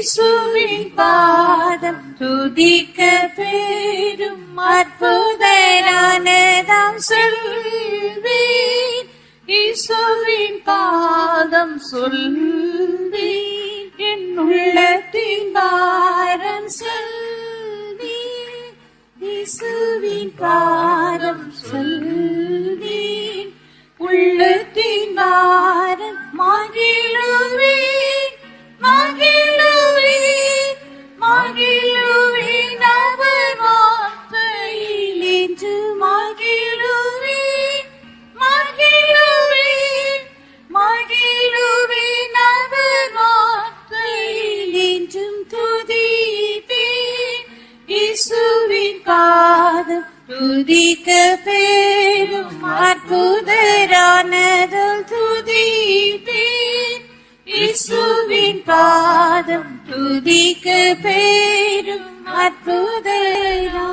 இயேசுவின் பாதம் துதிக்க பேரும் அற்புதரானதாம் சொல்வேன். இயேசுவின் பாதம் சொல்வேன். என் உள்ளத்தின் பாரம் சொல்வேன். இயேசுவின் பாதம் சொல்வேன். உள்ளத்தின் பாரம் மகிழுவேன். மகிழ் பாதம் துதிக்க பேரும் அற்புதரானதல் துதிப்பேன் இசுவின் பாதம் துதிக்க பேரும் அற்புதரானதும்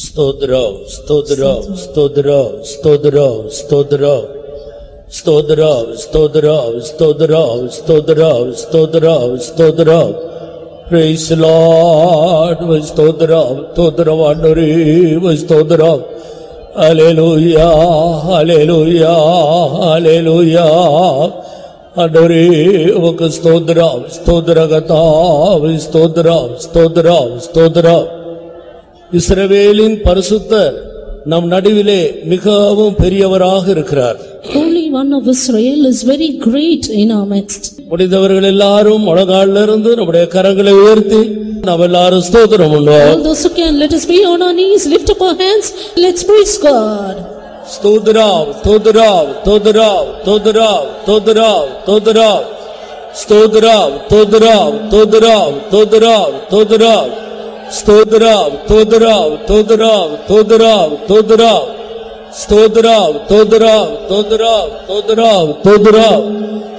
ஸ்தோத்ரோ ஸ்தோத்ரோ ஸ்தோத்ரோ ஸ்தோத்ரோ ஸ்தோத்ரோ Stod rav, stod rav, stod rav, stod rav, stod rav, stod rav. ஸ்தோத்ரம் ஸ்தோத்ரம் ஆண்டவரே ஸ்தோத்ரம் ஹalleluya ஹalleluya ஹalleluya அன்னுரி உமக்கு ஸ்தோத்ரம் ஸ்தோத்ரகதாவே ஸ்தோத்ரம் ஸ்தோத்ரம் ஸ்தோத்ரம் இஸ்ரவேலின் பரிசுத்தர் நம் நடுவிலே மிகவும் பெரியவராக இருக்கிறார் Holy One of Israel is very great in our midst. முடிந்தவர்கள் எல்லாரும் முழங்கால இருந்து நம்முடைய கரங்களை உயர்த்தி நாம் எல்லாரும் ஸ்தோத்திரம் பண்ணுவோம் All those who can, let us be on our knees, lift up our hands, let's praise God. ஸ்தோத்திராம் தோதிராம் தோதிராம் தோதிராம் தோதிராம் தோதிராம் ஸ்தோதிராம் தோதிராம் தோதிராம் தோதிராம் தோதிராம் ஸ்தோதிராம் தோதிராம் தோதிராம் தோதிராம் தோதிராம் ஸ்தோதிராம் தோதிராம் தோதிராம் தோதிராம் தோதிராம்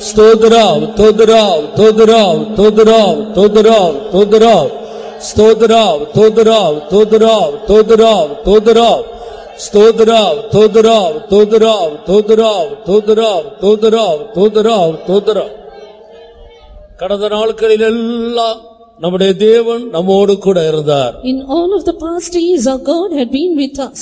ஸ்தோத்ராவ் தோதுராவ் தோதுராவ் தோதுராவ் தோதுராவ் தோதுராவ் ஸ்தோத்ராவ் தோதுராவ் தோதுராவ் தோதுராவ் தோதுராவ் ஸ்தோத்ராவ் தோதுராவ் தோதுராவ் தோதுராவ் தோதுராவ் தோதுராவ் தோதுராவ் தோதுராவ் கடந்த நாட்களில் எல்லாம் நம்முடைய தேவன் நம்மோடு கூட இருந்தார் in all of the past years our God had been with us.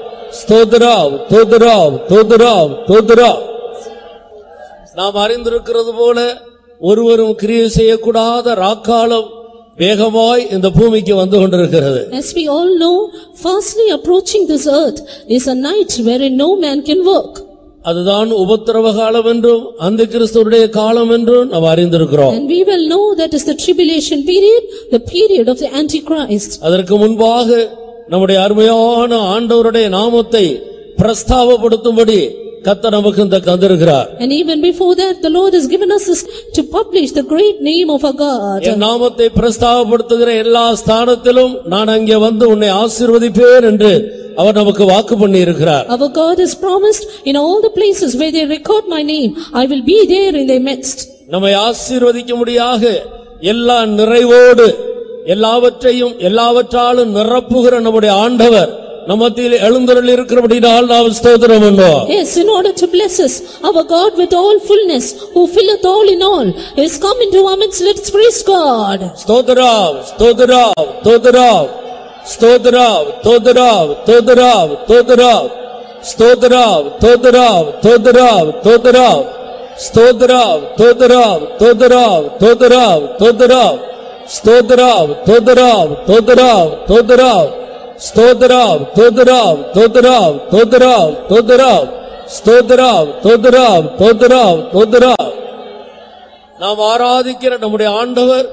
ஸ்தோத்ராவ் தோத்ராவ் தோத்ராவ் தோத்ராவ் நாம் அறிந்திருக்கிறது போல ஒருவரும் கிரியை செய்யக்கூடாத ராக்காலம் வேகமாய் இந்த பூமிக்கு வந்து கொண்டிருக்கிறது As we all know, fastly approaching this earth is a night wherein no man can work. அதுதான் உபத்திரவ காலம் என்றும் அந்த கிறிஸ்துவனுடைய காலம் என்றும் நாம் அறிந்திருக்கிறோம் And we will know that is the tribulation period, the period of the Antichrist. அதற்கு முன்பாக நம்முடைய அருமையான ஆண்டவருடைய நாமத்தை பிரஸ்தாபப்படுத்தும்படி கத்த நமக்கு இந்த தந்திருக்கிறார் And even before that, the Lord has given us to publish the great name of our God. என் நாமத்தை பிரஸ்தாபப்படுத்துகிற எல்லா ஸ்தானத்திலும் நான் அங்கே வந்து உன்னை ஆசீர்வதிப்பேன் என்று அவர் நமக்கு வாக்கு பண்ணி இருக்கிறார் Our God has promised in all the places where they record my name, I will be there in their midst. நம்மை ஆசீர்வதிக்கும்படியாக எல்லா நிறைவோடு எல்லாவற்றையும் எல்லாவற்றாலும் நிரப்புகிற நம்முடைய ஆண்டவர் நம்மத்தில் எழுந்தருள் இருக்கிறபடினால் நாம் ஸ்தோத்திரம் பண்ணுவோம் Yes, in order to bless us, our God with all fullness, who filleth all in all, is come into our midst, let's praise God. ஸ்தோத்திராவ் ஸ்தோத்திராவ் ஸ்தோத்திராவ் ஸ்தோத்திராவ் ஸ்தோத்திராவ் ஸ்தோத்திராவ் ஸ்தோத்திராவ் ஸ்தோத்திராவ் ஸ்தோத்திராவ் ஸ்தோத்திராவ் ஸ்தோத்திராவ் ஸ்தோத்திராவ் ஸ்தோத்திராவ் ஸ்தோத்திராவ் ஸ்தோத்திராவ் ஸ்தோத்ராவ் தோதராவ் தோதராவ் தோதராவ் ஸ்தோத்ராவ் தோதராவ் தோதராவ் தோதராவ் தோதராவ் ஸ்தோத்ராவ் தோதராவ் தோதராவ் தோதராவ் நாம் ஆராதிக்கிற நம்முடைய ஆண்டவர்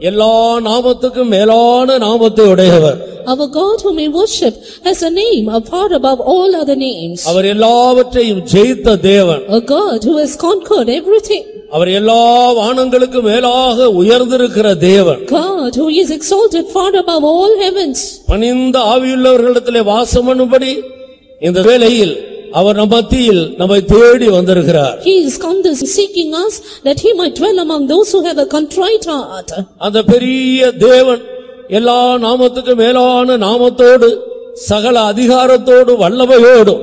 எல்லா நாமத்துக்கும் மேலான நாமத்தை உடையவர் Our God whom we worship has a name far above all other names. அவர் எல்லாவற்றையும் ஜெயித்த தேவன். A God who has conquered everything. அவர் எல்லா வானங்களுக்கு மேலாக உயர்ந்திருக்கிற தேவன் God who is exalted far above all heavens. பணிந்த ஆவியுள்ளவர்களிடத்திலே வாசம் பண்ணும்படி இந்த வேளையில் அவர் நம் மத்தியில் நம்மை தேடி வந்திருக்கிறார் He is come this seeking us that he might dwell among those who have a contrite heart. அந்த பெரிய தேவன் எல்லா நாமத்துக்கும் மேலான நாமத்தோடு சகல அதிகாரத்தோடு வல்லமையோடும்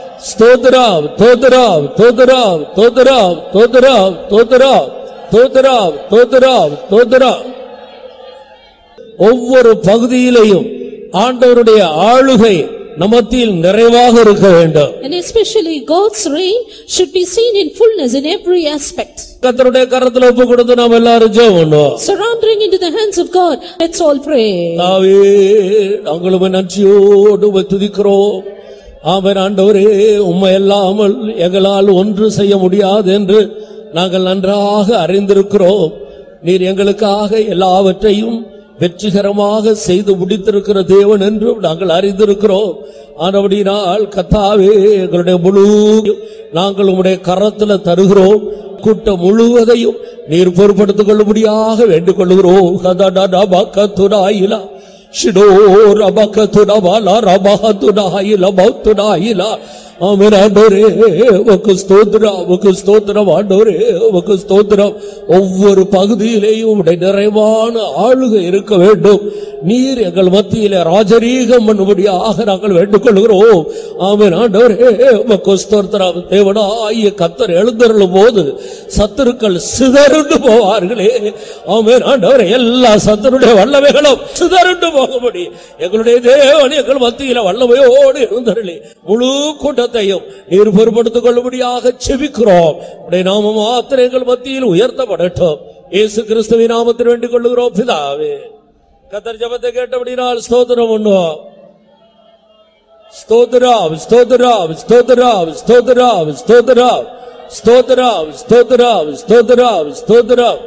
ஸ்தோத்திரம் ஸ்தோத்திரம் ஸ்தோத்திரம் ஸ்தோத்திரம் ஸ்தோத்திரம் ஸ்தோத்திரம் ஸ்தோத்திரம் ஸ்தோத்திரம் ஸ்தோத்திரம் ஒவ்வொரு பகுதியிலையும் ஆண்டவருடைய ஆளுகை நமத்தில் நிறைவாக இருக்க வேண்டும் And especially God's reign should be seen in fullness in every aspect. கர்த்தருடைய கரத்துல ஒப்பு கொடுத்து நாம் எல்லாரும் ஜெபம் பண்ணுவோம் Surrendering into the hands of God, let's all pray. தாவே நாங்களும் நன்றியோடு துதிக்கிறோம் ஆமென் ஆண்டவரே உண்மை அல்லாமல் எங்களால் ஒன்று செய்ய முடியாது என்று நாங்கள் நன்றாக அறிந்திருக்கிறோம். நீர் எங்களுக்காக எல்லாவற்றையும் வெற்றிகரமாக செய்து முடித்திருக்கிற தேவன் என்றும் நாங்கள் அறிந்திருக்கிறோம். ஆனபடினால் கத்தாவே எங்களுடைய முழு நாங்கள் உங்களுடைய கரத்துல தருகிறோம். கூட்டம் முழுவதையும் நீர் பொருட்படுத்திக் கொள்ளும்படியாக வேண்டிக் شنو ربك تنبالا ربها تنهيلا موتنا هيلا ஆமென் ஆண்டவரே உக்கு ஸ்தோத்திரம் உக்கு ஸ்தோத்திரம் ஆண்டவரே உக்கு ஸ்தோத்திரம். ஒவ்வொரு பகுதியிலேயும் உடைய நிறைவான ஆளுகை இருக்க வேண்டும். நீர் எங்கள் மத்தியில ராஜரீகம் பண்ணும்படியாக நாங்கள் வேண்டுக் கொள்கிறோம் ஆமென் ஆண்டவரே உக்கு ஸ்தோத்திரம். தேவனாய கத்தர் எழுந்தருளும் போது சத்துருக்கள் சிதறுண்டு போவார்களே. ஆமென் ஆண்டவரே எல்லா சத்துருடைய வல்லமைகளும் சிதறுண்டு போகும்படி எங்களுடைய தேவன் எங்கள் மத்தியில வல்லமையோடு எழுந்தருளி முழு கூட்டத்தையும் நீர் பொறுப்படுத்திக் கொள்ளும்படியாக செபிக்கிறோம். உடைய நாம மாத்திரம் எங்கள் மத்தியில் உயர்த்தப்படட்டும். இயேசு கிறிஸ்துவின் நாமத்தில் வேண்டிக் கொள்ளுகிறோம் பிதாவே. கத்தர் ஜபத்தை கேட்டபடினால் ஸ்தோத்திரம் பண்ணுவோம். ஸ்தோத்திரம் ஸ்தோத்திரம் ஸ்தோத்திரம் ஸ்தோத்திரம் ஸ்தோத்திரம். ஸ்தோத்திரம் ஸ்தோத்திரம் ஸ்தோத்திரம் ஸ்தோத்திரம்.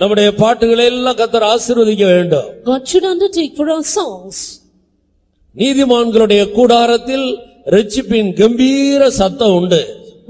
நம்முடைய பாட்டுகளை எல்லாம் கத்தர் ஆசீர்வதிக்க வேண்டும். God should undertake for our songs. நீதிமான்களுடைய கூடாரத்தில் ரட்சிப்பின் கம்பீர சத்தம் உண்டு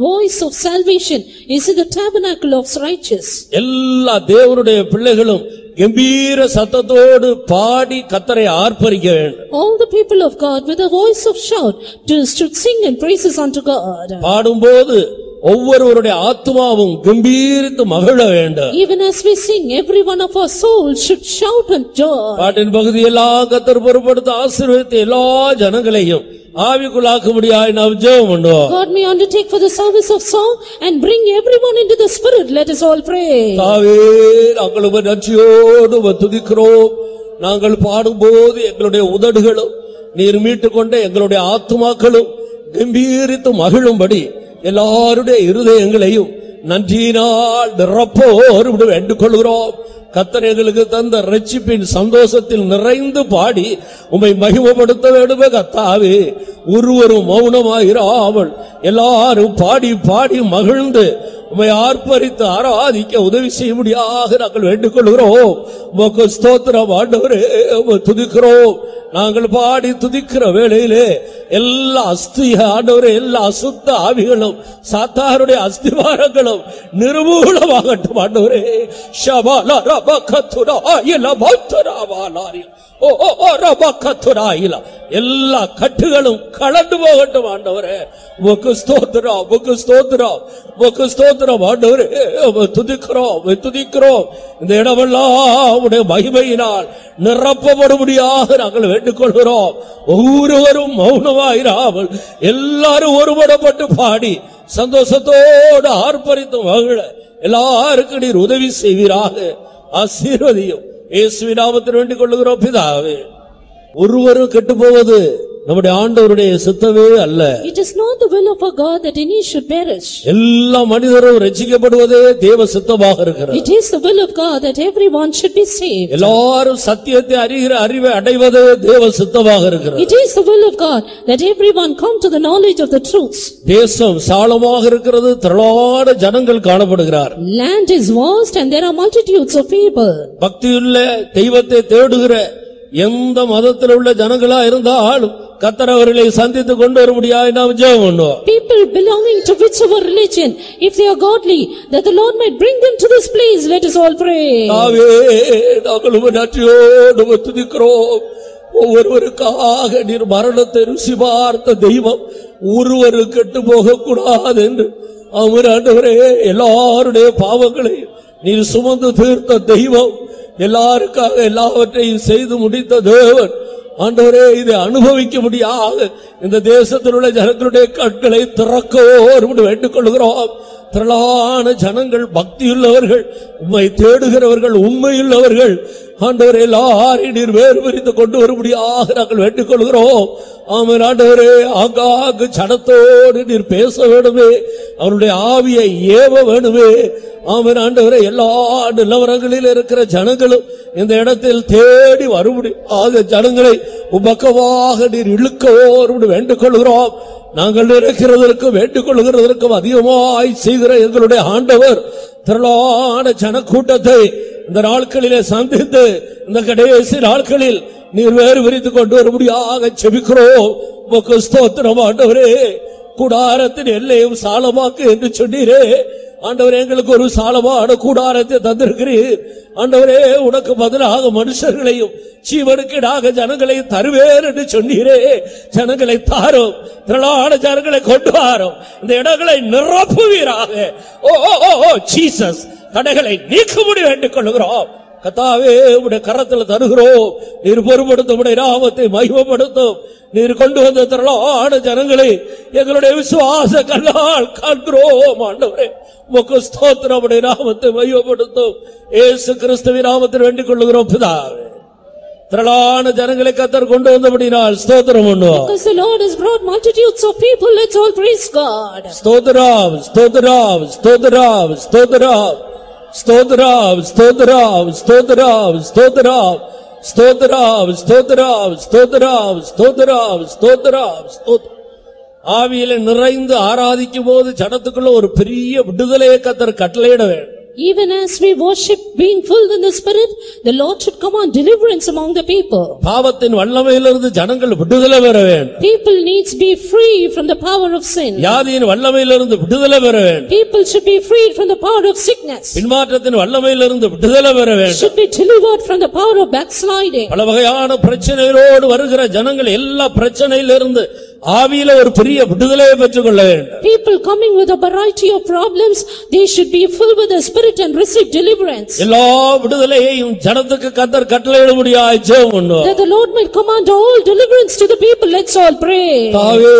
Voice of salvation is in the tabernacle of righteous. எல்லா தேவனுடைய பிள்ளைகளும் கம்பீர சத்தத்தோடு பாடி கத்தரை ஆர்ப்பரிக்க வேண்டும் All the people of God with a voice of shout to- should sing and praises unto God. பாடும்போது ஒவ்வொருவருடைய ஆத்மாவும் கம்பீரித்து மகிழ வேண்டும் Even as we sing, every one of our souls should shout and joy. பாட்டின் பகுதியெல்லாம் கத்தர் பொறுப்படுத்த ஆசீர்வதித்த எல்லா ஜனங்களையும் ஆவிக்குள்ளாக்கும்படியாய் நாம் ஜெபம் பண்ணுவோம் God may undertake for the service of song and bring everyone into the spirit. Let us all pray. தாவே நாங்கள் உமது நன்றியோடு உம்மை துதிக்கிறோம் நாங்கள் பாடும்போது எங்களுடைய உதடுகளும் நீர் மீட்டுக் கொண்ட எங்களுடைய ஆத்துமாக்களும் கம்பீரித்து மகிழும்படி எல்லாருடைய இருதயங்களையும் நன்றியினால் நிரப்போர் வேண்டிக் கொள்கிறோம் கத்தர் எங்களுக்கு தந்த ரட்சிப்பின் சந்தோஷத்தில் நிறைந்து பாடி உம்மை மகிமப்படுத்த வேண்டுமே கத்தாவே ஒருவரும் மௌனமாயிராமல் எல்லாரும் பாடி பாடி மகிழ்ந்து உம்மை ஆர்ப்பரித்து ஆராதிக்க உதவி செய்ய செய்யும்படியாக நாங்கள் வேண்டுக் கொள்கிறோம் உமக்கு ஸ்தோத்திரம் ஆண்டவரே துதிக்கிறோம். நாங்கள் பாடி துதிக்கிற வேளையிலே எல்லா அஸ்திய ஆண்டவரே எல்லா அசுத்த ஆவிகளும் சாத்தாருடைய அஸ்திவாரங்களும் நிர்மூலமாகட்டும் ஆண்டவரே. ஷபாலா ரபகத்துரா இல பௌத்தராவாலாரி ஓ ஓ ஓ எல்லா கட்டுகளும் கலந்து போகட்டும் ஆண்டவரே. உமக்கு ஸ்தோத்திரம் உமக்கு ஸ்தோத்திரம். உமக்கு ஸ்தோத்திரம் ஆண்டவரே. துதிக்கிறோம் துதிக்கிறோம். இந்த இடமெல்லாம் உடைய மகிமையினால் நிரப்பப்படும்படியாக நாங்கள் வேண்டிக் கொள்கிறோம் ஒவ்வொருவரும் மௌனமாயிராமல் எல்லாரும் ஒருபடப்பட்டு பாடி சந்தோஷத்தோடு ஆர்ப்பரித்து மகிழ எல்லாருக்கும் நீர் உதவி செய்வீராக. ஆசீர்வதியும். இயேசுவின் நாமத்தில் வேண்டிக் கொள்ளுகிறோம் பிதாவே. ஒருவரும் கெட்டு போவது நம்முடைய ஆண்டவருடைய சித்தமே அல்ல It is not the will of our God that any should perish. எல்லா மனிதரும் ரட்சிக்கப்படுவதே தேவ சித்தமாக இருக்கிறது It is the will of God that everyone should be saved. எல்லாரும் சத்தியத்தை அறிகிற அறிவை அடைவதே தேவ சித்தமாக இருக்கிறது It is the will of God that everyone come to the knowledge of the truths. தேசம் சாலமாக இருக்கிறது திரளான ஜனங்கள் காணப்படுகிறார் Land is vast and there are multitudes of people. பக்தியுள்ள தெய்வத்தை தேடுகிற எந்த மதத்தில் உள்ள ஜனங்களா இருந்தாலும் கத்தர் அவர்களை சந்தித்து கொண்டு வரும்படியாக நாம் ஜெபம் பண்ணுவோம் People belonging to whichever religion, if they are godly, that the Lord might bring them to this place, let us all pray. தாவே நாங்கள் உம்மை நன்றியோடு உம்மை துதிக்கிறோம். ஒவ்வொருவருக்காக நீர் மரணத்தை ருசி பார்த்த தெய்வம் ஒருவரு கெட்டு போகக்கூடாது என்று அவர் ஆண்டவரே எல்லாருடைய பாவங்களை நீர் சுமந்து தீர்த்த தெய்வம் எல்லாருக்காக எல்லாவற்றையும் செய்து முடித்த தேவன் ஆண்டவரே இதை அனுபவிக்க முடியாது. இந்த தேசத்தில் உள்ள ஜனத்தினுடைய கற்களை திறக்கவோ வேண்டிக் கொள்கிறோம் திரளான ஜனங்கள் பக்தியுள்ளவர்கள் உண்மை தேடுகிறவர்கள் உண்மையுள்ளவர்கள். ஆண்டவர் எல்லாரையும் நீர் வேறு பிரித்து கொண்டு வரும்படியாக நாங்கள் வேண்டிக் கொள்கிறோம். ஆமன். ஆண்டவரே ஆங்காங்கு சனத்தோடு நீர் பேச வேணுமே அவருடைய ஆவியை ஏவ வேணுமே ஆமன். ஆண்டவரே எல்லா நிலவரங்களில் இருக்கிற ஜனங்களும் இந்த இடத்தில் தேடி வரும்படி ஆக ஜனங்களை உபக்கமாக நீர் இழுக்கவோ வேண்டிக் கொள்கிறோம். நாங்கள் இருக்கிறதற்கும் வேண்டிக் கொள்கிறதற்கும் அதிகமாய் செய்கிற எங்களுடைய ஆண்டவர் திரளான ஜனக்கூட்டத்தை இந்த நாட்களிலே சந்தித்து இந்த கடைசி நாட்களில் நீர் வேறு விரித்துக் கொண்டு வரும்படியாக செபிக்கிறோம். ஆண்டவரே. கூடாரத்தின் எல்லையும் சாலமாக்கு என்று சொன்னீரே. ஆண்டவர் எங்களுக்கு ஒரு சாலமான கூடாரத்தை தந்திருக்கிறீர். ஆண்டவரே உனக்கு பதிலாக மனுஷர்களையும் ஜீவனுக்கீடாக ஜனங்களை தருவேன் என்று சொன்னீரே. ஜனங்களை தாரும் திரளான ஜனங்களை கொண்டு வாரும் இந்த இடங்களை நிரப்புவீராக. ஓ ஓ, ஓ, ஓ ஜீசஸ் தடைகளை நீக்கும்படி என்று கொள்கிறோம் கத்தாவே உடைய கரத்தில் தருகிறோம். நீர் பொறுப்படுத்தும் உடைய நாமத்தை மகிமப்படுத்தும். நீர் கொண்டு வந்த திரளான ஜனங்களை எங்களுடைய விசுவாச கல்லால் காண்கிறோம் ஆண்டவரே. உமக்கு ஸ்தோத்திரம் உடைய நாமத்தை மகிமப்படுத்தும். ஏசு கிறிஸ்துவின் நாமத்தில் வேண்டிக் கொள்ளுகிறோம் பிதாவே. திரளான ஜனங்களை கத்தர் கொண்டு வந்தபடினால் ஸ்தோத்திரம் பண்ணுவோம். Because the Lord has brought multitudes of people, let's all praise God. ஸ்தோத்திரம் ஸ்தோத்திரம் ஸ்தோத்திரம் ஸ்தோத்திரம். ஸ்தோத்ராவ் ஸ்தோத்ராவ் ஸ்தோத்ராவ் ஸ்தோத்ராவ். ஸ்தோத்ராவ் ஸ்தோத்ராவ் ஸ்தோத்ராவ் ஸ்தோத்ராவ் ஸ்தோத்ராவ். ஸ்தோத் ஆவியில நிறைந்து ஆராதிக்கும் போது ஜனத்துக்குள்ள ஒரு பெரிய விடுதலையை கத்தர் கட்டளையிட வேண்டும். Even as we worship being filled in the Spirit, the Lord should command deliverance among the people. பாவத்தின் வல்லமையிலிருந்து ஜனங்கள் விடுதலை பெற வேண்டும் People needs be free from the power of sin. வியாதியின் வல்லமையிலிருந்து விடுதலை பெற வேண்டும் People should be freed from the power of sickness. பின்மாற்றத்தின் வல்லமையிலிருந்து விடுதலை பெற வேண்டும் Should be delivered from the power of backsliding. பல வகையான பிரச்சனைகளோடு வருகிற ஜனங்கள் எல்லா பிரச்சனையிலிருந்து ஆவியில ஒரு பெரிய விடுதலையை பெற்றுக் கொள்ள வேண்டும் People coming with a variety of problems, they should be filled with the Spirit and receive deliverance. எல்லா விடுதலையையும் ஜனத்துக்கு கத்தர் கட்டளையிட முடியாது ஜெபம் பண்ணுவோம் That the Lord might command all deliverance to the people, let's all pray. தாவே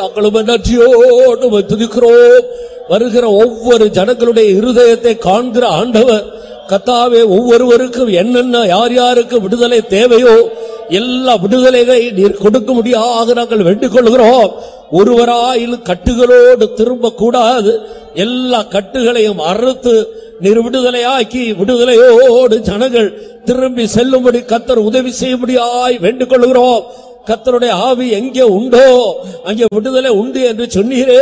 நாங்களும் நன்றியோடு துதிக்கிறோம் வருகிற ஒவ்வொரு ஜனங்களுடைய இருதயத்தை காண்கிற ஆண்டவர் கத்தாவே ஒவ்வொருவருக்கும் என்னென்ன யார் யாருக்கு விடுதலை தேவையோ எல்லா விடுதலைகளை நீர் கொடுக்க முடியாத நாங்கள் வேண்டிக் கொள்கிறோம். ஒருவராயில் கட்டுகளோடு திரும்ப கூடாது எல்லா கட்டுகளையும் அறுத்து நீர் விடுதலையாக்கி விடுதலையோடு ஜனங்கள் திரும்பி செல்லும்படி கத்தர் உதவி செய்யும்படியாய் வேண்டிக் கொள்கிறோம். கத்தருடைய ஆவி எங்கே உண்டோ அங்கே விடுதலை உண்டு என்று சொன்னீரே.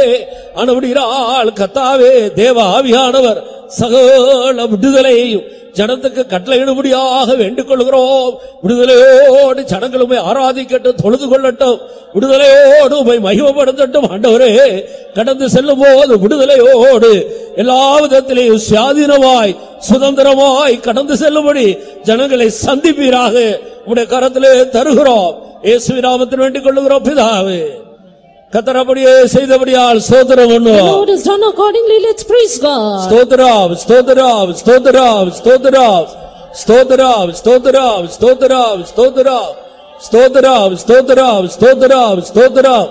ஆள் கத்தாவே தேவ ஆவியானவர் சகல விடுதலையையும் ஜனத்துக்கு கட்டளையிடும்படியாக வேண்டிக் கொள்கிறோம் விடுதலையோடு ஜனங்கள் உண்மை ஆராதிக்கட்டும் தொழுது கொள்ளட்டும். விடுதலையோடு உண்மை மகிமப்படுத்தட்டும் ஆண்டவரே. கடந்து செல்லும் போது விடுதலையோடு எல்லா விதத்திலேயும் சுயாதீனமாய் சுதந்திரமாய் கடந்து செல்லும்படி ஜனங்களை சந்திப்பீராக. உடைய கரத்திலே தருகிறோம். இயேசுவின் நாமத்தில் வேண்டிக் கொள்ளுகிறோம் பிதாவே. கத்தரபடியே செய்தபடியால் சோதரம் The பண்ணுவோம் Lord has done accordingly, let's praise God. ஸ்தோத்திரம் ஸ்தோத்திரம் ஸ்தோத்திரம் ஸ்தோத்திரம். ஸ்தோத்திரம் ஸ்தோத்திரம் ஸ்தோத்திரம் ஸ்தோத்திரம். ஸ்தோத்திரம் ஸ்தோத்திரம் ஸ்தோத்திரம் ஸ்தோத்திரம்.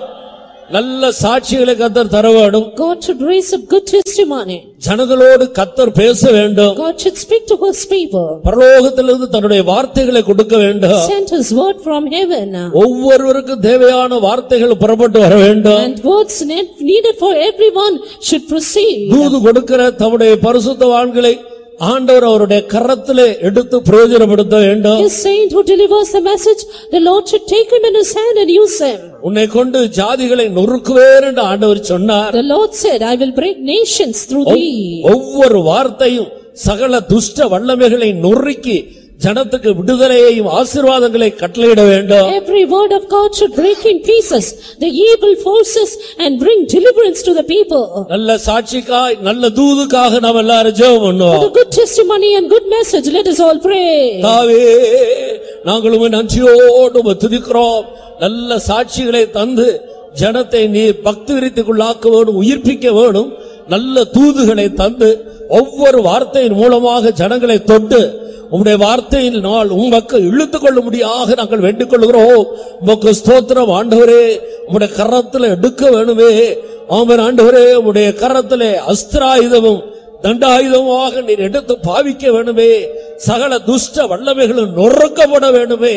நல்ல சாட்சிகளை கத்தர் தர வேண்டும் God should raise up good testimony. ஜனங்களோடு கத்தர் பேச வேண்டும் God should speak to his people. பரலோகத்திலிருந்து தன்னுடைய வார்த்தைகளை கொடுக்க வேண்டும் Send his word from heaven. ஒவ்வொருவருக்கும் தேவையான வார்த்தைகள் புறப்பட்டு வர வேண்டும் And words ne- needed for everyone should proceed. தூது கொடுக்கிற தம்முடைய பரிசுத்தவான்களை ஆண்டவர் அவருடைய கரத்திலே எடுத்து பிரயோஜனப்படுத்த வேண்டும் His saint who delivers the message, the Lord should take him in his hand and use him. உன்னை கொண்டு ஜாதிகளை நொறுக்குவேன் என்று ஆண்டவர் சொன்னார் The Lord said, I will break nations through thee. ஒவ்வொரு வார்த்தையும் சகல துஷ்ட வல்லமைகளை நொறுக்கி ஜனத்துக்கு விடுதலையையும் ஆசீர்வாதங்களை கட்டளையிட வேண்டும் Every word of God should break in pieces the evil forces and bring deliverance to the people. நல்ல சாட்சிக்காய் நல்ல தூதுக்காக நாம் எல்லாரும் ஜெபம் பண்ணுவோம் good testimony and good message, let us all pray. தாவே நாங்களும் நன்றியோடு துதிக்கிறோம் நல்ல சாட்சிகளை தந்து ஜனத்தை நீ பக்தி விரித்துக்குள்ளாக்க வேணும் உயிர்ப்பிக்க வேணும் நல்ல தூதுகளை தந்து ஒவ்வொரு வார்த்தையின் மூலமாக ஜனங்களை தொட்டு உம்முடைய வார்த்தையில் நாள் உமக்கு இழுத்துக் கொள்ள முடியாக நாங்கள் வேண்டிக் கொள்கிறோம் உமக்கு ஸ்தோத்திரம் ஆண்டவரே உம்முடைய கரத்தில் எடுக்க வேணுமே. ஆமன் ஆண்டவரே உம்முடைய கரத்திலே அஸ்திராயுதமும் தண்டாயுதமாக நீர் எடுத்து பாவிக்க வேணுமே. சகல துஷ்ட வல்லமைகளும் நொறுக்கப்பட வேணுமே.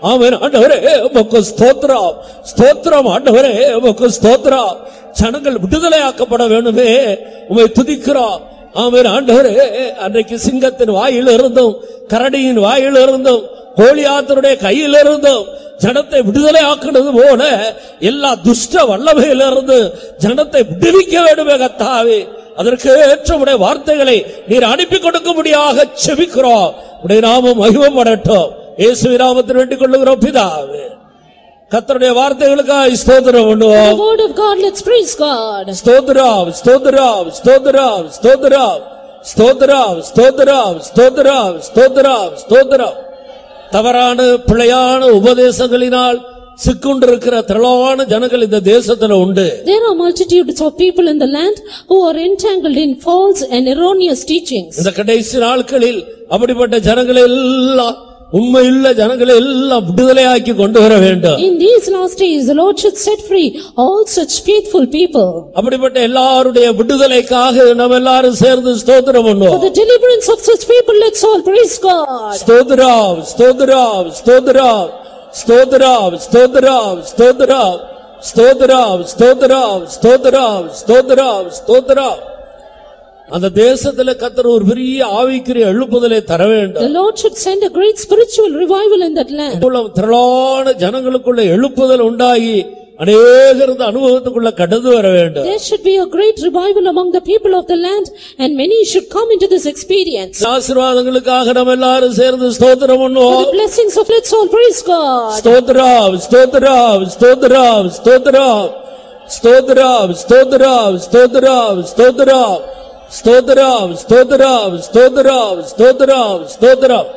ஆமென். ஆண்டவரே உமக்கு ஸ்தோத்திரம். ஸ்தோத்திரம் ஆண்டவரே உமக்கு ஸ்தோத்திரம். ஜனங்கள் விடுதலையாக்கப்பட வேணுமே. உமை துதிக்கிறோம். ஆமென். ஆண்டவரே அன்றைக்கு சிங்கத்தின் வாயில் இருந்தும் கரடியின் வாயில் இருந்தும் கோழியாத்தருடைய கையில் இருந்தும் ஜனத்தை விடுதலை ஆக்குனது போல எல்லா துஷ்ட வல்லமையிலிருந்து ஜனத்தை விடுவிக்க வேண்டுமே கத்தாவே. அதற்கு ஏற்ற உடைய வார்த்தைகளை நீர் அனுப்பி கொடுக்கும்படியாக செபிக்கிறோம். உடைய நாமம் மகிமப்படட்டும். இயேசு நாமத்தில் வேண்டிக் கொள்ளுகிறோம் பிதாவே. கத்தருடைய வார்த்தைகளுக்காக ஸ்தோத்திரம் பண்ணுவோம். Word of God, let's praise God. ஸ்தோத்திரம் ஸ்தோத்திரம் ஸ்தோத்திரம் ஸ்தோத்திரம் ஸ்தோத்திரம் ஸ்தோத்திரம் ஸ்தோத்திரம் ஸ்தோத்திரம் ஸ்தோத்திரம். தவறான பிழையான உபதேசங்களினால் சிக்குண்டிருக்கிற திரளான ஜனங்கள் இந்த தேசத்துல உண்டு There are multitudes of people in the land who are entangled in false and erroneous teachings. இந்த கடைசி நாட்களில் அப்படிப்பட்ட ஜனங்களை எல்லாம் உண்மையுள்ள ஜனங்களை எல்லாம் விடுதலையாக்கி கொண்டு வர வேண்டும் In these last days, the Lord should set free all such faithful people. அப்படிப்பட்ட எல்லாருடைய விடுதலைக்காக நம்ம எல்லாரும் சேர்ந்து ஸ்தோத்திரம் For பண்ணுவோம் the deliverance of such people, let's all praise God. ஸ்தோத்திரம் ஸ்தோத்திரம் ஸ்தோத்திரம் ஸ்தோத்திரம் ஸ்தோத்திரம் ஸ்தோத்திரம் ஸ்தோத்திரம் ஸ்தோத்திரம் ஸ்தோத்திரம் ஸ்தோத்திரம் ஸ்தோத்திரம் அந்த தேசத்துல கத்தர் ஒரு பெரிய ஆவிக்குரிய எழுப்புதலை தர வேண்டும் The Lord should send a great spiritual revival in that land. திரளான ஜனங்களுக்குள்ள எழுப்புதல் உண்டாகி அநேகர் இந்த அனுபவத்துக்குள்ள கடந்து வர வேண்டும். There should be a great revival among the people of the land and many should come into this experience. ஆசீர்வாதங்களுக்காக நம்ம எல்லாரும் சேர்ந்து ஸ்தோத்திரம் பண்ணுவோம். The blessings of let's all praise God. ஸ்தோத்திரம் ஸ்தோத்திரம் ஸ்தோத்திரம் ஸ்தோத்திரம். ஸ்தோத்திரம் ஸ்தோத்திரம் ஸ்தோத்திரம் ஸ்தோத்திரம். ஸ்தோத்திரம் ஸ்தோத்திரம் ஸ்தோத்திரம் ஸ்தோத்திரம் ஸ்தோத்திரம்.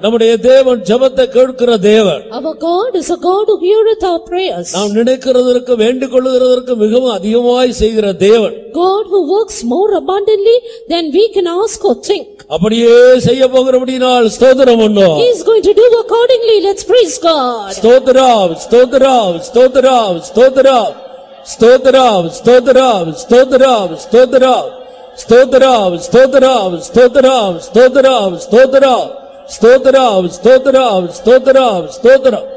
நம்முடைய தேவன் ஜெபத்தை கேட்கிற தேவன் Our God is a God who heareth our prayers. நாம் நினைக்கிறதற்கு வேண்டிக் கொள்ளுகிறதற்கு மிகவும் அதிகமாய் செய்கிற தேவன் God who works more abundantly than we can ask or think. அப்படியே செய்ய போகிறபடினால் ஸ்தோத்திரம் பண்ணோம் He is going to do accordingly. Let's praise God. ஸ்தோத்திரம் ஸ்தோத்திரம் ஸ்தோத்திரம் ஸ்தோத்திரம் ஸ்தோத்திரம் ஸ்தோத்திரம் ஸ்தோத்திரம் ஸ்தோத்திரம் ஸ்தோத்திரம் ஸ்தோத்திரம் ஸ்தோத்திரம் ஸ்தோத்திரம் ஸ்தோத்திரம் ஸ்தோத்திரம் ஸ்தோத்திரம் ஸ்தோத்திரம் ஸ்தோத்திரம்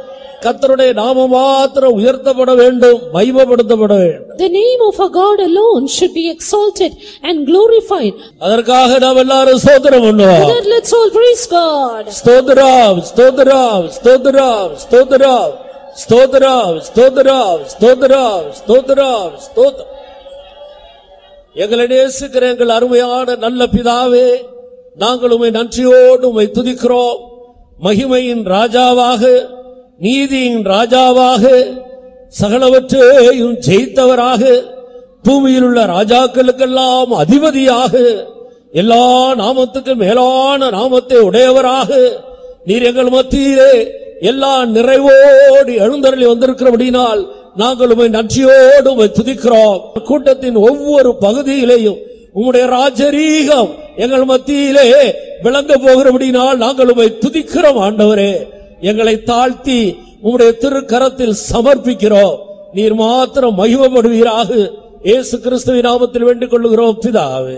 கர்த்தருடைய நாம மாத்திரம் உயர்த்தப்பட வேண்டும் மைமப்படுத்தப்பட வேண்டும். The name of our God alone should be exalted and glorified. அதற்காக நாம் எல்லாரும் ஸ்தோத்திரம் பண்ணுவோம். That let's all praise God. ஸ்தோத்திரம் ஸ்தோத்திரம் ஸ்தோத்திரம் ஸ்தோத்திரம். ஸ்தோத்திரம் ஸ்தோத்திரம் ஸ்தோத்திரம் ஸ்தோத்திரம் ஸ்தோத்திரம். எங்களை நேசிக்கிற எங்கள் அருமையான நல்ல பிதாவே நாங்கள் உமை நன்றியோடு உமை துதிக்கிறோம். மகிமையின் ராஜாவாக நீதியின் ராஜாவாக சகலவற்றையும் ஜெயித்தவராக பூமியில் உள்ள ராஜாக்களுக்கெல்லாம் அதிபதியாக எல்லா நாமத்துக்கும் மேலான நாமத்தை உடையவராக நீர் எங்கள் மத்தியிலே எல்லா நிறைவோடு எழுந்தருளி வந்திருக்கிறபடினால் நாங்கள் உமை நன்றியோடு உமை துதிக்கிறோம். கூட்டத்தின் ஒவ்வொரு பகுதியிலேயும் உங்களுடைய ராஜரீகம் எங்கள் மத்தியிலே விளங்க போகிறபடினால் நாங்கள் உண்மை துதிக்கிறோம் ஆண்டவரே. எங்களை தாழ்த்தி உங்களுடைய திருக்கரத்தில் சமர்ப்பிக்கிறோம். நீர் மாத்திரம் மகிமப்படுவீராக. இயேசு கிறிஸ்துவ நாமத்தில் வேண்டிக் கொள்ளுகிறோம் பிதாவே.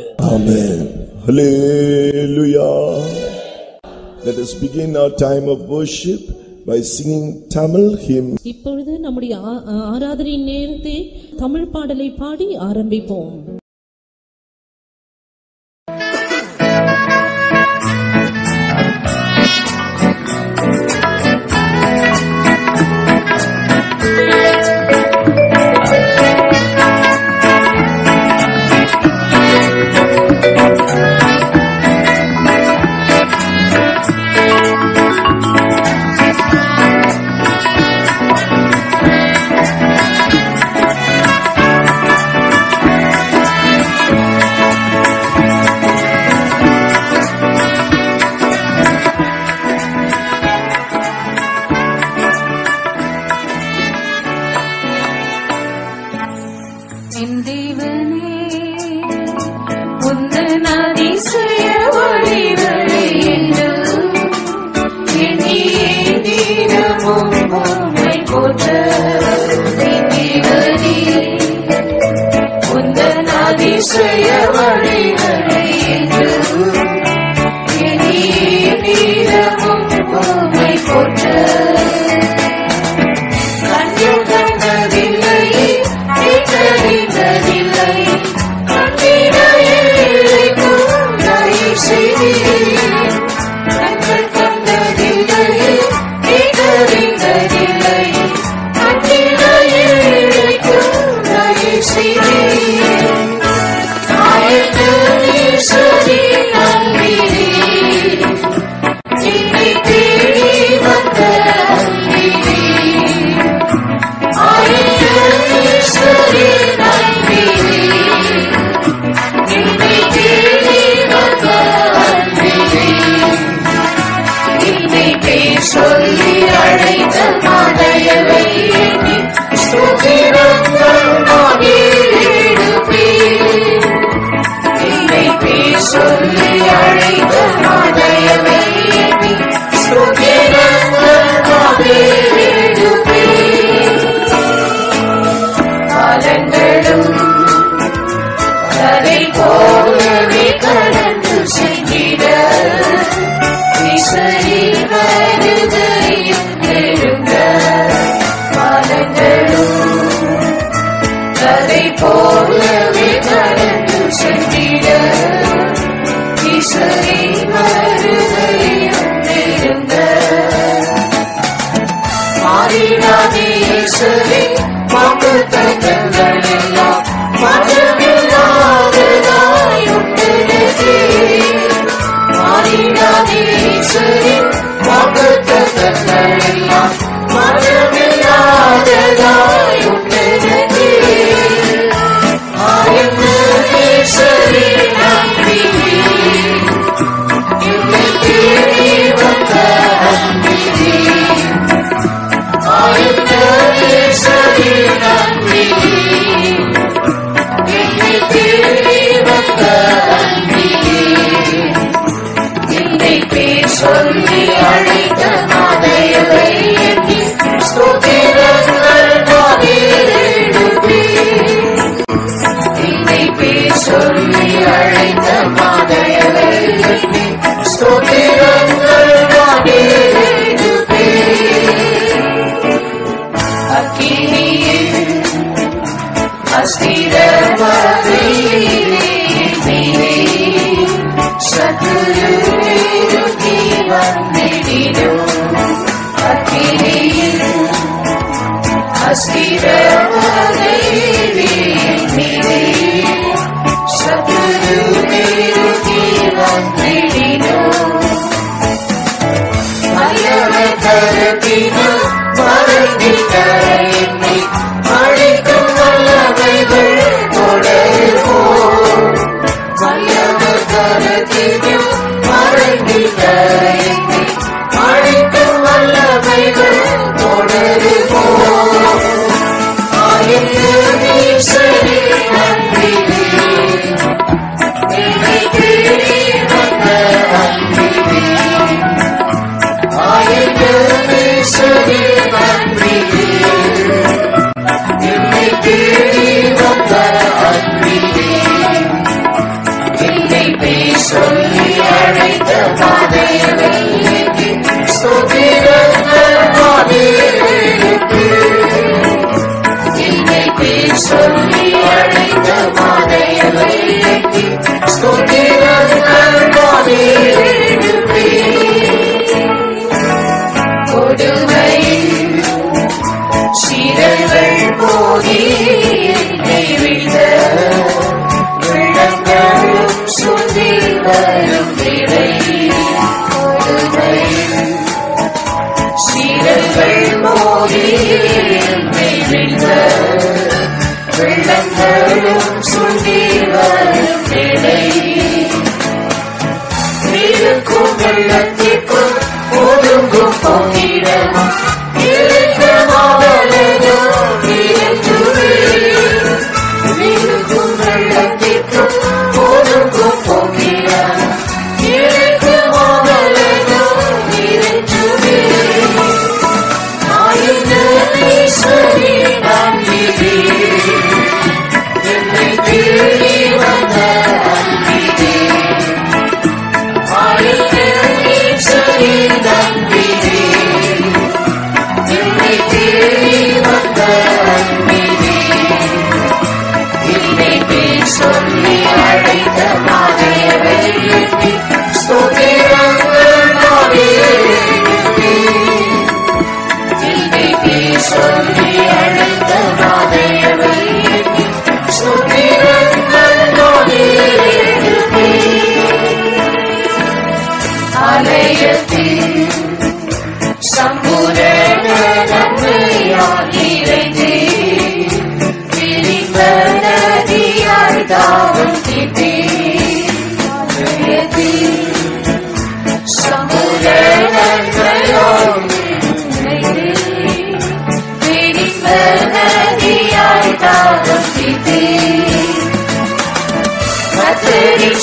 Let us begin our time of worship by singing Tamil hymn. இப்பொழுது நம்முடைய ஆராதனை நேரத்தை தமிழ் பாடலை பாடி ஆரம்பிப்போம்.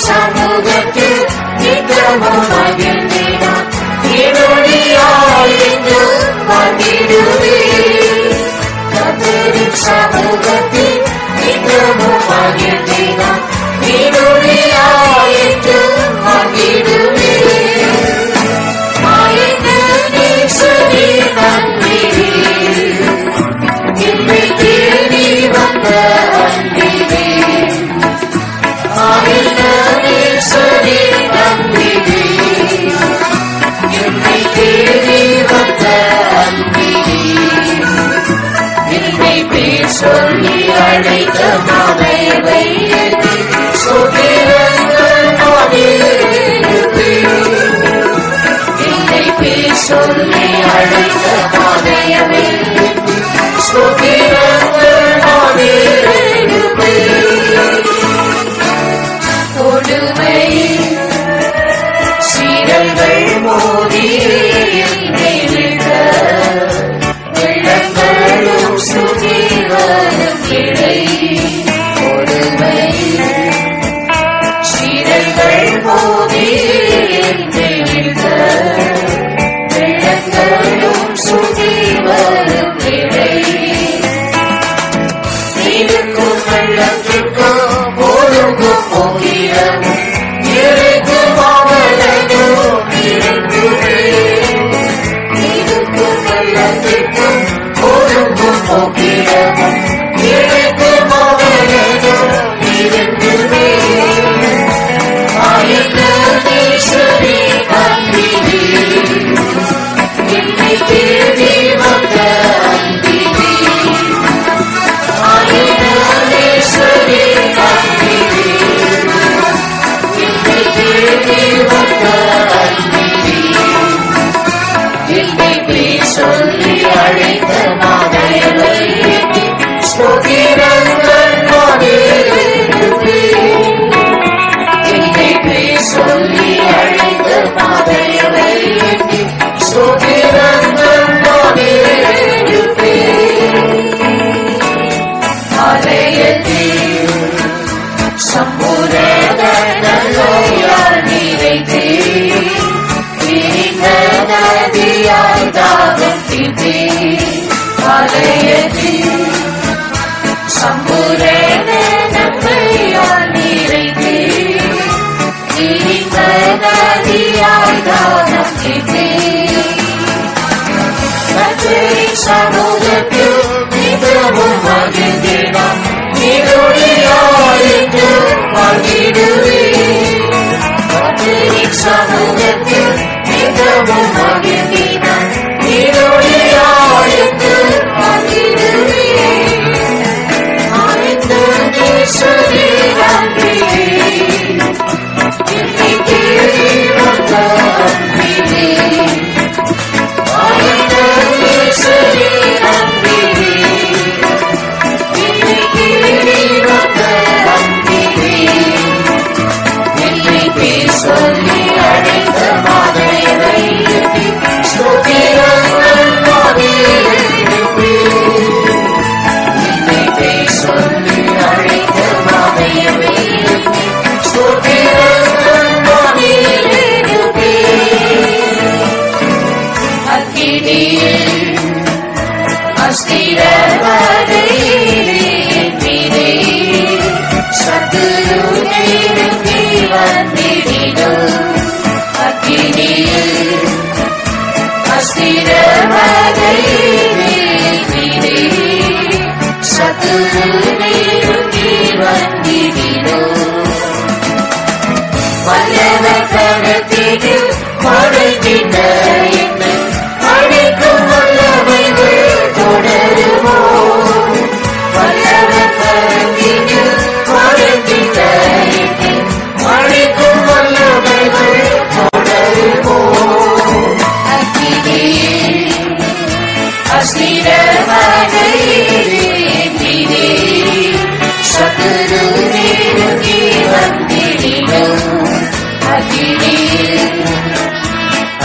சமூகத்தில் நித்தமுமகிழ்ந்திடும் என்னுடையாயிருந்து வந்திடுவே கத்தரின் சமூகத்தில் நித்தமுமகிழ்ந்திடும் சொல்லி அழைத்த பாதையமே ஸ்தோத்திரங்கள் மாவீரே Sağlık ettim, bir de bu Christmas. கரத்தினில் மறைந்திட்ட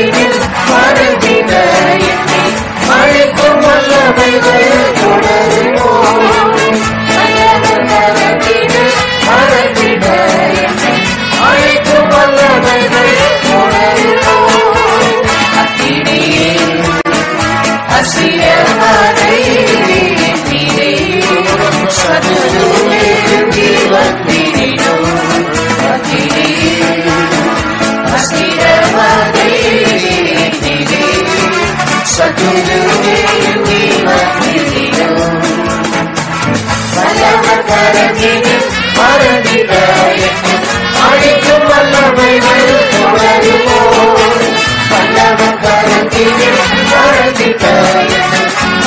கரத்தினில் மறைந்திட என்னை அழைக்கும் வல்லமைகள் தொடருமோ வல்லவர் கரத்தினில் மறைந்திட என்னை அழைக்கும் வல்லமைகள் தொடருமோ அக்கினியே அசிரமதையிலே சதுருவிருந்தி வந்திடினோம் அழைக்கும் வல்லமைகள் தொடருமோ வல்லவர் கரத்தினில் மறந்திட்ட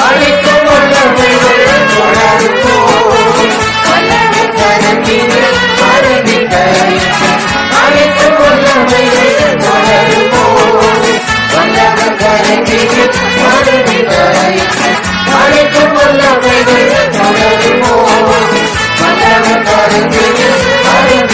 அழைக்கும் வல்லமைகள் தொடருமோ வல்லவர் கரத்தினில் மறந்திட்ட அழைக்கும் வல்லமைகள் தொடருமோ வல்லவர் கரத்தினில் மறந்திட்ட அழைக்கும் வல்லமைகள்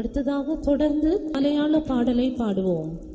அடுத்ததாக தொடர்ந்து மலையாள பாடலை பாடுவோம்.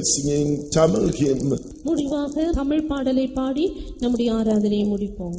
by singing Tamil hymn. முடிவாக தமிழ் பாடலை பாடி நம்முடைய ஆராதனையை முடிப்போம்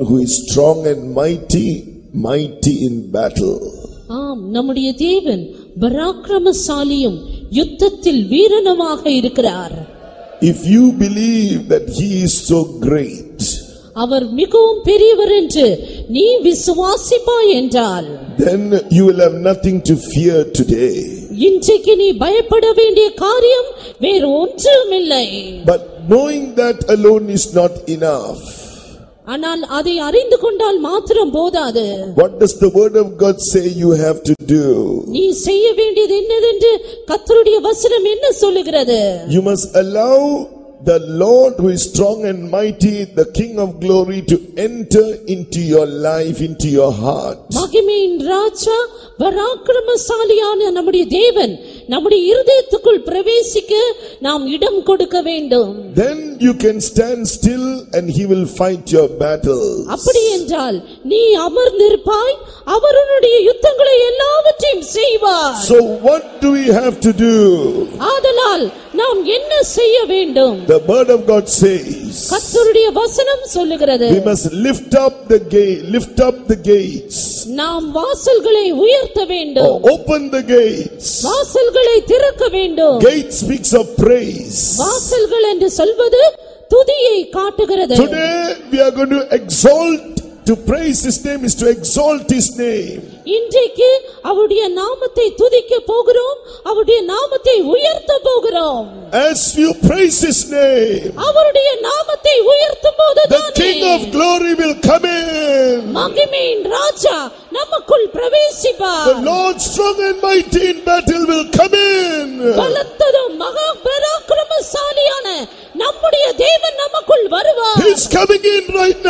who is strong and mighty, mighty in battle. ஆம் நம்முடைய தேவன் பராக்கிரமசாலியும் யுத்தத்தில் வீரனுமாக இருக்கிறார் If you believe that He is so great, அவர் மிகவும் பெரியவர் என்று நீ விசுவாசிப்பாய் என்றால் then you will have nothing to fear today. இன்றைக்கு நீ பயப்பட வேண்டிய காரியம் வேறு ஒன்றுமில்லை But knowing that alone is not enough. ஆனால் அதை அறிந்து கொண்டால் மாத்திரம் போதாது What does the word of God say you have to do? நீ செய்ய வேண்டியது என்னதென்று கர்த்தருடைய வசனம் என்ன சொல்லுகிறது You must allow the Lord who is strong and mighty, the King of glory to enter into your life, into your heart. மகிமையின் ராஜா பராக்கிரமசாலியான நம்முடைய தேவன் நம்முடைய இருதயத்துக்குள் பிரவேசிக்க நாம் இடம் கொடுக்க வேண்டும் Then you can stand still and he will fight your battles. அப்படி என்றால் நீ அமர்ந்திருப்பாய் அவர் உன்னுடைய யுத்தங்களை எல்லாவற்றையும் செய்வார் So what do we have to do? ஆதலால் என்றால் நாம் என்ன செய்ய வேண்டும் The word of God says, கர்த்தருடைய வசனம் சொல்லுகிறது we must lift up the gate, lift up the gates, நாம் வாசல்களை உயர்த்த வேண்டும் or open the gates. வாசல்களை திறக்க வேண்டும் Gate speaks of praise. வாசல்கள் என்று சொல்வது துதியை காட்டுகிறது Today we are going to exalt, to praise His name is to exalt His name. இன்றைக்கு அவருடைய நாமத்தை துதிக்க போகிறோம் அவருடைய நாமத்தை உயர்த்த போகிறோம் As you praise His name, அவருடைய நாமத்தை உயர்த்தும் the போதுதானே King of glory will come in. மகிமையின் ராஜா நமக்குள் பிரவேசிப்பார் The Lord strong and mighty in battle will come in. பலத்ததும் மகா பராக்கிரமசாலியான நம்முடைய தேவன் நமக்குள் வருவார் He's coming in right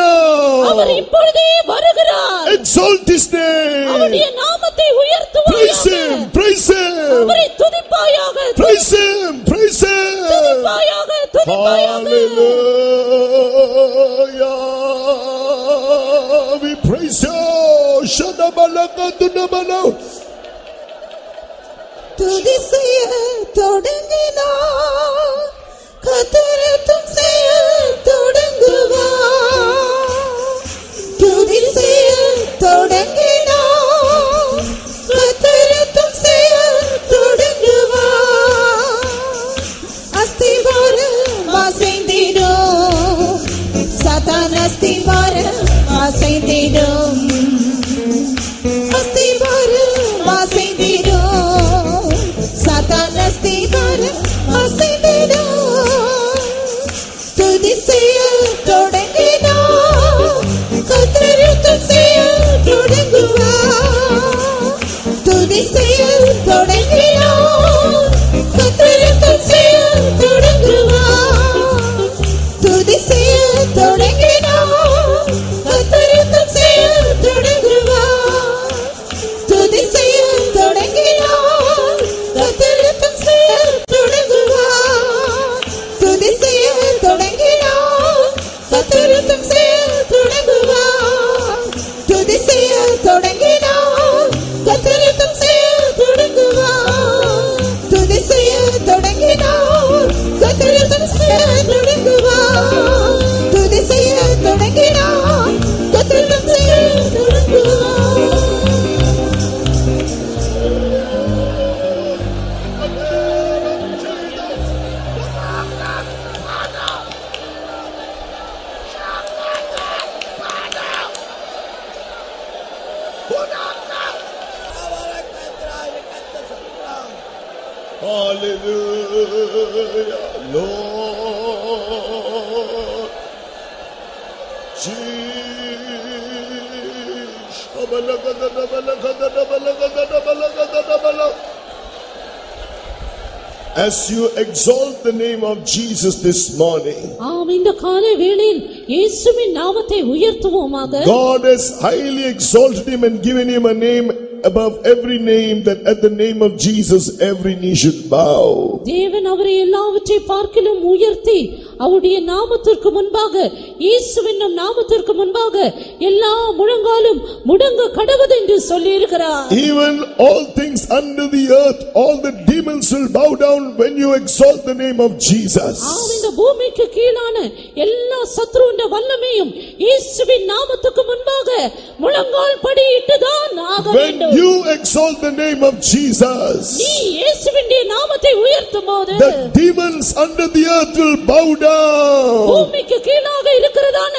our now. இப்பொழுதே வருகிறார் Exalt His name. அவருடைய நாமத்தை Praise உயர்த்துவாயாக Him, praise Him, அவரை துதிப்பாயாக praise Him, praise Him. துதிப்பாயாக துதிப்பாயாக Hallelujah. We praise you. Shadabalakadunamala. துதி செய்ய தொடங்கினார் கத்தரத்தும் செய்ய தொடங்குவார் துதி செய்ய தொடங்கினார் Show of Jesus this morning, ஆம் இந்த காலை வேளையில் இயேசுவின் நாமத்தை உயர்த்துவோமாக God has highly exalted him and given him a name above every name that at the name of Jesus every knee should bow. தேவன் அவரை எல்லாவற்றை பார்க்கிலும் உயர்த்தி அவருடைய நாமத்திற்கு முன்பாக இயேசுவின் நாமத்திற்கு முன்பாக எல்லா முழங்காலும் முடங்க கடவுது என்று சொல்லியிருக்கிறார் Even all things under the earth, all the demons will bow down when you exalt the name of Jesus. இந்த பூமிக்கு கீழான எல்லா சத்ருவின் வல்லமையும் இயேசுவின் நாமத்துக்கு முன்பாக முழங்கால் படியிட்டுதான் ஆக When வேண்டும் you exalt the name of Jesus, நீ இயேசுவின் நாமத்தை உயர்த்தும் போது the demons under the earth will bow down. பூமிக்கு கீழாக இருக்கிறதான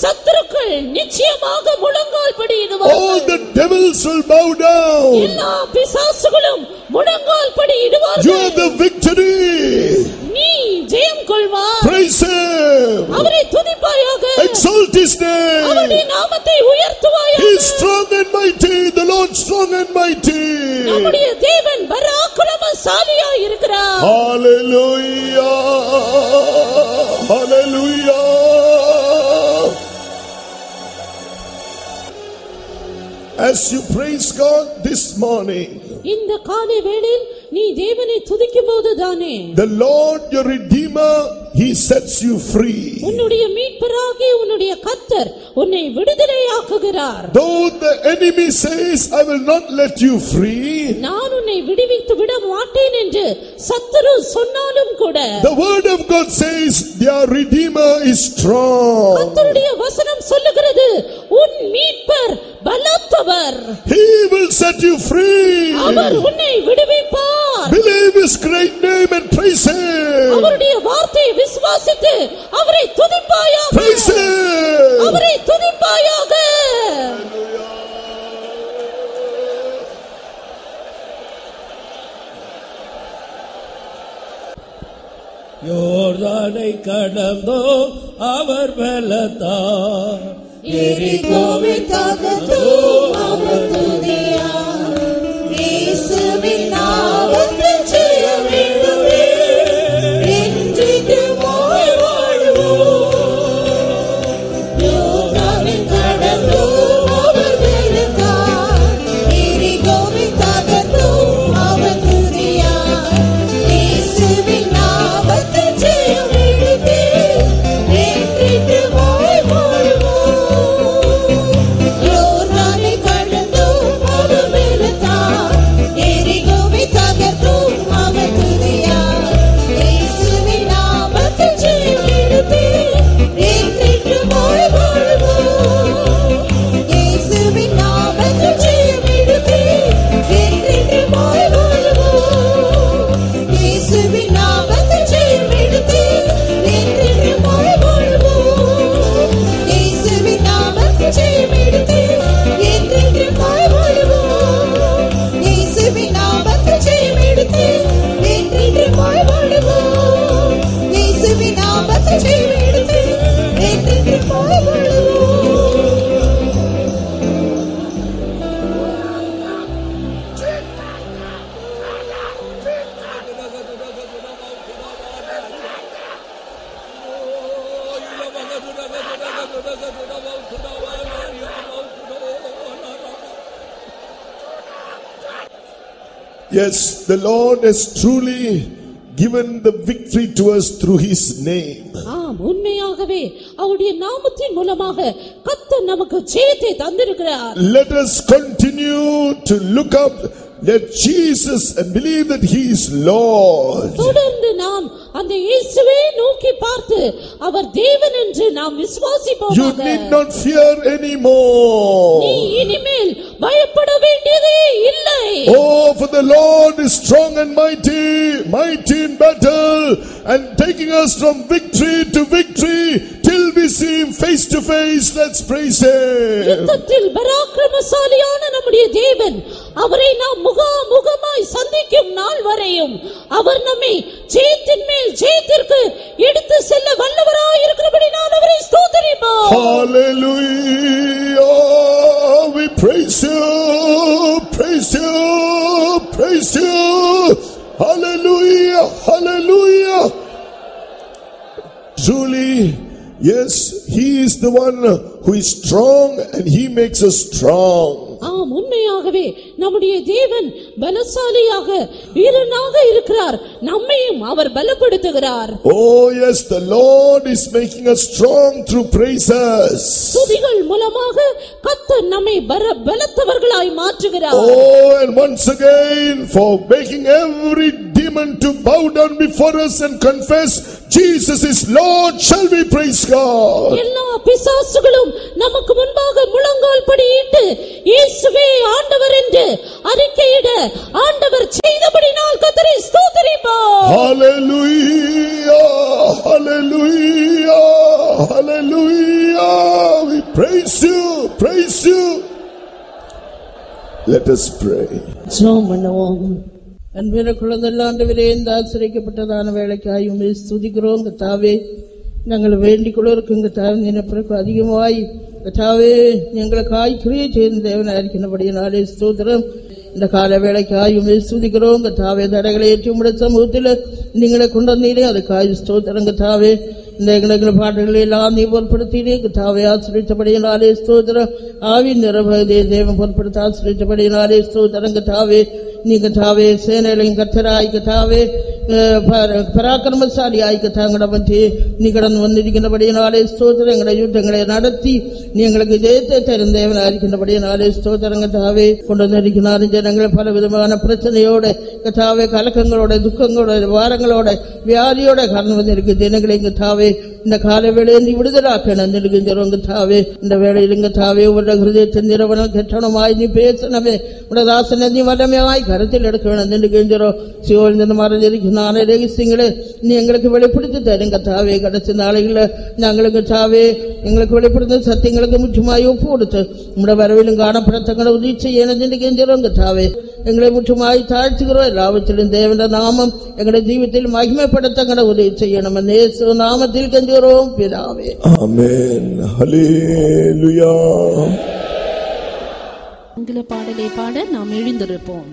சத்துருக்கள் நிச்சயமாக முழங்கால் All படியிடுவார்கள் the devils will bow down. எல்லா பிசாசுகளும் முழங்கால் You படியிடுவார்கள் have the victory. நீ ஜெயம் கொள்வார் Praise Him. அவரை துதிப்பாயாக Exalt His name. அவருடைய நாமத்தை உயர்த்துவாயாக He is strong and mighty, the Lord strong and mighty. நம்முடைய தேவன் பராக்கிரமசாலியா இருக்கிறார் Hallelujah. Hallelujah. As you praise God this morning, இந்த காலை வேளையில் நீ தேவனை துதிக்கும் போதுதானே the Lord your Redeemer, He sets you free. உன்னுடைய மீட்பராகி உன்னுடைய கத்தர் உன்னை விடுதலையாக்குகிறார் Though the enemy says, I will not let you free, நான் உன்னை உன்னை விடுவித்து விட மாட்டேன் என்று சத்துரு சொன்னாலும் கூட The word of God says their redeemer is strong. கர்த்தருடைய வசனம் சொல்லுகிறது உன் மீட்பர் பலத்தவர் He will set you free. அவர் உன்னை விடுவிப்பார் Believe his great name and praise him. அவருடைய வார்த்தையை விசுவாசித்து அவரை துதிப்பாயாக Praise him. அவரை துதிப்பாயாக யோர்தானை கடந்தோ அவர் பலத்தார் எரிகோவை தகர்த்தோம் அவர் துதியார். இயேசுவின் நாமத்தில் the Lord has truly given the victory to us through his name. ஆம் உண்மையாகவே அவருடைய நாமத்தின் மூலமாக கர்த்தர் நமக்கு ஜெயத்தை தந்திருக்கிறார் Let us continue to look up at Jesus and believe that he is Lord. தொடர்ந்து நாம் அந்த இயேசுவை நோக்கி பார்த்து அவர் தேவன் என்று நாம் You விசுவாசிப்போமாக need not fear நீ anymore. இனிமேல் பயப்பட வேண்டியதே இல்லை Oh, for the Lord is strong and mighty, mighty in battle, and taking us from victory to victory till we see him face to face. Let's praise him. யுத்தத்தில் பராக்கிரமசாலியான நம்முடைய தேவன் அவரை நாம் முகாமுகமாய் சந்திக்கும் நாள் வரையும் அவர் நம்மை ஜெயத்தின் மேல் ஜெயத்திற்கு எடுத்து செல்ல வல்லவராய் இருக்கிறபடி நான் அவரை ஸ்தோத்தரிப்போம் Hallelujah. We praise you, praise you, praise you. Hallelujah, hallelujah. Truly, yes, he is the one who is strong and he makes us strong. ஆம் உண்மையாகவே நம்முடைய தேவன் பலசாலியாக வீரனாக இருக்கிறார் நம்மையும் அவர் பலப்படுத்துகிறார் Oh yes, the Lord is making us strong through praises. துதிகள் மூலமாக கர்த்தர் நம்மை பர- பலத்தவர்களாய் மாற்றுகிறார் Oh, and once again, for making every demon to bow down before us and confess Jesus is Lord, shall we praise God? எல்லா பிசாசுகளும் நமக்கு முன்பாக முழங்கால் படியிட்டு இயேசுவே ஆண்டவர் என்று அறிக்கையிட ஆண்டவர் செய்தபடினால் கத்தரை ஸ்தோத்தரிப்போம் Hallelujah, hallelujah, hallelujah. We praise you, praise you. Let us pray. ஜெபம் பண்ணுவோம் அன்பின குழந்தைகள் ஆண்டவரே இந்த ஆசிரியக்கப்பட்டதான வேலைக்காய் உண்மை ஸ்துதிக்கிறோம் கத்தாவே ഞങ്ങൾ വേണ്ടിക്കുള്ളവർക്കും കർത്താവ് നിനപ്പിറക്കും അധികമായി കർത്താവേ ഞങ്ങൾക്കായി ക്രിയ ചെയ്യുന്ന ദേവനായിരിക്കുന്നപടിയാലേ സ്തോത്രം இந்த காலவேளைக்காய் உண்மை ஸ்துதிக்கிறோம் கத்தாவே தடைகளை ஏற்றி உடைய சமூகத்தில் நீங்களை கொண்டீரே அதுக்காய் ஸ்தோத்திரம் கத்தாவே இந்த எங்களுக்கு பாட்டுகளை எல்லாம் நீ பொருட்படுத்தினே கத்தாவே ஆசிரியத்தபடியினாலே ஸ்தோத்திரம் ஆவி நிரபதியை தேவன் பொருட்படுத்த ஆசிரியத்தபடியினாலே ஸ்தோத்திரம் கத்தாவே நீ கதாவே சேனைகளின் கர்த்தராய் கதாவே பராக்கிரமசாலியாய் கதாங்கட பற்றி நீ கடந்து வந்திருக்கின்றபடியினாலே ஸ்தோத்திரம் எங்களை யுத்தங்களை நடத்தி நீ எங்களுக்கு ஜெயத்தை தெரிந்தவனாக இருக்கின்றபடியினாலே ஸ்தோத்திரம் கதாவே கொண்டு வந்திருக்கிறார் ஜனங்களை பல விதமான பிரச்சனையோட கதாவே கலக்கங்களோட துக்கங்களோட வாரங்களோட வியாதியோட கடந்து வந்திருக்கு ஜனங்களை கதாவே இந்த கால வேலையை விடுதலாக்க நந்திருக்கின்றவங்க தாவே இந்த வேலையில் இங்க தாவே உடைய ஹிருதயத்தின் நிறுவனம் கெட்டணமாய் நீ பேசணமே உடதாசனதி வல்லமையாய் കരത്തിലെടുക്കണമെന്ന് കെഞ്ചറോ സിയോയിൽ നിന്ന് മറിഞ്ഞിരിക്കുന്ന ആളെ രഹസ്യങ്ങളെ നീ ഞങ്ങൾക്ക് വെളിപ്പെടുത്തി തരും കഥാവേ കടച്ച നാളുകളിൽ ഞങ്ങൾക്ക് കഥാവേ ഞങ്ങൾക്ക് വെളിപ്പെടുത്തുന്ന സത്യങ്ങൾക്ക് മുറ്റുമായി ഒപ്പുകൊടുത്ത് നമ്മുടെ വരവിലും കാണപ്പെടത്തങ്ങളുടെ ഉദീക്ഷ ചെയ്യണതിൻ്റെ കെഞ്ചറും കഥാവേ எங்களை முற்றுமாய் தாழ்த்துகிறோம் எல்லாவற்றிலும் தேவன நாமம் எங்களுடைய ஜீவத்தில் மகிமைப்படுத்தங்கட உதவி செய்யணும் நேசு நாமத்தில் கஞ்சுகிறோம் பிதாவே ஆமென் ஹalleluya ஆங்கில பாடலை பாட நாம் எழுந்திருப்போம்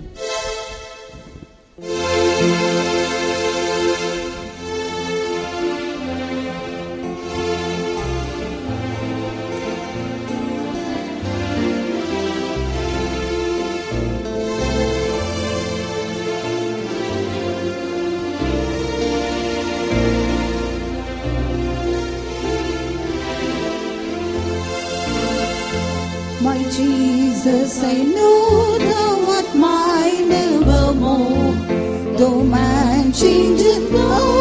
My Jesus, I know thou art mine evermore don't mind changing no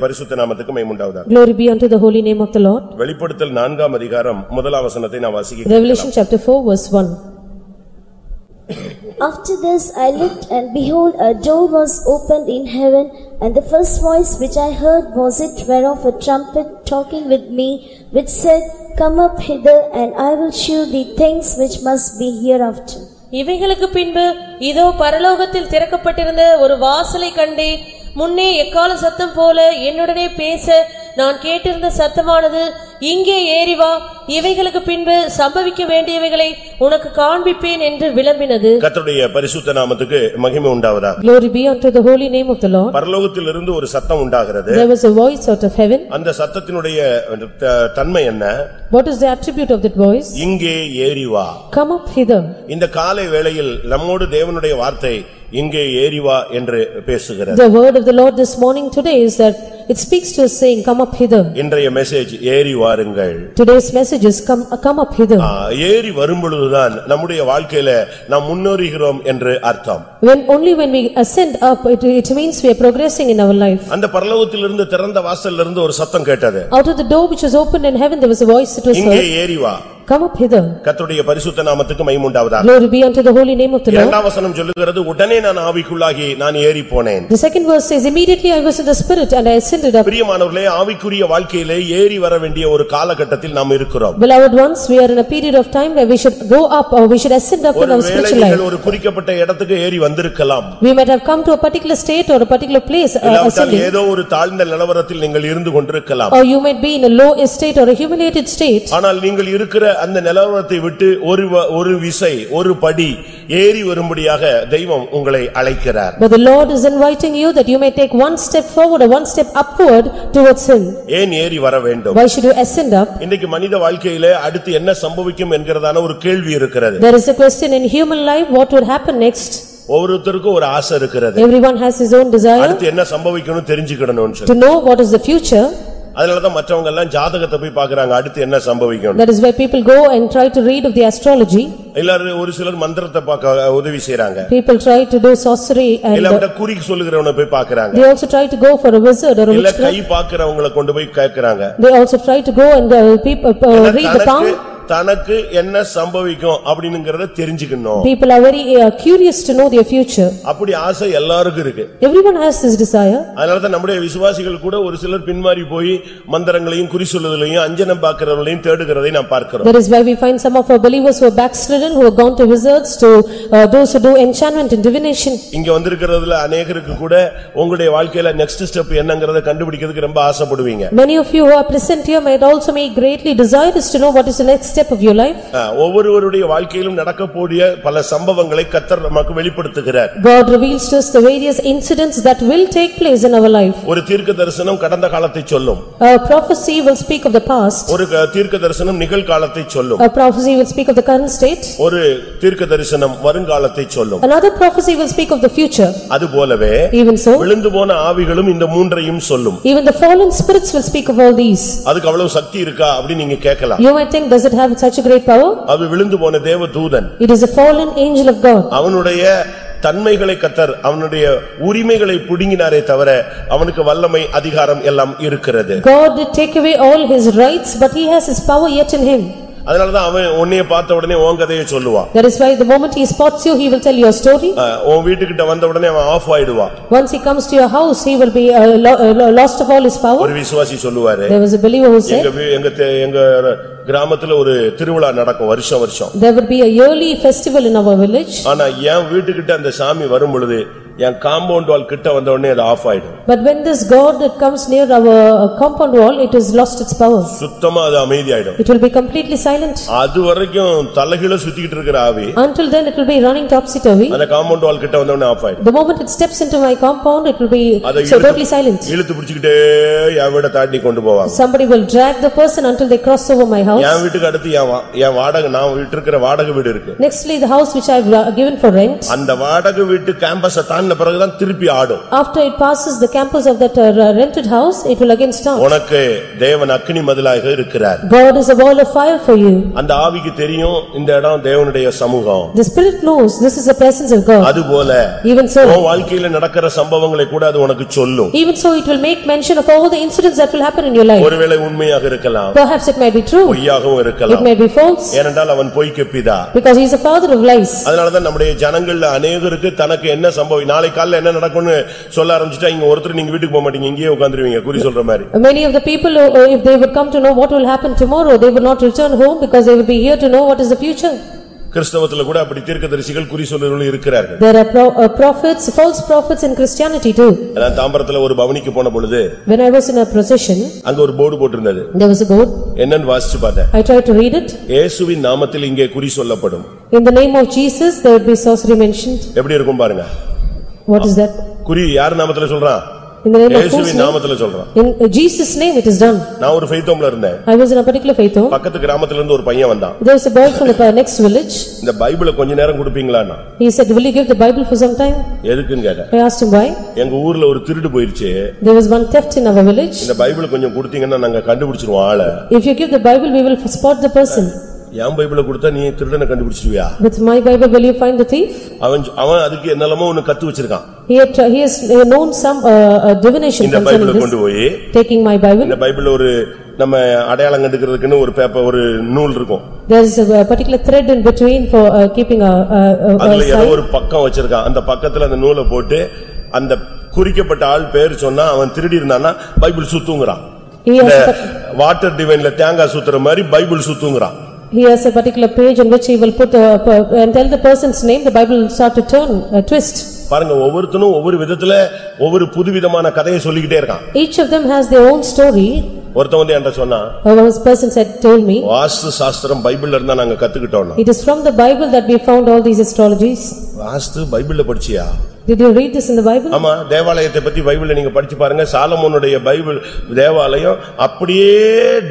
பரிசுத்த நாமத்துக்கு மைமுண்டாவதாக Glory be unto the holy name of the Lord. வெளிப்படுத்தல் நான்காம் அதிகாரம் முதலாம் வசனத்தை நான் வாசிக்கிறேன் Revelation chapter 4 verse 1. After this I looked, and behold, a door was opened in heaven, and the first voice which I heard was it whereof a trumpet talking with me, which said, Come up hither, and I will shew thee things which must be hereafter. இவைகளுக்கு பின்பு இதோ பரலோகத்தில் திறக்கப்பட்டிருந்த ஒரு வாசலை கண்டேன் முன்னே எக்கால சத்தம் போல என்னுடனே பேச நான் கேட்டிருந்த சத்தமானது இங்கே ஏறி வா இவைகளுக்கு பின்பு சம்பவிக்க வேண்டியவைகளை உனக்கு காண்பிப்பேன் என்று விளம்பினது கர்த்தருடைய பரிசுத்த நாமத்துக்கு மகிமை உண்டாவதா Glory be unto the holy name of the Lord. பரலோகத்திலிருந்து ஒரு சத்தம் உண்டாகிறது There was a voice out of heaven. அந்த சத்தத்தினுடைய தன்மை என்ன What is the attribute of that voice? இங்கே ஏறி வா Come up hither. இந்த காலை வேளையில் நம்மோடு தேவனுடைய வார்த்தை இங்கே ஏறி வா என்று பேசுகிறது The word of the Lord this morning today is that it speaks to us saying, Come up hither. இன்றைய மெசேஜ் ஏறி வாருங்கள் Today's message is, Come, come up hither. ஆ, ஏறி வரும்பொழுதுதான் நம்முடைய வாழ்க்கையில நாம் முன்னேறுகிறோம் என்று அர்த்தம் When, only when we ascend up, it, it means we are progressing in our life. அந்த பரலோகத்திலிருந்து திறந்த வாசல்ல இருந்து ஒரு சத்தம் கேட்டது Out of the door which was opened in heaven, there was a voice that was இங்கே heard, ஏறி வா Come up hither. கர்த்தருடைய பரிசுத்த நாமத்துக்கு மைமுண்டாவதாக Glory be unto the holy name of the Lord. இரண்டாம் வசனம் சொல்லுகிறது உடனே நான் ஆவிக்குள்ளாகி நான் ஏறி போனேன் The second verse says, Immediately I was in the spirit and I ascended up. பிரியமானவர்களே ஆவிக்குரிய வாழ்க்கையிலே ஏறி வர வேண்டிய ஒரு காலகட்டத்தில் நாம் இருக்கிறோம் Beloved ones, we are in a period of time where we should go up or we should ascend up in ஒரு our வேளை spiritual நீங்கள் life. ஒரு குறிக்கப்பட்ட இடத்துக்கு ஏறி வந்திருக்கலாம் We might have come to a particular state or a particular place uh, இல்லாவிட்டால் ascending. ஏதோ ஒரு தாழ்ந்த நிலவரத்தில் நீங்கள் இருந்து கொண்டிருக்கலாம் Or you might be in a low estate or a humiliated state. ஆனால் நீங்கள் இருக்கிற அந்த நிலவரத்தை விட்டு ஒரு வ- ஒரு விசை ஒரு படி ஏறி வரும்படியாக தெய்வம் உங்களை அழைக்கிறார் But the Lord is inviting you that you may take one step forward or one step upward towards Him. ஏன் ஏறி வர வேண்டும் Why should you ascend up? இன்றைக்கு மனித வாழ்க்கையிலே அடுத்து என்ன சம்பவிக்கும் என்கிறதான ஒரு கேள்வி இருக்கிறது There is a question in human life, what would happen next? ஒவ்வொருத்தருக்கும் ஒரு ஆசை இருக்கிறது Everyone has his own desire அடுத்து என்ன சம்பவிக்கணும் தெரிஞ்சுக்கிடணும்னு சொல்லி to know what is the future. அதனாலதான் மற்றவங்க எல்லாம் ஜாதகத்தை போய் பாக்குறாங்க அடுத்து என்ன சம்பவிக்கணும் That is why people go and try to read of the astrology. எல்லாரும் ஒரு சிலர் மந்திரத்தை பார்க்க உதவி செய்யறாங்க People try to do sorcery and uh, இல்லாவிட்ட குறி சொல்லுகிறவனை போய் பாக்குறாங்க they also try to go for a wizard or a இல்ல கை witchcraft. பாக்குறவங்களை கொண்டு போய் கேக்குறாங்க They also try to go and uh, people uh, read the palm. தனக்கு தனக்கு என்ன சம்பவிக்கும் அப்படிங்கறத தெரிஞ்சுக்கணும் People are very uh, curious to know their future. அப்படி ஆசை எல்லாருக்கும் இருக்கு Everyone has this desire. அதனாலதான் நம்முடைய விசுவாசிகள் கூட ஒரு சிலர் பின்மாறி போய் மந்திரங்களையும் குறி சொல்லுதலையும் அஞ்சனம் பாக்குறவர்களையும் தேடுகிறதை நாம் பார்க்கிறோம் That is why we find some of our believers who are backslidden, who have gone to wizards, to uh, those who do enchantment and divination. இங்க வந்திருக்கிறதுல அநேகருக்கு கூட உங்களுடைய வாழ்க்கையில நெக்ஸ்ட் ஸ்டெப் என்னங்கறத கண்டுபிடிக்கிறதுக்கு ரொம்ப ஆசைப்படுவீங்க Many of you who are present here might also be greatly desirous to know what is the next step of your life. ஒவ்வொருவருடைய வாழ்க்கையிலும் நடக்கக்கூடிய பல சம்பவங்களை கத்தர் நமக்கு வெளிப்படுத்துகிறார் God reveals to us the various incidents that will take place in our life. ஒரு தீர்க்க தரிசனம் கடந்த காலத்தை சொல்லும் A prophecy will speak of the past. ஒரு க- தீர்க்க தரிசனம் நிகழ்காலத்தை சொல்லும் A prophecy will speak of the current state. ஒரு தீர்க்க தரிசனம் வருங்காலத்தை சொல்லும் Another prophecy will speak of the future. அது போலவே Even so, விழுந்து போன ஆவிகளும் இந்த மூன்றையும் சொல்லும் even the fallen spirits will speak of all these. அதுக்கு அவ்வளவு சக்தி இருக்கா அப்படின்னு நீங்க கேட்கலாம் You might think, does it have such a great power? அது விழுந்து போன தேவ தூதன் It is a fallen angel of God. அவனுடைய தன்மைகளை கத்தர் அவனுடைய உரிமைகளை புடுங்கினாரே தவிர அவனுக்கு வல்லமை அதிகாரம் எல்லாம் இருக்கிறது God did take away all his rights, but he has his power yet in him. அதனாலதான் அவன் உன்னைய பார்த்த உடனே உன் கதையை சொல்லுவான் That is why the moment he spots you, he will tell your story. உன் வீட்டுக்கிட்ட வந்த உடனே அவன் ஆஃப் ஆயிடுவான் Once he comes to your house, he will be uh, lo- uh, lost of all his power. ஒரு விசுவாசி சொல்லுவாரு There was a believer who எங்க said, வீ- எங்க தே- எங்க கிராமத்துல ஒரு திருவிழா நடக்கும் வருஷம் வருஷம் there would be a yearly festival in our village. ஆனா என் வீட்டுக்கிட்ட அந்த சாமி வரும் பொழுது என் காம்பவுண்ட் வால் கிட்ட வந்த உடனே அது ஆஃப் ஆயிடும் But when this God that comes near our uh, compound wall, it has lost its power. சுத்தமா அது அமைதியாயிடும் It will be completely silent. அது வரைக்கும் தலைகீழ சுத்திக்கிட்டு இருக்கிற ஆவி Until then, it will be running topsy-turvy. அந்த காம்பவுண்ட் வால் கிட்ட வந்த உடனே ஆஃப் ஆயிடும் The moment it steps into my compound, it will be அதை so இழுத்து- totally silent. இழுத்து பிடிச்சுக்கிட்டே என் வீட தாண்டி கொண்டு போவாங்க Somebody will drag the person until they cross over my N house. வீட்டுக்கு அடுத்து என் வா- என் வாடகை நான் விட்டு இருக்கிற வாடகை வீடு இருக்கு Nextly, the house which I have uh, given for rent, அந்த வாடகை வீட்டு கேம்பஸ தாண்டி தாண்டின பிறகுதான் திருப்பி ஆடும் After it passes the campus of that uh, rented house, it will again start. உனக்கு தேவன் அக்கினி மதிலாக இருக்கிறார் God is a wall of fire for you. அந்த ஆவிக்கு தெரியும் இந்த இடம் தேவனுடைய சமூகம் The spirit knows this is the presence of God. அதுபோல Even so, உன் வாழ்க்கையில நடக்கிற சம்பவங்களை கூட அது உனக்கு சொல்லும் even so it will make mention of all the incidents that will happen in your life. ஒருவேளை உண்மையாக இருக்கலாம் Perhaps it might be true, பொய்யாகவும் it இருக்கலாம் may be false, ஏனென்றால் அவன் பொய்க்கு பிதா because he is a father of lies. அதனாலதான் நம்முடைய ஜனங்கள்ல அநேகருக்கு தனக்கு என்ன சம்பவம் நாளை காலைல என்ன நடக்கும்னு சொல்ல ஆரம்பிச்சுட்டா இங்க ஒருத்தர் நீங்க வீட்டுக்கு போக மாட்டீங்க இங்கேயே உட்காந்துருவீங்க குறி சொல்ற மாதிரி Many of the people, who, uh, if they would come to know what will happen tomorrow, they would not return home because they would be here to know what is the future. கிறிஸ்தவத்துல கூட அப்படி தீர்க்கதரிசிகள் குறி சொல்லுறவர்கள் இருக்கிறார்கள் There are pro- uh, prophets, false prophets in Christianity too. நான் தாம்பரத்துல ஒரு பவனிக்கு போன பொழுது When I was in a procession, அங்க ஒரு போர்டு போட்டிருந்தது there was a board, என்னன்னு வாசிச்சு பார்த்தேன் I tried to read it. இயேசுவின் நாமத்தில் இங்கே குறி சொல்லப்படும் In the name of Jesus, there would be sorcery mentioned. எப்படி இருக்கும் பாருங்க What is that? குறி யார் நாமத்துல சொல்றான் In the name of whose இயேசுவின் name? நாமத்துல சொல்றான் In uh, Jesus' name it is done. நான் ஒரு ஃபெய்த்தோம்ல இருந்தேன் I was in a particular faith home. பக்கத்து கிராமத்துல இருந்து ஒரு பையன் வந்தான் There was a boy from the uh, next village. இந்த பைபிளை கொஞ்ச நேரம் கொடுப்பீங்களான்னா He said, will you give the Bible for some time? எதுக்குன்னு கேட்டேன் I asked him why. எங்க ஊர்ல ஒரு திருடு போயிருச்சு There was one theft in our village. இந்த பைபிள் கொஞ்சம் கொடுத்தீங்கன்னா நாங்க கண்டுபிடிச்சிருவோம் ஆளை If you give the Bible, we will spot the person. என் பைபிளை கொடுத்தா நீ திருடனை கண்டுபிடிச்சிருவியா? With my Bible, will you find the thief? அவன் அவன் அதுக்கு என்னெல்லாமோ ஒண்ணு கத்து வச்சிருக்கான். He had, he has known some uh, uh, divination இந்த concerning பைபிளை கொண்டு this. போய் Taking my Bible, இந்த பைபிள்ல ஒரு நம்ம அடையாளம் கண்டுக்கிறதுக்குன்னு ஒரு பேப்பர் ஒரு நூல் இருக்கும். There is a particular thread in between for uh, keeping a, a, a- அதுல ஏதோ sign. ஒரு பக்கம் வச்சிருக்கான். அந்த பக்கத்துல அந்த நூலை போட்டு அந்த குறிக்கப்பட்ட ஆள் பேர் சொன்னா அவன் திருடி இருந்தான்னா பைபிள் சுத்துங்கிறான். He has, வாட்டர் டிவைன்ல தேங்காய் சுத்துற மாதிரி பைபிள் சுத்துங்கிறான். he has a particular page in which he will put uh, per- and tell the person's name, the Bible will start to turn, uh, twist. பாருங்க ஒவ்வொருத்தனும் ஒவ்வொரு விதத்துல ஒவ்வொரு புதுவிதமான கதையை சொல்லிக்கிட்டே இருக்கான் Each of them has their own story. ஒருத்தன் வந்து என்கிட்ட சொன்னா One person said, told me, வாஸ்து சாஸ்திரம் பைபிள்ல இருந்தா நாங்க கத்துக்கிட்டோம் it is from the Bible that we found all these astrologies. வாஸ்து பைபிள்ல படிச்சியா Did you read this in the Bible? ஆமா தேவாலயத்தை பத்தி பைபிள்ல நீங்க படிச்சு பாருங்க. சாலமோனுடைய பைபிள் தேவாலயம் அப்படியே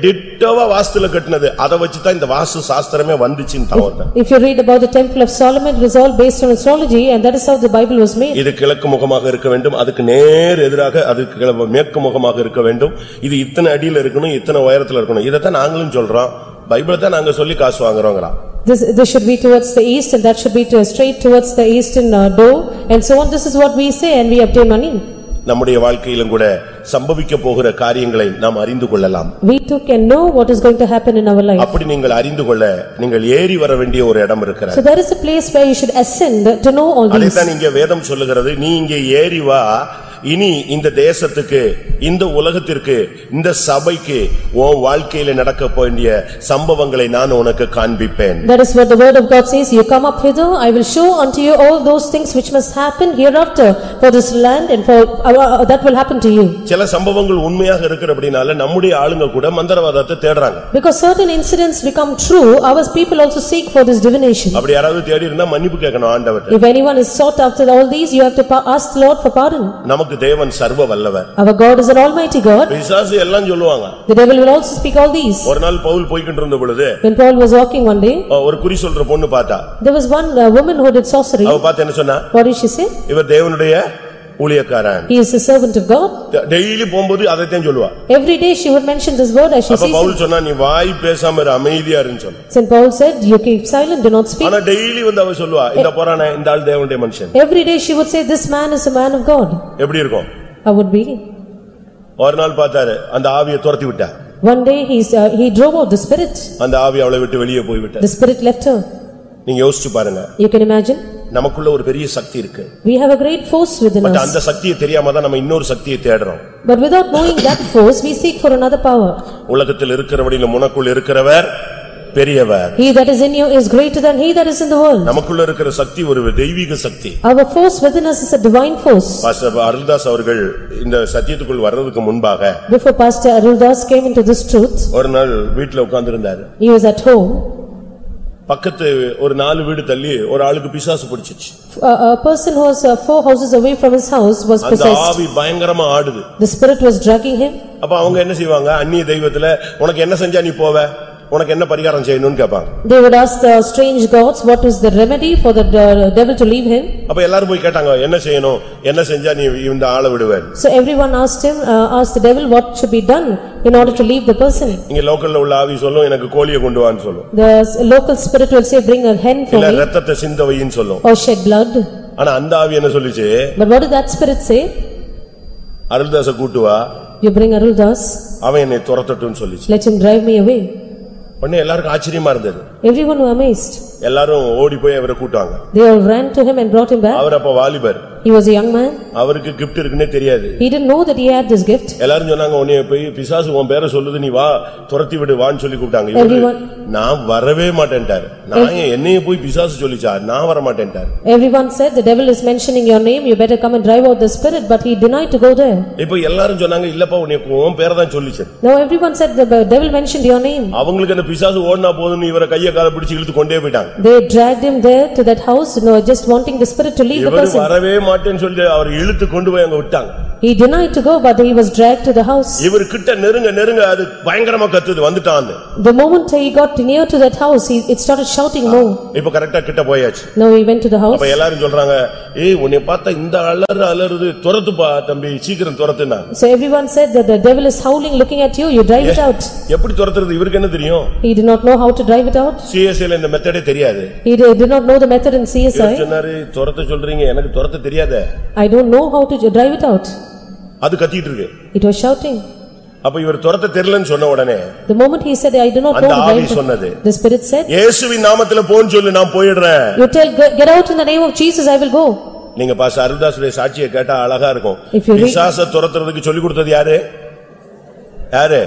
டிட்டோவா வாஸ்துல கட்டினது. அதை வச்சுதான் இந்த வாஸ்து சாஸ்திரமே வந்துச்சுன்னு தான். If you read about the temple of Solomon, it was all based on astrology and that is how the Bible was made. இது கிழக்கு முகமாக இருக்க வேண்டும். அதுக்கு நேர் எதிராக அதுக்கு மேற்கு முகமாக இருக்க வேண்டும். இது இத்தனை அடியில இருக்கணும் இத்தனை உயரத்துல இருக்கணும். இதைத்தான் நாங்களும் சொல்றோம். பைபிளை தான் நாங்க சொல்லி காசு வாங்குறோங்கிறான். This, this should be towards the east and that should be to- straight towards the eastern uh, door and so on. This is what we say and we obtain money. நம்முடைய வாழ்க்கையிலும் கூட சம்பவிக்க போகிற காரியங்களை நாம் அறிந்து கொள்ளலாம் We too can know what is going to happen in our life. அப்படி நீங்கள் அறிந்து கொள்ள நீங்கள் ஏறி வர வேண்டிய ஒரு இடம் இருக்கிறது So there is a place where you should ascend to know all these. அதைத்தான் இங்க வேதம் சொல்லுகிறது நீ இங்கே ஏறி வா இனி இந்த தேசத்துக்கு இந்த உலகத்திற்கு இந்த சபைக்கு உன் வாழ்க்கையில நடக்க வேண்டிய சம்பவங்களை நான் உனக்கு காண்பிப்பேன் That is what the word of God says, you come up hither, I will show unto you all those things which must happen hereafter for this land and for, uh, uh, that will happen to you. சில சம்பவங்கள் உண்மையாக இருக்கிறபடினால நம்முடைய ஆளுங்க கூட மந்திரவாதத்தை தேடுறாங்க Because certain incidents become true, our people also seek for this divination. அப்படி யாராவது தேடி இருந்தா மன்னிப்பு கேட்கணும் ஆண்டவர்ட்ட If anyone is sought after all these, you have to pa- ask the Lord for pardon. நமக்கு தேவன் சர்வ வல்லவர் Our God is an almighty God, பிசாசு எல்லாம் சொல்லுவாங்க the devil will also speak all these. ஒரு நாள் பவுல் போய்கிட்டு இருந்த பொழுது When Paul was walking one day, அஹ், ஒரு குறி சொல்ற பொண்ணு பார்த்தா there was one uh, woman who did sorcery. அவ பார்த்து என்ன சொன்னா What did she say? இவர் தேவனுடைய ஊழியக்காரன் He is a servant of God. Daily போகும்போது அதைத்தான் சொல்லுவா Every day she would mention this word as she அப்ப sees பவுல் it. சொன்னா நீ வாய் பேசாம இரு அமைதியா இருன்னு சொன்ன Saint Paul said, "You keep silent, do not speak." ஆனா டெய்லி வந்து அவ சொல்லுவா இந்த போறானே இந்த ஆள் தேவனுடைய மனுஷன் Every day she would say, "This man is a man of God." எப்படி இருக்கும் How would be? ஒரு நாள் பார்த்தாரு அந்த ஆவியை துரத்தி விட்டா One day he's, uh, he drove out the spirit. அந்த ஆவி அவளை விட்டு வெளியே போய் விட்டா The spirit left her. நீங்க யோசிச்சு பாருங்க You can imagine? நமக்குள்ள ஒரு பெரிய சக்தி இருக்கு We have a great force within but us. அந்த சக்தியை தெரியாம தான் நம்ம இன்னொரு சக்தியை தேடுறோம் But without knowing that force, we seek for another power. உலகத்தில் இருக்கிறபடியிலும் உனக்குள் இருக்கிறவர் பெரியவர் He that is in you is greater than he that is in the world. நமக்குள்ள இருக்கிற சக்தி ஒரு தெய்வீக சக்தி Our force within us is a divine force. Pastor Aruldas அவர்கள் இந்த சத்தியத்துக்குள் வர்றதுக்கு முன்பாக Before Pastor Aruldas came into this truth, ஒரு நாள் வீட்டுல உட்கார்ந்திருந்தாரு he was at home. பக்கத்து ஒரு நாலு வீடு தள்ளி ஒரு ஆளுக்கு பிசாசு பிடிச்சிச்சு A person who was uh, four houses away from his house was அந்த possessed. ஆவி பயங்கரமா ஆடுது The spirit was dragging him. அப்ப அவங்க என்ன செய்வாங்க அந்நிய தெய்வத்துல உனக்கு என்ன செஞ்சா நீ போவ உனக்கு என்ன பரிகாரம் செய்யணும்னு கேட்பாங்க They would ask the strange gods, what is the remedy for the uh, devil to leave him? அப்ப எல்லாரும் போய் கேட்டாங்க என்ன செய்யணும் என்ன செஞ்சா நீ இந்த ஆளை விடுவேன் So everyone asked him, uh, asked the devil what should be done in order to leave the person. இங்க லோக்கல்ல உள்ள ஆவி சொல்லும் எனக்கு கோழியை கொண்டு வான்னு சொல்லும் The s- local spirit will say, bring a hen for இல்ல me ரத்தத்தை சிந்த வைன்னு சொல்லும் or shed blood. ஆனா அந்த ஆவி என்ன சொல்லுச்சு But what did that spirit say? அருள்தாச கூட்டு வா You bring Aruldas, அவன் என்னை துரத்தட்டும்னு சொல்லிச்சு let him drive me away. உடனே எல்லாருக்கும் ஆச்சரியமா இருந்தது. Everyone were amazed. எல்லாரும் ஓடி போய் அவரை கூட்டாங்க They all ran to him and brought him back. அவர் அப்ப வாலிபர் He was a young man. அவருக்கு கிஃப்ட் இருக்குன்னே தெரியாது He didn't know that he had this gift. எல்லாரும் சொன்னாங்க உன்னைய போய் பிசாசு உன் பேரை சொல்லுது நீ வா துரத்தி விடு வான்னு சொல்லி கூப்பிட்டாங்க இவரு, Everyone- நான் வரவே மாட்டேன்ட்டாரு நான் ஏன் என்னைய போய் பிசாசு சொல்லிச்சா நான் வர மாட்டேன்ட்டாரு Everyone said, the devil is mentioning your name, you better come and drive out the spirit, but he denied to go there. இப்ப எல்லாரும் சொன்னாங்க இல்லப்பா உன்னை உன் பேரை தான் சொல்லிச்சு Now everyone said, the devil mentioned your name. அவங்களுக்கு அந்த பிசாசு ஓடினா போதும்னு இவரை கைய கால பிடிச்சு இழுத்து கொண்டே போயிட்டாங்க They dragged him there to that house, no, just wanting the spirit to leave the இவர் person. வரவே மாட்டேன்னு சொல்லி அவர் இழுத்து கொண்டு போய் அங்க விட்டாங்க He denied to go, but he was dragged to the house. இவர் கிட்ட நெருங்க நெருங்க அது பயங்கரமா கத்துது வந்துட்டான் The moment he got near to that house, he, it started shouting more. இப்ப கரெக்டா கிட்ட போயாச்சு Now he went to the house. அப்ப எல்லாரும் சொல்றாங்க ஏய் உன்னை பார்த்தா இந்த அலறு அலறுது துரத்துப்பா தம்பி சீக்கிரம் துரத்துனா So everyone said that the devil is howling looking at you, you drive it out. எப்படி துரத்துறது இவருக்கு என்ன தெரியும் He did not know how to drive it out. சிஎஸ்ஐல இந்த மெத்தடே தெரியாது He did did not know the method in இவர் CSI. சொன்னாரு துரத்த சொல்றீங்க எனக்கு துரத்த தெரியாதே I don't know how to drive it out. அது கத்திட்டு இருக்கு It was shouting. அப்ப இவர் துரத்த தெரியலன்னு சொன்ன உடனே The moment he said, I do not know அந்த to ஆவி drive சொன்னது. The spirit said, இயேசுவின் நாமத்துல போன்னு சொல்லு நான் போயிடுறேன் you tell, "Get get out in the name of Jesus, I will go. நீங்க பாஸ் அருள்தாசுடைய சாட்சியை கேட்டா அழகா இருக்கும் If you read- பிசாச துரத்துறதுக்கு சொல்லி கொடுத்தது யாரு யாரு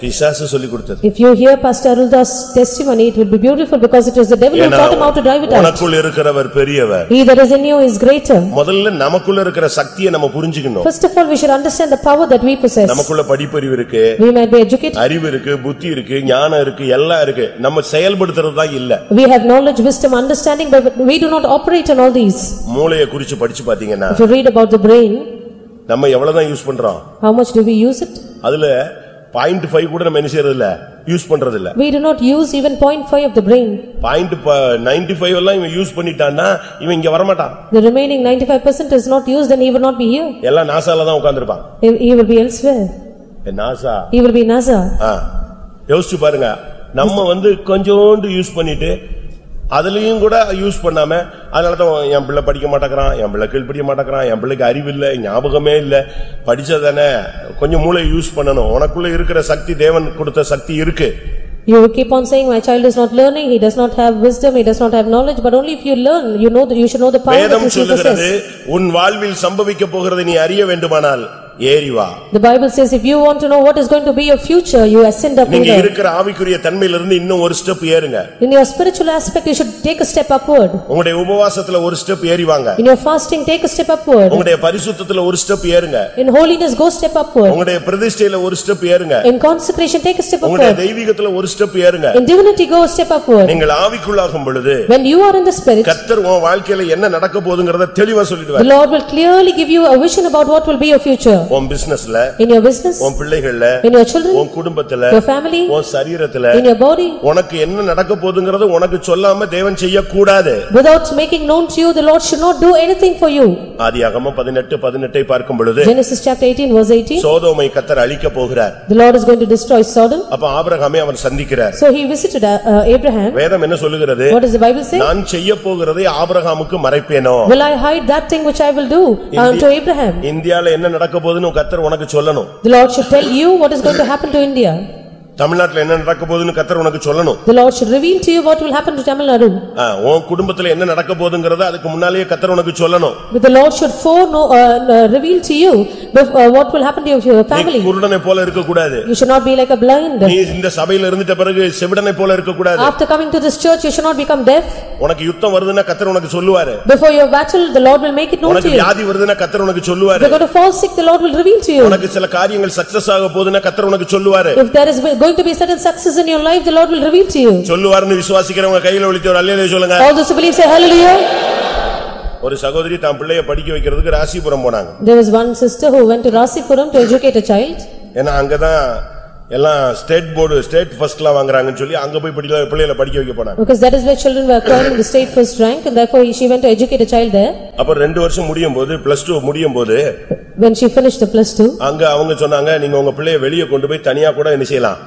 பிசாசு சொல்லி கொடுத்தது If you hear Pastor Arulda's testimony, it will be beautiful because it was the devil who ஏன்னா taught him how to drive it out. உனக்குள் இருக்கிறவர் பெரியவர் He that is in you is greater. முதல்ல நமக்குள்ள இருக்கிற சக்தியை நம்ம புரிஞ்சுக்கணும் First of all, we should understand the power that we possess. நமக்குள்ள படிப்பறிவு இருக்கு We might be educated, அறிவு இருக்கு புத்தி இருக்கு ஞானம் இருக்கு எல்லாம் இருக்கு நம்ம செயல்படுத்துறது தான் இல்ல we have knowledge, wisdom, understanding, but we do not operate on all these. மூளையை குறிச்சு படிச்சு பாத்தீங்கன்னா If you read about the brain, நம்ம எவ்வளவுதான் யூஸ் பண்றோம் how much do we use it? அதுல பாயிண்ட் ஃபைவ் கூட நம்ம என்ன செய்யறது இல்ல யூஸ் பண்றது இல்ல We do not use even point five of the brain. Point ninety five எல்லாம் இவன் யூஸ் பண்ணிட்டான்னா இவன் இங்க வரமாட்டான் The remaining ninety-five percent is not used, then he will not be here. எல்லாம் நாசால தான் உட்கார்ந்திருப்பான் He he will be elsewhere. NASA He will be NASA. ஆ, யோசிச்சு பாருங்க நம்ம வந்து கொஞ்சோண்டு யூஸ் பண்ணிட்டு அதுலயும் கூட யூஸ் பண்ணாம அதனாலதான் என் பிள்ளை படிக்க மாட்டேங்கிறான் என் பிள்ளை கீழ்ப்படிய மாட்டேங்கிறான் என் பிள்ளைக்கு அறிவு இல்ல ஞாபகமே இல்ல. படிச்சதானே கொஞ்சம் மூளை யூஸ் பண்ணணும். உனக்குள்ள இருக்கிற சக்தி தேவன் கொடுத்த சக்தி இருக்கு. You keep on saying, my child is not learning, he does not have wisdom, he does not have knowledge, but only if you learn, you know, you should know the power வேதம் சொல்லுகிறது. உன் வாழ்வில் சம்பவிக்க போகிறதை நீ அறிய வேண்டுமானால். ஏறி வா The Bible says, if you want to know what is going to be your future, you ascend up நீங்க there. இருக்கிற ஆவிக்குரிய தன்மையிலிருந்து இன்னும் ஒரு ஸ்டெப் ஏறுங்க In your spiritual aspect, you should take a step upward. உங்களுடைய உபவாசத்துல ஒரு ஸ்டெப் ஏறி வாங்க In your fasting, take a step upward. உங்களுடைய பரிசுத்தத்துல ஒரு ஸ்டெப் ஏறுங்க In holiness, go step upward. உங்களுடைய பிரதிஷ்டையில ஒரு ஸ்டெப் ஏறுங்க In consecration, take a step உங்களுடைய upward. தெய்வீகத்துல ஒரு ஸ்டெப் ஏறுங்க In divinity, go a step upward. நீங்கள் ஆவிக்குள்ளாகும் பொழுது When you are in the spirit, கர்த்தர் உன் வாழ்க்கையில என்ன நடக்க போகுதுங்கறத தெளிவா the சொல்லிடுவார் Lord will clearly give you a vision about what will be your future. உன் பிசினஸ்ல In your business, உன் பிள்ளைகள்ல in your children, உன் குடும்பத்துல your family, உன் சரீரத்துல in your body. உனக்கு என்ன நடக்க போகுதுங்கறது உனக்கு சொல்லாம தேவன் செய்யக்கூடாது Without making known to you, the Lord should not do anything for you. ஆதியாகமம் பதினெட்டு பதினெட்டை பார்க்கும் பொழுது Genesis chapter 18 verse 18, சோதோமை கத்தர் அழிக்க போகிறார் the Lord is going to destroy Sodom. அப்ப ஆபிரகாமே அவன் சந்திக்கிறார் So he visited uh, uh, Abraham. வேதம் என்ன சொல்லுகிறது What does the Bible say? நான் செய்ய போகிறதை ஆபிரகாமுக்கு மறைப்பேனோ Will I hide that thing which I will do unto Abraham? இந்தியால என்ன நடக்க போகுதுன்னு கத்தர் உனக்கு சொல்லணும் The Lord should tell you what is going to happen to India. தமிழ்நாட்டுல என்ன நடக்க போகுதுன்னு கத்தர் உனக்கு சொல்லணும் The Lord should reveal to you what will happen to Tamil Nadu. ஆ, உன் குடும்பத்துல என்ன நடக்க போகுதுங்கறத அதுக்கு முன்னாலேயே கத்தர் உனக்கு சொல்லணும் But the Lord should foreknow, uh, uh, reveal to you bef- uh, what will happen to your your நீ family. குருடனை போல இருக்க கூடாது You should not be like a blind. நீ இந்த சபையில இருந்துட்ட பிறகு செவிடனை போல இருக்க கூடாது After coming to this church, you should not become deaf. உனக்கு யுத்தம் வருதுன்னா கத்தர் உனக்கு சொல்லுவாரு Before your battle, the Lord will make it known to உனக்கு you. வியாதி வருதுன்னா கத்தர் உனக்கு If சொல்லுவாரு you're going to fall sick, the Lord will reveal to you. உனக்கு சில காரியங்கள் சக்சஸ் ஆக போகுதுன்னா கத்தர் உனக்கு சொல்லுவாரு If there is going to be certain success in your life, the Lord will reveal to you. சொல்லுவாருன்னு விசுவாசிக்கிறவங்க கையில ஒழித்து ஒரு அல்லையிலே சொல்லுங்க All those who believe say hallelujah. ஒரு சகோதரி தான் பிள்ளைய படிக்க வைக்கிறதுக்கு ராசிபுரம் போனாங்க There was one sister who went to Rasipuram to educate a child. ஏன்னா அங்கதான் எல்லாம் ஸ்டேட் போர்டு ஸ்டேட் ஃபர்ஸ்ட்லாம் வாங்குறாங்கன்னு சொல்லி அங்க போய் படிக்கல பிள்ளைகளை படிக்க வைக்க போனாங்க Because that is where children were acquiring the state first rank and therefore she went to educate a child there. அப்ப ரெண்டு வருஷம் முடியும் போது பிளஸ் டூ முடியும் போது When she finished the plus two, அங்க அவங்க சொன்னாங்க நீங்க உங்க பிள்ளைய வெளியே கொண்டு போய் தனியா கூட என்ன செய்யலாம்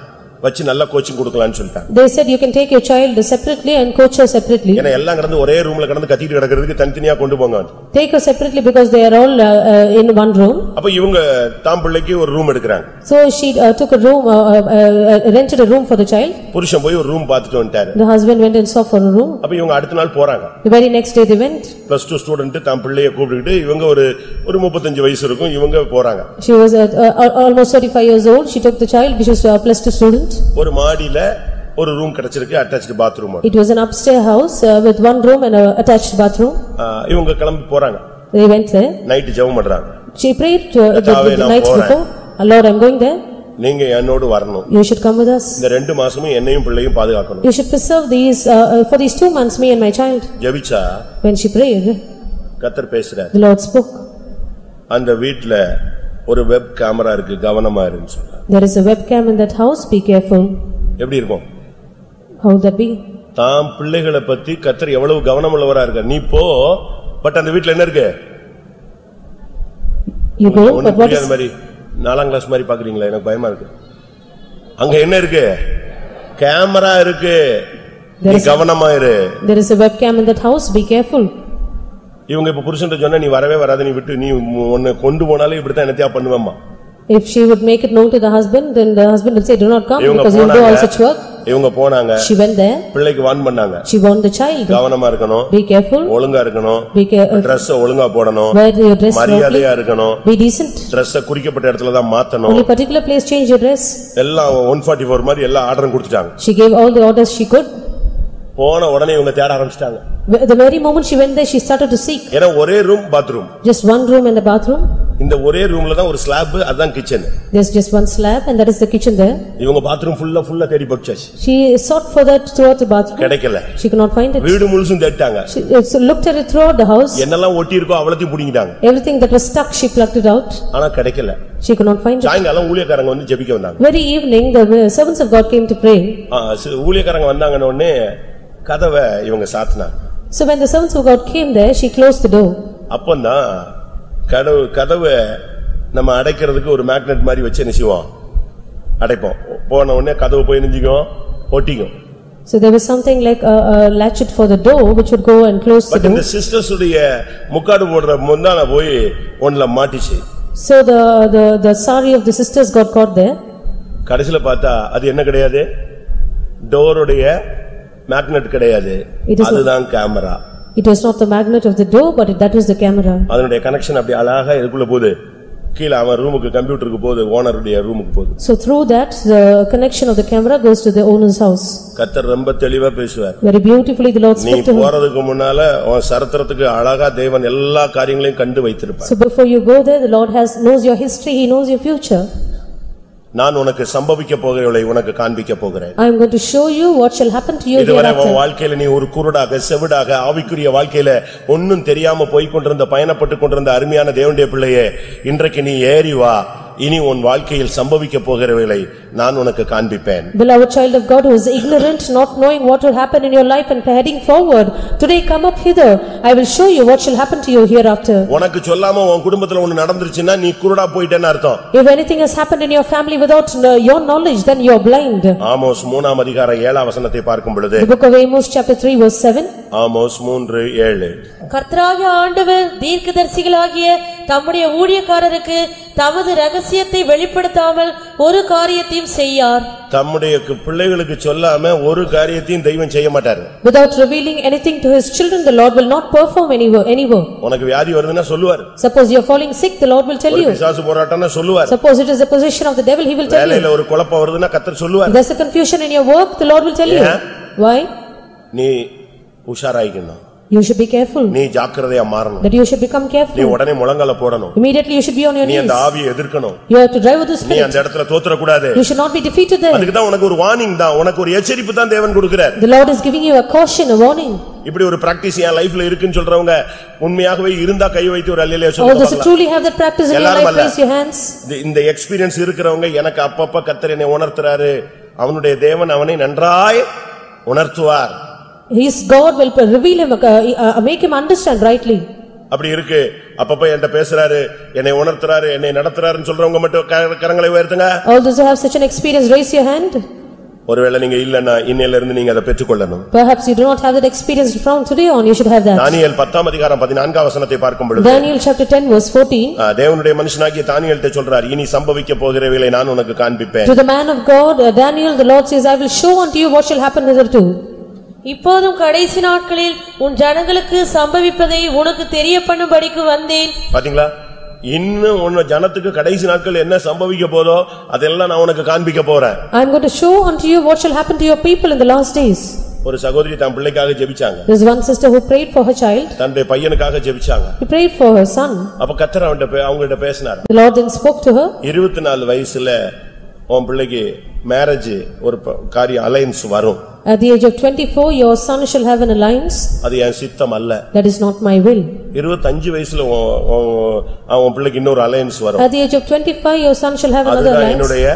வச்சு நல்லா கோச்சிங் கொடுக்கலாம்னு சொல்லிட்டாங்க they said you can take your child separately and coach her separately. ஏன்னா எல்லாம் கடந்து ஒரே ரூம்ல கடந்து கத்திட்டு கிடக்கிறதுக்கு தனித்தனியா கொண்டு போங்க Take her separately because they are all uh, uh, in one room. அப்ப இவங்க தாம் பிள்ளைக்கு ஒரு ரூம் எடுக்கிறாங்க So she uh, took a room, uh, uh, uh, rented a room for the child. புருஷன் போய் ஒரு ரூம் பார்த்துட்டு வந்துட்டாரு The husband went and saw for a room. அப்ப இவங்க அடுத்த நாள் போறாங்க The very next day they went. Plus two student தாம் பிள்ளைய கூப்பிட்டுக்கிட்டு இவங்க ஒரு ஒரு முப்பத்தஞ்சு வயசு இருக்கும் இவங்க போறாங்க She was uh, uh, almost thirty-five years old. She took the child, which was a plus two student. ஒரு மாடியில ஒரு ரூம் கிடைச்சிருக்கு attached bathroom It was an upstairs house uh, with one room and a attached bathroom. இவங்க கிளம்பி போறாங்க They went there. Night ஜெபம் பண்றாங்க She prayed to, uh, the கர்த்தாவே, the நான் nights போறேன். before. "Uh, Lord, I'm going there. நீங்க என்னோடு வரணும் You should come with us. இந்த ரெண்டு மாசமும் என்னையும் பிள்ளையும் பாதுகாக்கணும் You should preserve these, uh, uh, for these two months, me and my child. ஜெபிச்சா When she prayed, கத்தர் பேசுறாரு the Lord spoke. அந்த வீட்ல ஒரு வெப் கேமரா இருக்கு கவனமா இருன்னு சொன்னார் There is a webcam in that house, be careful. எப்படி இருக்கும்? How would that be? தாம் பிள்ளைகளை பத்தி கத்தர் எவ்வளவு கவனமுள்ளவரா இருக்க நீ போ பட் அந்த வீட்ல என்ன இருக்கு? You go, ஒண்ணும் but what புரியாத is, மாதிரி நாலாம் கிளாஸ் மாதிரி பாக்குறீங்களா எனக்கு பயமா இருக்கு. அங்க என்ன இருக்கு? கேமரா இருக்கு. நீ கவனமா இரு. There is a webcam in that house, be careful. இவங்க இப்ப புருஷன் சொன்னா நீ வரவே வராத நீ விட்டு நீ உன்னை கொண்டு போனாலே இப்படித்தான் என்னத்தையா பண்ணுவேம்மா If she would make it known to the husband, then the husband will say, do not come இவங்க because you do all such work. இவங்க போனாங்க She went there, பிள்ளைக்கு வான் பண்ணாங்க she warned the child, கவனமா இருக்கணும் be careful, ஒழுங்கா இருக்கணும் be Dress ஒழுங்கா போடணும் wear your dress மரியாதையா இருக்கணும் be decent. Dress குறிக்கப்பட்ட இடத்துல தான் மாத்தணும் Only particular place change your dress. எல்லாம் ஒன் ஃபார்ட்டி ஃபோர் மாதிரி எல்லா ஆர்டரும் கொடுத்துட்டாங்க She gave all the orders she could. போன உடனே இவங்க தேட ஆரம்பிச்சிட்டாங்க The very moment she went there, she started to seek. ஏன்னா ஒரே room bathroom Just one room and the bathroom. இந்த ஒரே ரூம்ல தான் ஒரு ஸ்லாப் அதான் kitchen There's just one slab and that is the kitchen there. இவங்க பாத்ரூம் ஃபுல்லா ஃபுல்லா தேடி போச்சாச்சு She sought for that throughout the bathroom. கிடைக்கல She could not find it. வீடு முழுசும் தேடிட்டாங்க She uh, so looked at it throughout the house. என்னெல்லாம் ஒட்டி இருக்கோ அவ்வளத்தையும் புடிங்கிட்டாங்க Everything that was stuck, she plucked it out. ஆனா கிடைக்கல She could not find it. சாயங்காலம் ஊழியக்காரங்க வந்து ஜெபிக்க வந்தாங்க Very evening, the uh, servants of God came to pray. ஊழியக்காரங்க வந்தாங்கன்னு உடனே கதவை இவங்க சாத்தினாங்க So when the servants of God came there, she closed the door. அப்பந்தான் கதவு கதவை நம்ம அடைக்கிறதுக்கு ஒரு மேக்னெட் மாதிரி வச்சு என்ன செய்வோம் அடைப்போம் போன உடனே கதவு போய் நெஞ்சிக்கும் ஒட்டிக்கும் So there was something like a a latchet for the door which would go and close the but இந்த door. சிஸ்டர்ஸ் உடைய முக்காடு போடுற முந்தான போய் ஒண்ணுல மாட்டிச்சு So the the the sari of the sisters got caught there. கடைசில பார்த்தா அது என்ன கிடையாது டோருடைய மேக்னெட் கிடையாது அதுதான் camera It was not the magnet of the door, but it- that was the camera. அதனுடைய கனெக்ஷன் அப்படி அழகா இதுக்குள்ள போகுது கீழ அவன் ரூமுக்கு கம்ப்யூட்டருக்கு போகுது ஓனருடைய ரூமுக்கு போகுது So through that, the connection of the camera goes to the owner's house. கத்தர் ரொம்ப தெளிவா பேசுவார் Very beautifully, the Lord நீ spoke to her. போறதுக்கு முன்னால உன் சரித்திரத்துக்கு அழகா தேவன் எல்லா காரியங்களையும் கண்டு வைத்திருப்பார் So before you go there, the Lord has, knows your history, He knows your future. நான் உனக்கு சம்பவிக்க போகிறவளை உனக்கு காண்பிக்க போகிறேன் I am going to show you what shall happen to you இதுவரை உன் hereafter. வாழ்க்கையில நீ ஒரு குருடாக செவிடாக ஆவிக்குரிய வாழ்க்கையில ஒன்னும் தெரியாம போய்க் கொண்டிருந்த பயணப்பட்டு கொண்டிருந்த அருமையான தேவனுடைய பிள்ளையே இன்றைக்கு நீ ஏறி வா இனி உன் வாழ்க்கையில் சம்பவிக்க போகிறவர்களை நான் உனக்கு காண்பிப்பேன் Beloved child of God who is ignorant, not knowing what will happen in your life and heading forward, today come up hither. I will show you what shall happen to you hereafter. உனக்கு சொல்லாம உன் குடும்பத்துல ஒண்ணு நடந்துருச்சுன்னா நீ குருடா போயிட்டேன்னு அர்த்தம் If anything has happened in your family without uh, your knowledge, then you are blind. Amos மூணாம் அதிகாரம் ஏழாம் வசனத்தை பார்க்கும் பொழுது The book of Amos, chapter 3, verse 7. Amos மூன்று ஏழு கர்த்தராகிய ஆண்டவர் தீர்க்கதரிசிகளாகிய தம்முடைய ஊழியக்காரருக்கு தமது ரகசியத்தை வெளிப்படுத்தாமல் ஒரு காரியத்தையும் செய்யார் தம்முடைய பிள்ளைகளுக்கு சொல்லாம ஒரு காரியத்தையும் தெய்வம் செய்ய மாட்டாரு Without revealing anything to his children, the Lord will not perform any wo- any work. உனக்கு வியாதி வருதுன்னா சொல்லுவார் Suppose you are falling sick, the Lord will tell you. பிசாசு போராட்டம்னா சொல்லுவார் Suppose it is the possession of the devil, he will tell you. வேலையில ஒரு குழப்பம் வருதுன்னா கத்தர் If சொல்லுவார் there's a confusion in your work, the Lord will tell you. Why? நீ உஷாராயிக்கணும் You should be careful, நீ ஜாக்கிரதையா மாறணும் that you should become நீ careful. உடனே முழங்கால போடணும் Immediately you should be on your நீ knees. அந்த ஆவியை எதிர்க்கணும் You have to drive with the நீ spirit. அந்த இடத்துல தோத்துறக்கூடாது You should not be defeated there. அதுக்கு தான் உனக்கு ஒரு வார்னிங் தான் உனக்கு ஒரு எச்சரிப்பு தான் தேவன் கொடுக்கிறார் The Lord is giving you a caution, a warning. இப்படி ஒரு பிராக்டிஸ் என் லைஃப்ல இருக்குன்னு சொல்றவங்க உண்மையாகவே இருந்தா கை வைத்து ஒரு அல்லையா All those சொல்லுங்க truly have that practice in your life, raise your hands. இந்த எக்ஸ்பீரியன்ஸ் இருக்கிறவங்க எனக்கு அப்பப்ப கத்தர் என்னை உணர்த்துறாரு அவனுடைய தேவன் அவனை நன்றாய் உணர்த்துவார் His God will reveal him, uh, uh, make him understand rightly. அப்படி இருக்கு அப்பப்ப என்கிட்ட பேசுறாரு என்னை உணர்த்துறாரு என்னை நடத்துறாருன்னு சொல்றவங்க மட்டும் க- கரங்களை உயர்த்துங்க All those who have such an experience, raise your hand. ஒருவேளை நீங்க இல்லன்னா இன்னையில இருந்து நீங்க அதை பெற்றுக்கொள்ளணும் Perhaps you do not have that experience from today on, you should have that. தானியேல் பத்தாம் அதிகாரம் பதினான்காம் வசனத்தை பார்க்கும் பொழுது Daniel chapter 10 verse 14. ஆ, தேவனுடைய மனுஷனாகிய தானியேல்ட்ட சொல்றார் இனி சம்பவிக்க போகிறவைகளை நான் உனக்கு காண்பிப்பேன் To the man of God, uh, Daniel, the Lord says, "I will show unto you what shall happen hitherto." இப்போதும் கடைசி நாட்களில் உன் ஜனங்களுக்கு சம்பவிப்பதை உனக்கு தெரிய பண்ணும்படிக்கு வந்தேன். பாத்தீங்களா? இன்னும் உன்ன ஜனத்துக்கு கடைசி நாட்கள் என்ன சம்பவிக்க போதோ அதெல்லாம் நான் உனக்கு காண்பிக்க போறேன். I am going to show unto you what shall happen to your people in the last days. ஒரு சகோதரி தன் பிள்ளைக்காக ஜெபிச்சாங்க. There is one sister who prayed for her child, தன்னுடைய பையனுக்காக ஜெபிச்சாங்க. He prayed for her son. அப்ப கத்தர் அவன்கிட்ட பே- அவங்ககிட்ட பேசினார். The Lord then spoke to her, இருபத்தி நாலு வயசுல உன் பிள்ளைக்கு மேரேஜ் ஒரு ப- காரியம் அலைன்ஸ் வரும் "At the age of twenty-four, your son shall have an alliance, அது என் சித்தம் அல்ல that is not my will. இருபத்தஞ்சு வயசுல உன்- உன் அவன் பிள்ளைக்கு இன்னொரு அலைன்ஸ் வரும் At the age of twenty-five, your son shall have another அதுதான் alliance, என்னுடைய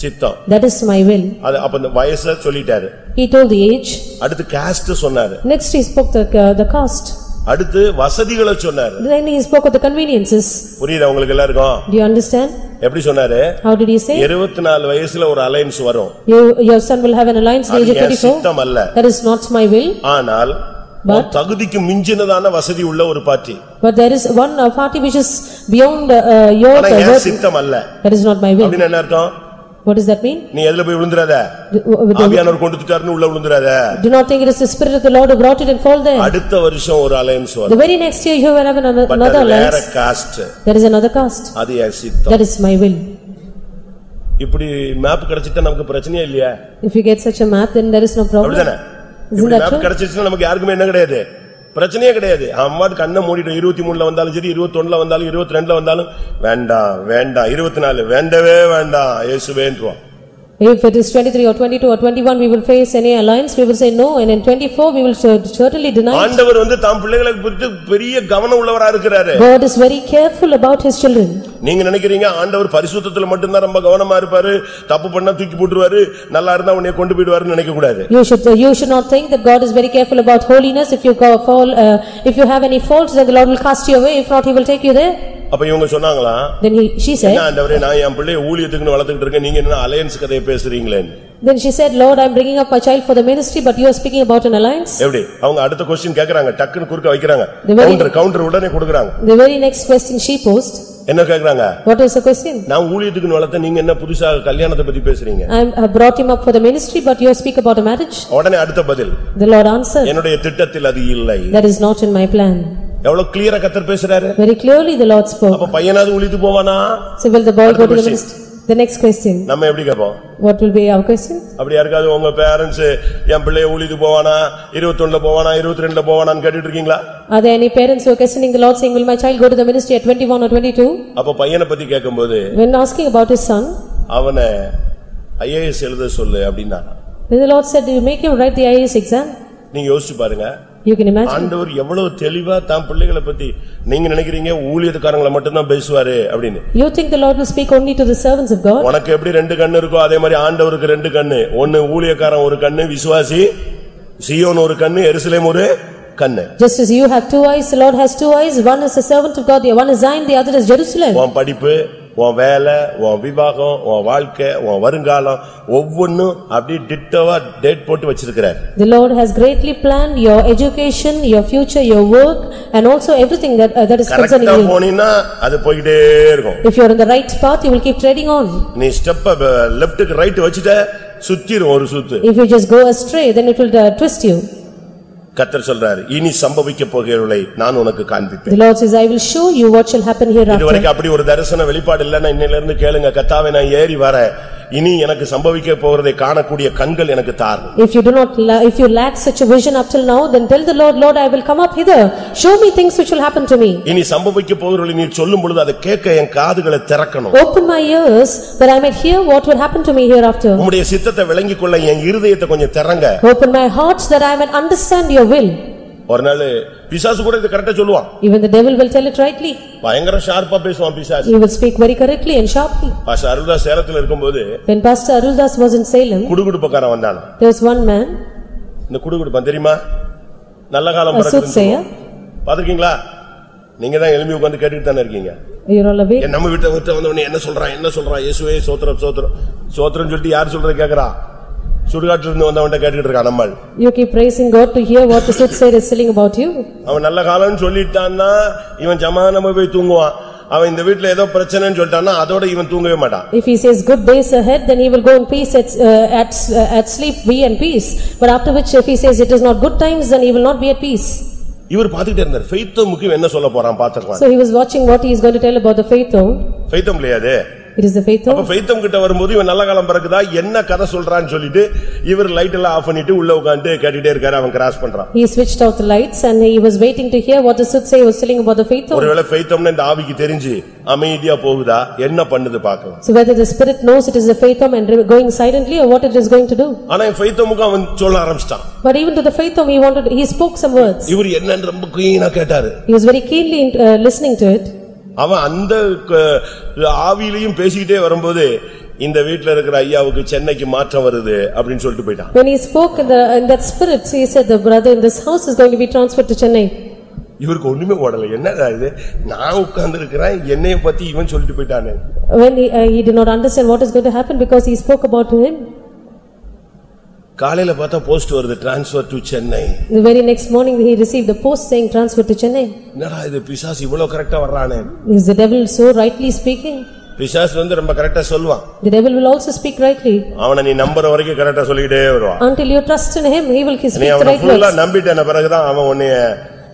சித்தம் that is my will." அது அப்ப இந்த வயச சொல்லிட்டாரு He told the age, அடுத்து caste சொன்னாரு next he spoke the, uh, the caste, அடுத்து வசதிகளை சொன்னாரு then he spoke of the conveniences. புரியுதா உங்களுக்கு எல்லாருக்கும் Do you understand? எப்படி சொன்னாரு How did he say? இருபத்தி நாலு வயசுல ஒரு அலைன்ஸ் வரும் You, your son will have an alliance at the அது age of என் thirty-four, சித்தம் அல்ல that is not my will. ஆனால் தகுதிக்கு மிஞ்சினதான வசதி உள்ள ஒரு party But there is one uh, party which is beyond uh, your uh. சித்தம் அல்ல That is not my will. அப்படின்னு என்ன அர்த்தம் What does that mean? நீ எதுல போய் விழுந்துறாத ஆவியானவர் கொண்டு வந்துட்டாருன்னு உள்ள விழுந்துறாத do not think it is the spirit of the Lord who brought it and fall there. அடுத்த வருஷம் ஒரு அலைன்ஸ் The வரும் very next year you will have another another அது வேற alliance. Caste There is another caste. அது என் சித்தம் That is my will. இப்படி map கிடைச்சிட்டா நமக்கு பிரச்சனையே இல்லையா If you get such a map, then there is no problem. அப்படிதானே Isn't இப்படி that மேப் true? கிடைச்சிச்சுன்னா நமக்கு யாருக்குமே என்ன கிடையாது பிரச்சனையே கிடையாது அம்மாட்டு கண்ணை மூடிட்டோம் இருபத்தி மூணுல வந்தாலும் சரி இருபத்தி ஒண்ணுல வந்தாலும் இருபத்தி ரெண்டுல வந்தாலும் வேண்டாம் வேண்டாம் இருபத்தி நாலு வேண்டவே வேண்டாம் இயேசுவேன்றுவான் If it is twenty-three or twenty-two or twenty-one, we will face any alliance, we will say no, and in twenty-four, we will cer- certainly deny. ஆண்டவர் வந்து தாம் பிள்ளைகளை குறித்து பெரிய கவனம் உள்ளவரா இருக்கிறாரு God is very careful about his children. நீங்க நினைக்கிறீங்க ஆண்டவர் பரிசுத்தத்துல மட்டும்தான் ரொம்ப கவனமா இருப்பாரு தப்பு பண்ணா தூக்கி போட்டுருவாரு நல்லா இருந்தா உன்னை கொண்டு போயிடுவாருன்னு நினைக்க கூடாது You should, you should not think that God is very careful about holiness. If you go fall, uh, if you have any faults, then the Lord will cast you away. If not, he will take you there. அப்ப இவங்க சொன்னாங்களா Then he, she என்ன said, ஆண்டவரே நான் என் பிள்ளைய ஊழியத்துக்குன்னு வளர்த்துக்கிட்டு இருக்கேன் நீங்க என்ன அலையன்ஸ் கதையை பேசுறீங்களேன்னு then she said, Lord, I am bringing up my child for the ministry, but you are speaking about an alliance. எப்படி அவங்க அடுத்த கொஸ்டின் கேக்குறாங்க டக்குன்னு குறுக்க வைக்கிறாங்க கவுண்டர் கவுண்டர் உடனே கொடுக்கறாங்க The very next question she posed, என்ன கேக்குறாங்க what is the question? நான் ஊழியத்துக்குன்னு வளர்த்த நீங்க என்ன புதுசா கல்யாணத்தை பத்தி பேசுறீங்க I am- I brought him up for the ministry, but you speak about a marriage? உடனே அடுத்த பதில் The Lord answered, என்னுடைய திட்டத்தில் அது இல்லை that is not in my plan. எவ்வளவு கிளியரா கத்தர் பேசுறாரு Very clearly the Lord spoke. அப்ப பையனாவது ஊழியத்து போவானா So will the boy go to the அடுத்த question. ministry? The next question, நம்ம எப்படி கேட்போம் what will be our question? அப்படி யாருக்காவது உங்க பேரண்ட்ஸ் என் பிள்ளைய ஊழியத்து போவானா இருபத்தொன்னுல போவானா இருபத்தி ரெண்டுல போவானான்னு கேட்டுட்டு இருக்கீங்களா Are there any parents who are questioning the Lord saying, will my child go to the ministry at twenty-one or twenty-two? அப்ப பையனை பத்தி கேட்கும்போது When asking about his son, அவனை ஐஏஎஸ் எழுத சொல்லு அப்படின்னா then the Lord said, you make him write the IAS exam? நீங்க யோசிச்சு பாருங்க You can imagine. ஆண்டவர் எவ்வளவு தெளிவா தான் பிள்ளைகளை பத்தி நீங்க நினைக்கிறீங்க ஊழியத்துக்காரங்களை மட்டும்தான் பேசுவாரு அப்படின்னு You think the Lord will speak only to the servants of God? உனக்கு எப்படி ரெண்டு கண்ணு இருக்கோ அதே மாதிரி ஆண்டவருக்கு ரெண்டு கண்ணு ஒன்னு ஊழியக்காரன் ஒரு கண்ணு விசுவாசி சியோன் ஒரு கண்ணு எருசலேம் ஒரு கண்ணு Just as you have two eyes, the Lord has two eyes. One is the servant of God, the one is Zion, the other is Jerusalem. உன் படிப்பு உன் வேலை உன் விவாகம் உன் வாழ்க்கை உன் வருங்காலம் ஒவ்வொன்னும் அப்படியே டிட்டோவா டேட் போட்டு வச்சிருக்கிறார் The Lord has greatly planned your education, your future, your work, and also everything that uh, that is concerning கரெக்டா you. போனீன்னா அது போயிட்டே இருக்கும் If you are in the right path, you will keep treading on. நீ ஸ்டெப்ப லெப்டுக்கு right வச்சுட்ட சுத்திரும் ஒரு சுத்து If you just go astray, then it will uh, twist you. கத்தர் சொல்றாரு இனி சம்பவிக்க போகிறவர்களை நான் உனக்கு காண்பிப்பேன் The Lord says, "I will show you what shall happen hereafter." இதுவரைக்கும் அப்படி ஒரு தரிசன வெளிப்பாடு இல்லன்னா இன்னையில இருந்து கேளுங்க கத்தாவை நான் ஏறி வரேன் இனி எனக்கு சம்பவிக்க போகிறதை காணக்கூடிய கண்கள் எனக்கு தார் If you do not, la- if you lack such a vision up till now, then tell the Lord, Lord, I will come up hither. Show me things which will happen to me. இனி சம்பவிக்க போகிறவர்களை நீ சொல்லும் பொழுது அதை கேட்க என் காதுகளை திறக்கணும் Open my ears that I might hear what will happen to me hereafter. உம்முடைய சித்தத்தை விளங்கிக் கொள்ள என் இருதயத்தை கொஞ்சம் திறங்க Open my heart that I might understand your will. ஒரு நாள் பிசாசு கூட இது கரெக்டா சொல்லுவான். Even the devil will tell it rightly. பயங்கர ஷார்ப்பா பேசுவான் பிசாசு. He will speak very correctly and sharply. Pastor Aruldas சேலத்துல இருக்கும்போது When Pastor Aruldas was in Salem, குடுகுடுப்பக்காரன் வந்தான there was one man, இந்த குடுகுடுப்பான் தெரியுமா? நல்ல காலம். சொல்லுவான். பாத்திருக்கீங்களா நீங்க தான் எழுப்பி உட்கார்ந்து கேட்டுட்டு தானே இருக்கீங்க. நம்ம வீட்டை விட்டு வந்த உடனே என்ன சொல்றான்? என்ன சொல்றான்? இயேசுவே சோத்திரம் சோத்திரம். சோத்திரம் சொல்லிட்டு யார் சொல்றது கேக்குறா? சுடுகாட்டுல இருந்து வந்தவன்ட்ட கேட்டுக்கிட்டு இருக்கான் நம்மள் You keep praising God to hear what the soothsayer is telling about you. அவன் நல்ல காலம்னு சொல்லிட்டான்னா இவன் ஜமானமா போய் தூங்குவான் அவன் இந்த வீட்டுல ஏதோ பிரச்சனைன்னு சொல்லிட்டான்னா அதோட இவன் தூங்கவே மாட்டான் If he says good days ahead, then he will go in peace at, uh, at, uh, at sleep, be in peace. But after which, if he says it is not good times, then he will not be at peace. இவர் பாத்துக்கிட்டே இருந்தார் ஃபெய்த்தம் முக்கியம் என்ன சொல்ல போறான் பாத்துக்கலாம் So he was watching what he is going to tell about the faith home. ஃபெய்த்தம் இல்லையாது It is the faith அப்ப home. ஃபெய்த்தம் கிட்ட வரும்போது இவன் நல்ல காலம் பிறகுதா என்ன கதை சொல்றான்னு சொல்லிட்டு இவர் லைட் எல்லாம் ஆஃப் பண்ணிட்டு உள்ள உட்கார்ந்து கேட்டுட்டே இருக்காரு அவன் கிராஸ் பண்றான் He switched off the lights and he was waiting to hear what the soothsayer was telling about the faith home. ஒருவேளை ஃபெய்த்தம்னு இந்த ஆவிக்கு தெரிஞ்சு அமைதியா போகுதா என்ன பண்ணுது பாக்கலாம் So whether the spirit knows it is the faith home and re- going silently or what it is going to do. ஆனா என் ஃபெய்த்தமுக்கு அவன் சொல்ல ஆரம்பிச்சிட்டான் But even to the faith home, he wanted, he spoke some words. இவர் என்னன்னு ரொம்ப குயினா கேட்டாரு He was very keenly uh, listening to it. அவன் அந்த ஆவியிலையும் பேசிக்கிட்டே வரும்போது இந்த வீட்ல இருக்கிற ஐயாவுக்கு சென்னைக்கு மாற்றம் வருது அப்படின்னு சொல்லிட்டு போயிட்டான் When he spoke in the, in that spirit, he said, "The brother in this house is going to be transferred to Chennai." இவருக்கு ஒண்ணுமே ஓடல என்னடா இது நான் உட்கார்ந்து இருக்கிறேன் என்னைய பத்தி இவன் சொல்லிட்டு போயிட்டானே When he, uh, he did not understand what is going to happen because he spoke about him. காலையில பார்த்தா போஸ்ட் வருது transfer to Chennai The very next morning, he received the post saying transfer to Chennai. என்னடா இது பிசாசு இவ்வளவு கரெக்டா வர்றானே Is the devil so rightly speaking? பிசாசு வந்து ரொம்ப கரெக்டா சொல்லுவான் The devil will also speak rightly. அவனை நீ நம்புற வரைக்கும் கரெக்டா சொல்லிக்கிட்டே வருவான் Until you trust in him, he will நீ speak the அவனை right ஃபுல்லா words. நம்பிட்டன பிறகுதான் அவன் உன்னைய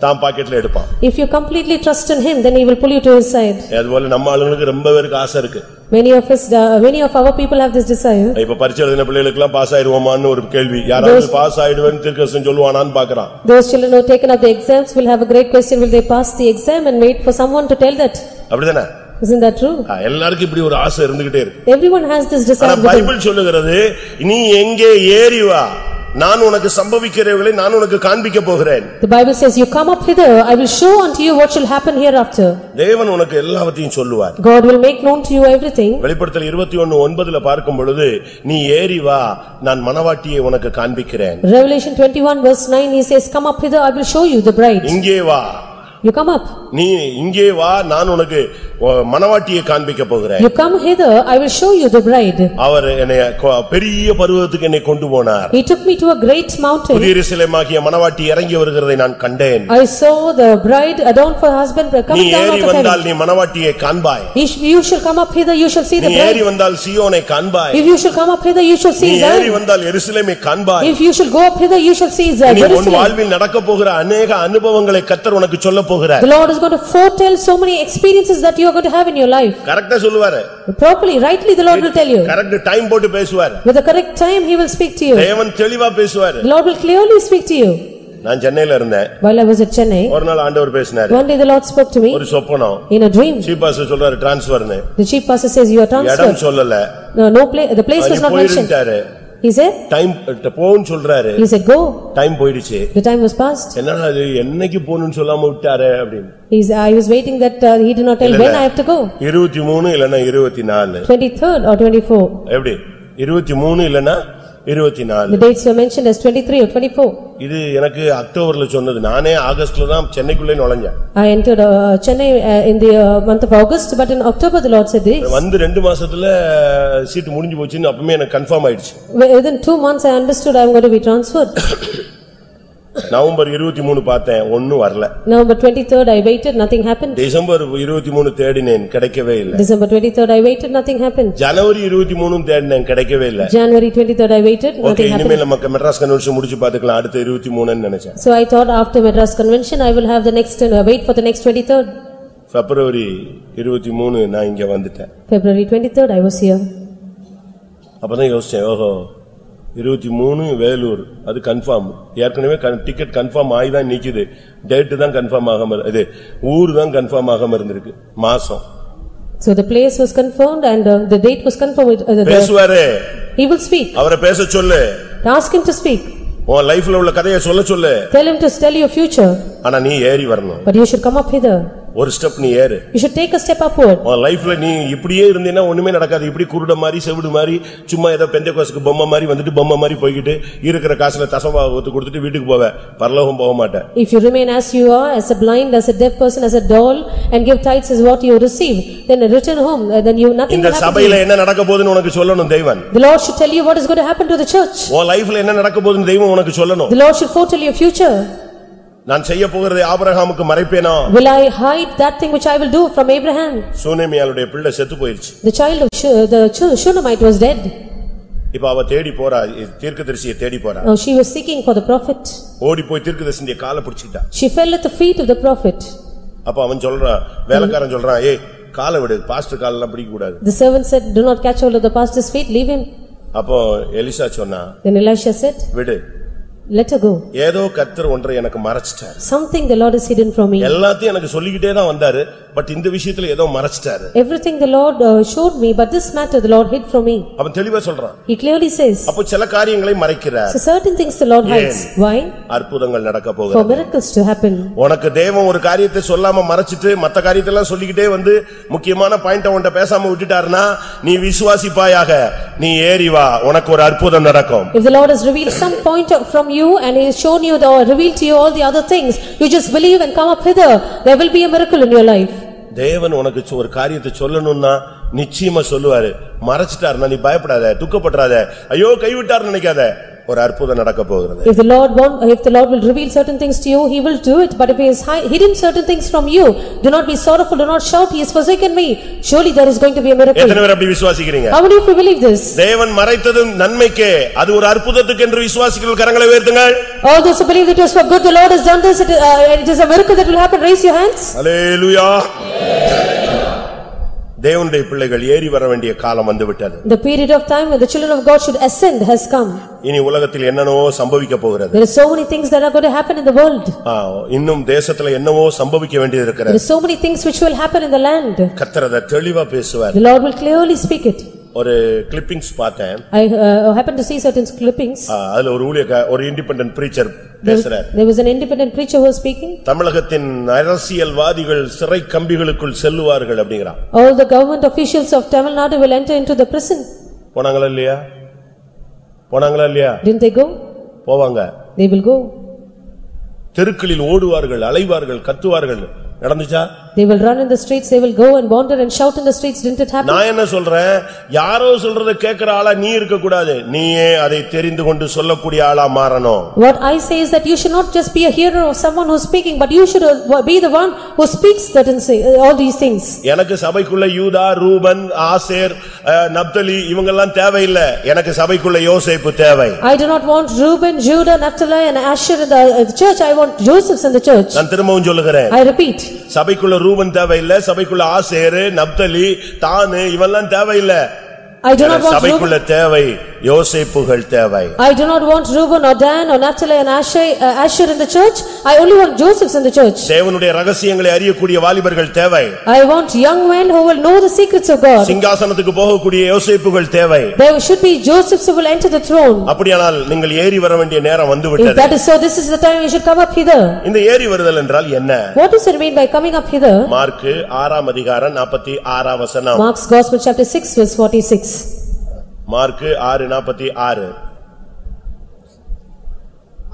தான் பாக்கெட்ல எடுப்பான் If you completely trust in him, then he will pull you to his side. அதுபோல நம்ம ஆளுங்களுக்கு ரொம்ப பேருக்கு ஆசை இருக்கு Many of us, uh, many of our people have this desire. இப்ப பரிச்சை எழுதின பிள்ளைகளுக்கு எல்லாம் பாஸ் ஆயிடுவோமான்னு ஒரு கேள்வி யாராவது பாஸ் ஆயிடுவேன்னு திருக்கசன் சொல்லுவானான்னு பாக்குறான் Those children who have taken up the exams will have a great question, will they pass the exam and wait for someone to tell that? அப்படிதானே Isn't that true? ஆ, எல்லாருக்கும் இப்படி ஒரு ஆசை இருந்துகிட்டே இருக்கு Everyone has this ஆனா desire within. Bible சொல்லுகிறது நீ எங்கே ஏறி வா நான் உனக்கு சம்பவிக்கிறவர்களை நான் உனக்கு காண்பிக்க போகிறேன் The Bible says, "You come up hither, I will show unto you what shall happen hereafter." தேவன் உனக்கு எல்லாவற்றையும் சொல்லுவார் God will make known to you everything. வெளிப்படுத்தல் இருபத்தி ஒன்னு ஒன்பதுல பார்க்கும் பொழுது நீ ஏறி வா நான் மணவாட்டியை உனக்கு காண்பிக்கிறேன் Revelation twenty-one verse nine, he says, "Come up hither, I will show you the bride." இங்கே வா You come up. நீ இங்கே வா நான் உனக்கு உ, மணவாட்டியை காண்பிக்க போகிறேன் You come hither, I will show you the bride. அவர் என்னை கொ- பெரிய பருவத்துக்கு என்னை கொண்டு போனார் He took me to a great mountain. புதிய எருசலேமாகிய மணவாட்டி இறங்கி வருகிறதை நான் கண்டேன் I saw the bride adorned for husband நீ coming down ஏறி out of வந்தால் heaven. நீ மணவாட்டியை காண்பாய் He sh- You shall come up hither, you shall see நீ the ஏறி bride. வந்தால் சீயோனை காண்பாய் If you shall come up hither, you shall நீ see ஏறி Zion. வந்தால் எருசலேமை காண்பாய் If you shall go up hither, you shall see. நீ உன் Jerusalem. வாழ்வில் நடக்க போகிற அநேக அனுபவங்களை கத்தர் உனக்கு சொல்ல போகிறார் The Lord is going to foretell so many experiences that you are going to have in your life. கரெக்டா சொல்லுவாரு Properly, rightly, the Lord will tell you. Correct time போட்டு பேசுவார் With the correct time, he will speak to you. தேவன் தெளிவா பேசுவாரு The Lord will clearly speak to you. நான் சென்னையில இருந்தேன் While I was at Chennai, ஒரு நாள் ஆண்டவர் பேசினாரு one day the Lord spoke to me ஒரு சொப்பனம் in a dream. Chief pastor சொல்றாரு டிரான்ஸ்பர்னு The chief pastor says, "You are இடம் transferred." சொல்லல No, no place, the place was our not mentioned. he said time போன்னு சொல்றாரு he said go time போயிடுச்சு the time was past என்னடா இது என்னைக்கு போணும்னு சொல்லாம விட்டாரே அப்படின்னு he is i was waiting that uh, he did not tell when i have to go 23 இல்லனா 24 23rd or 24 எப்படி 23 இல்லனா 24 The dates were mentioned as 23 or 24. இது எனக்கு அக்டோபர்ல சொன்னது நானே ஆகஸ்ட்ல தான் சென்னைக்குள்ளே நுழைஞ்சேன் I entered uh, Chennai uh, in the uh, month of August, but in October the Lord said this. வந்து ரெண்டு மாசத்துல சீட்டு முடிஞ்சு போச்சுன்னு அப்பவுமே எனக்கு கன்ஃபார்ம் ஆயிடுச்சு Within two months I understood I am going to be transferred. November இருபத்தி மூணு பார்த்தேன் ஒன்னும் வரல November twenty-third I waited, nothing happened. December இருபத்தி மூணு தேடினேன் கிடைக்கவே இல்லை December twenty-third I waited, nothing happened. ஜனவரி இருபத்தி மூணும் தேடினேன் கிடைக்கவே இல்லை January twenty-third I waited, okay nothing happened. இனிமேல் நமக்கு மெட்ராஸ் கன்வென்ஷன் முடிச்சு பாத்துக்கலாம் அடுத்த இருபத்தி மூணுன்னு நினைச்சேன் So I thought after Madras convention, I will have the next, uh, wait for the next twenty-third. பிப்ரவரி இருபத்தி மூணு நான் இங்க வந்துட்டேன் February twenty-third I was here. அப்பதான் யோசிச்சேன் ஓஹோ இருபத்தி மூணு வேலூர் அது கன்ஃபார்ம் ஏற்கனவே டிக்கெட் கன்ஃபார்ம் ஆகி தான் நிக்குது டேட்டு தான் கன்ஃபார்ம் ஆகாம இது ஊர் தான் கன்ஃபார்ம் ஆகாம இருந்திருக்கு மாசம் So the place was confirmed and uh, the date was confirmed. with, uh, the- பேசுவாரு He will speak. அவரை பேச சொல்லு Ask him to speak. உன் லைஃப்ல உள்ள கதையை சொல்ல சொல்லு Tell him to tell your future. ஆனா நீ ஏறி வரணும் But you should come up hither. ஒரு ஸ்டெப் நீ ஏறு You should take a step upward. உன் லைஃப்ல நீ இப்படியே இருந்தீன்னா ஒண்ணுமே நடக்காது இப்படி குருட மாதிரி செவிடு மாதிரி சும்மா ஏதோ பெந்த கோசுக்கு பொம்மை மாதிரி வந்துட்டு பொம்மை மாதிரி போய்கிட்டு இருக்கிற காசுல தசமா ஒத்து கொடுத்துட்டு வீட்டுக்கு போவ பரலோகம் போக மாட்டேன் If you remain as you are, as a blind, as a deaf person, as a doll, and give tithes as what you receive, then return home, uh, then you, nothing இந்த will happen to சபையில you. என்ன நடக்க போகுதுன்னு உனக்கு சொல்லணும் தெய்வன் The Lord should tell you what is going to happen to the church. உன் லைஃப்ல என்ன நடக்க போகுதுன்னு தெய்வம் உனக்கு சொல்லணும் The Lord should foretell your future. நான் செய்ய போகிறதை ஆபிரகாமுக்கு மறைப்பேனா Will I hide that thing which I will do from Abraham? சூனேமியாளுடைய பிள்ளை செத்து போயிருச்சு The child of Shu- the Shu- Shunammite was dead. இப்ப அவ தேடி போறா தீர்க்கதரிசியை தேடி போறா Now she was seeking for the prophet. ஓடி போய் தீர்க்கதரிசிய காலை பிடிச்சிட்டா She fell at the feet of the prophet. அப்ப அவன் சொல்றான் வேலைக்காரன் சொல்றான் ஏய் காலை விடு பாஸ்டர் காலெல்லாம் பிடிக்க கூடாது The servant said, "Do not catch hold of the pastor's feet, leave him." அப்போ எலிசா சொன்னா Then Elisha said, விடு "Let her go. ஏதோ கத்தர் ஒன்றை எனக்கு மறைச்சிட்டாரு Something the Lord has hidden from me." எல்லாத்தையும் எனக்கு சொல்லிக்கிட்டே தான் வந்தாரு பட் இந்த விஷயத்துல ஏதோ மறைச்சிட்டாரு Everything the Lord uh, showed me, but this matter the Lord hid from me. அவன் தெளிவா சொல்றான் He clearly says, அப்போ சில காரியங்களை மறைக்கிறார் "So certain things the Lord hides. Why? அற்புதங்கள் நடக்க For போகிறது miracles to happen." உனக்கு தேவன் ஒரு காரியத்தை சொல்லாம மறைச்சிட்டு மத்த காரியத்தெல்லாம் சொல்லிக்கிட்டே வந்து முக்கியமான பாயிண்ட உன்ட்ட பேசாம விட்டுட்டாருன்னா நீ விசுவாசிப்பாயாக நீ ஏறி வா உனக்கு ஒரு அற்புதம் நடக்கும் If the Lord has revealed some point from you and he has shown you the- or revealed to you all the other things, you just believe and come up hither, there will be a miracle in your life. தேவன் உனக்கு சொ- ஒரு காரியத்தை சொல்லணும்னா நிச்சயமா சொல்லுவாரு மறைச்சிட்டாருன்னா நீ பயப்படாத துக்கப்படாத ஐயோ கைவிட்டாருன்னு நினைக்காத ஒரு அற்புதம் நடக்க போகிறது If the Lord want, if the Lord will reveal certain things to you, he will do it, but if he has hi- hidden certain things from you, do not be sorrowful, do not shout, he has forsaken me. Surely there is going to be a miracle. எத்தனை பேர் அப்படி விசுவாசிக்கிறீங்க How many of you believe this? தேவன் மறைத்ததும் நன்மைக்கே அது ஒரு அற்புதத்துக்கு என்று விசுவாசிகள் கரங்களை உயர்த்துங்கள் All those who believe it was for good, the Lord has done this, it uh, it is a miracle that will happen, raise your hands. அல்லேலூயா தேவனுடைய பிள்ளைகள் ஏறி வர வேண்டிய காலம் வந்து விட்டது The period of time when the children of God should ascend has come. இனி உலகத்தில் என்னென்னவோ சம்பவிக்க போகிறது There are so many things that are going to happen in the world. ஆ, இன்னும் தேசத்துல என்னவோ சம்பவிக்க வேண்டியது There இருக்கிறது are so many things which will happen in the land. கத்தரத தெளிவா பேசுவார் The Lord will clearly speak it. ஒரு கிளிப்பிங்ஸ் பார்த்தேன் I uh, happened to see certain clippings. ஆ, அதுல ஒரு ஊழிய ஒரு இண்டிபெண்டன்ட் பிரீச்சர் பேசுறார் there was an independent preacher who was speaking. தமிழகத்தின் அரசியல்வாதிகள் சிறை கம்பிகளுக்குள் செல்லுவார்கள் அப்படிங்கிறான் All the government officials of Tamil Nadu will enter into the prison. போனாங்களா இல்லையா போனாங்களா இல்லையா Didn't they go? போவாங்க They will go. தெருக்களில் ஓடுவார்கள் அலைவார்கள் கத்துவார்கள் நடந்துச்சா They will run in the streets, they will go and wander and shout in the streets. Didn't it happen? நான் என்ன சொல்றேன் யாரோ சொல்றத கேட்கிற ஆளா நீ இருக்க கூடாது நீயே அதை தெரிந்து கொண்டு சொல்லக்கூடிய ஆளா மாறணும் What I say is that you should not just be a hearer of someone who's speaking, but you should uh, be the one who speaks certain say- uh, all these things. எனக்கு சபைக்குள்ள யூதா ரூபன் ஆசேர் அஹ், நப்தலி இவங்கெல்லாம் தேவையில்லை எனக்கு சபைக்குள்ள யோசேப்பு தேவை I do not want Reuben, Judah, Naphtali and Asher in the uh, the church. I want Joseph's in the church. நான் திரும்பவும் சொல்லுகிறேன் I repeat, சபைக்குள்ள ரூபன் தேவையில்லை சபைக்குள்ள ஆசேரு நப்தலி தானு இவெல்லாம் தேவையில்லை. I do not எனக்கு want Reuben. சபைக்குள்ள தேவை யோசேப்புகள் தேவை I do not want Reuben or Dan or Naphtali and Asher, uh, Asher in the church. I only want Joseph's in the church. தேவனுடைய ரகசியங்களை அறியக்கூடிய வாலிபர்கள் தேவை I want young men who will know the secrets of God. சிங்காசனத்துக்கு போகக்கூடிய யோசேப்புகள் தேவை There should be Josephs who will enter the throne. அப்படியானால் நீங்கள் ஏறி வர வேண்டிய நேரம் வந்து If விட்டது that is so, this is the time you should come up hither. இந்த ஏறி வருதல் என்றால் என்ன What does it mean by coming up hither? Mark ஆறாம் அதிகாரம் நாற்பத்தி ஆறாம் வசனம் Mark's Gospel, chapter 6, verse 46. Mark ஆறு நாற்பத்தி ஆறு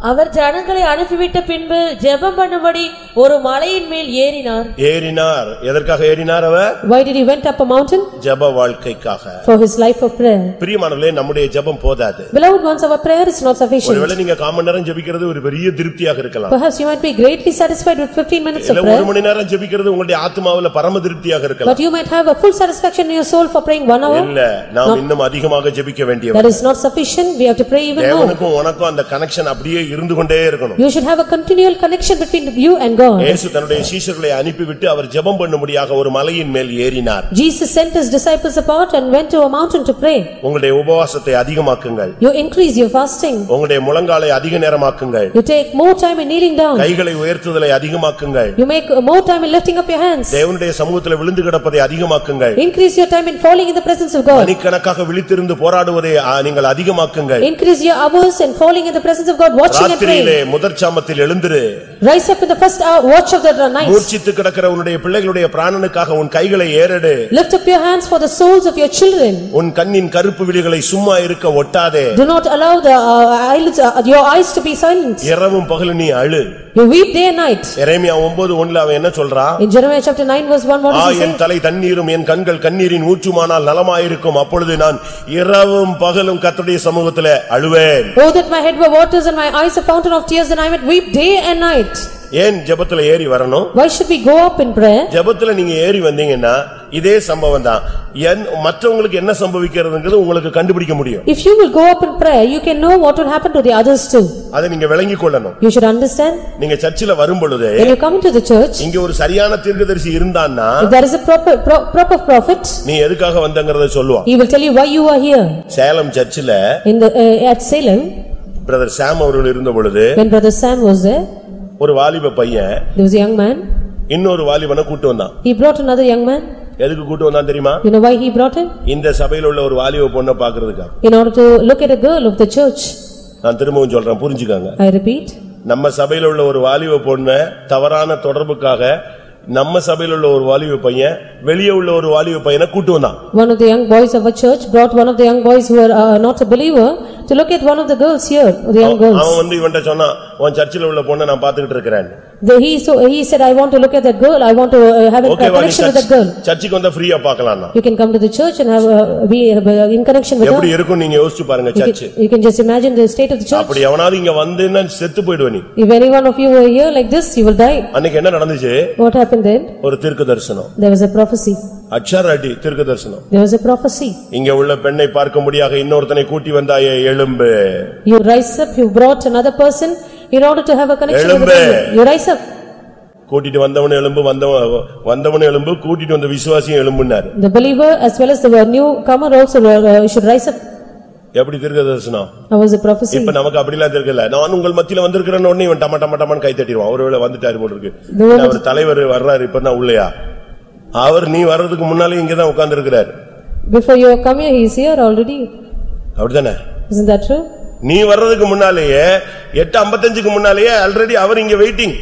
அவர் ஜனங்களை அனுப்பிவிட்ட பின்பு ஜெபம் பண்ணும்படி ஒரு மலையின் மேல் ஏறினார் ஏறினார் எதற்காக ஏறினார் அவர் Why did he went up a mountain? ஜெப வாழ்க்கைக்காக For his life of prayer. பிரியமானவர்களே நம்முடைய ஜெபம் போதாது Beloved ones, our prayer is not sufficient. ஒருவேளை நீங்க காமன் நேரம் ஜெபிக்கிறது ஒரு பெரிய திருப்தியாக இருக்கலாம் Perhaps you might be greatly satisfied with 15 minutes of இல்ல ஒரு prayer, மணி நேரம் ஜெபிக்கிறது உங்களுடைய ஆத்மாவுல பரம திருப்தியாக இருக்கலாம் but you might have a full satisfaction in your soul for praying one hour. இல்ல நாம் இன்னும் அதிகமாக ஜெபிக்க That வேண்டியவர் is not sufficient, we have to pray even more. தேவனுக்கும் உனக்கும் அந்த கனெக்ஷன் அப்படியே இருந்து கொண்டே இருக்கணும் You should have a continual connection between you and God. இயேசு தன்னுடைய சீஷர்களை அனுப்பிவிட்டு அவர் ஜெபம் பண்ணும்படியாக ஒரு மலையின் மேல் ஏறினார் Jesus sent his disciples apart and went to a mountain to pray. உங்களுடைய உபவாசத்தை அதிகமாக்குங்கள் You increase your fasting. உங்களுடைய முழங்காலை அதிக நேரமாக்குங்கள் You take more time in kneeling down. கைகளை உயர்த்துதலை அதிகமாக்குங்கள் You make more time in lifting up your hands. தேவனுடைய சமூகத்தில் விழுந்து கிடப்பதை அதிகமாக்குங்கள் Increase your time in falling in the presence of God. மணிக்கணக்காக விழித்திருந்து போராடுவதை ஆ, நீங்கள் அதிகமாக்குங்கள் Increase your hours in falling in the presence of God, watching and ராத்திரியிலே. முதற் சாமத்தில் எழுந்திரு up in the first hour, watch of the night. மூர்ச்சித்து கிடக்கிற உன்னுடைய பிள்ளைகளுடைய பிராணனுக்காக உன் கைகளை ஏறெடு Lift up your hands for the souls of your children. உன் கண்ணின் கருப்பு விழிகளை சும்மா இருக்க ஒட்டாதே Do not allow the uh, eyelids, uh, your eyes to be silent. இரவும் பகலும் நீ அழு You weep day and night. எரேமியா ஒன்பது ஒண்ணுல அவன் என்ன சொல்றான் In Jeremiah chapter 9 verse 1, what does he N say? தலை தண்ணீரும் என் கண்கள் கண்ணீரின் ஊற்றுமானால் நலமாயிருக்கும் அப்பொழுது நான் இரவும் பகலும் கர்த்தருடைய சமூகத்திலே அழுவேன் Oh, that my head were waters and my eyes a fountain of tears, and I might weep day and night. ஏன் ஜெபத்துல ஏறி வரணும் Why should we go up in prayer? ஜெபத்துல நீங்க ஏறி வந்தீங்கன்னா இதே சம்பவம் தான் மற்றவங்களுக்கு என்ன சம்பவிக்கிறதுங்கிறது உங்களுக்கு கண்டுபிடிக்க முடியும் If you will go up in prayer, you can know what will happen to the others too. அதை நீங்க விளங்கிக் கொள்ளணும் You should understand, நீங்க சர்ச்சில் வரும் பொழுது when you come into the church, இங்க ஒரு சரியான தீர்க்கதரிசி இருந்தான்னா if there is a proper, pro- proper prophet, நீ எதுக்காக வந்தங்கறத சொல்லுவான் he will tell you why you are here. Salem சர்ச்சில் In the, uh, at Salem, brother Sam அவர்கள் இருந்த பொழுது when brother Sam was there, ஒரு வாலிப பையன் there was a young man, இன்னொரு வாலிபனை கூட்டு வந்தான் he brought another young man. எதுக்கு கூட்டு வந்தான் தெரியுமா You know why he brought him? இந்த சபையில உள்ள ஒரு வாலிப பொண்ணை பாக்குறதுக்கா In order to look at a girl of the church. நான் திரும்பவும் சொல்றேன் புரிஞ்சுக்கங்க I repeat, நம்ம சபையில உள்ள ஒரு வாலிப பொண்ண தவறான தொடர்புக்காக நம்ம சபையில உள்ள ஒரு வாலிப பையன் வெளியே உள்ள ஒரு வாலிப பையனை கூட்டு வந்தான் one of the young boys of a church brought one of the young boys who were uh, not a believer to look at one of the girls here, the young அவன் girls. வந்து இவன்ட்ட சொன்னான் உன் சர்ச்சில் உள்ள பொண்ணை நான் பாத்துக்கிட்டு இருக்கிறேன் The- He so, he said, "I want to look at that girl, I want to uh, have a okay வா நீ connection with that church- girl." சர்ச்சுக்கு வந்தா ஃப்ரீயா பார்க்கலாம்னா You can come to the church and have, uh, be uh, in connection with எப்படி her. இருக்கும் நீங்க யோசிச்சு பாருங்க You church can- You can just imagine the state of the church. அப்படி எவனாவது இங்க வந்துன்னா செத்து போயிடுவ நீ If any one of you were here like this, you will die. அன்னைக்கு என்ன நடந்துச்சு What happened then? ஒரு தீர்க்க தரிசனம் There was a prophecy. அச்சாராட்டி தீர்க்க தரிசனம் There was a prophecy. இங்க உள்ள பெண்ணை பார்க்கும்படியாக இன்னொருத்தனை கூட்டி வந்தாயே எழும்பு You rise up, you brought another person in order to have a connection with the. You rise up. கூட்டிட்டு வந்தவன் எலும்பு வந்தவன் வந்தவன் எலும்பு கூட்டிட்டு வந்த விசுவாசியும் எலும்புனாரு The believer as well as the newcomer also uh, should rise up. எப்படி தீர்க்க தரிசனம் That was a prophecy. இப்ப நமக்கு அப்படிலாம் தெரியல நான் உங்கள் மத்தியில வந்திருக்கிறேன்னு உடனே இவன் டம டம டமன்னு கை தட்டிடுவான் ஒருவேளை வந்துட்டாரு போல இருக்கு அவர் தலைவர் வர்றாரு இப்பதான் உள்ளையா அவர் நீ வர்றதுக்கு முன்னாலே இங்கதான் உட்கார்ந்து இருக்கிறார் Before you come here, he is here already. அப்படிதானே Isn't that true? நீ வர்றதுக்கு முன்னாலேயே எட்டு ஐம்பத்தஞ்சுக்கு முன்னாலேயே ஆல்ரெடி அவர் இங்க waiting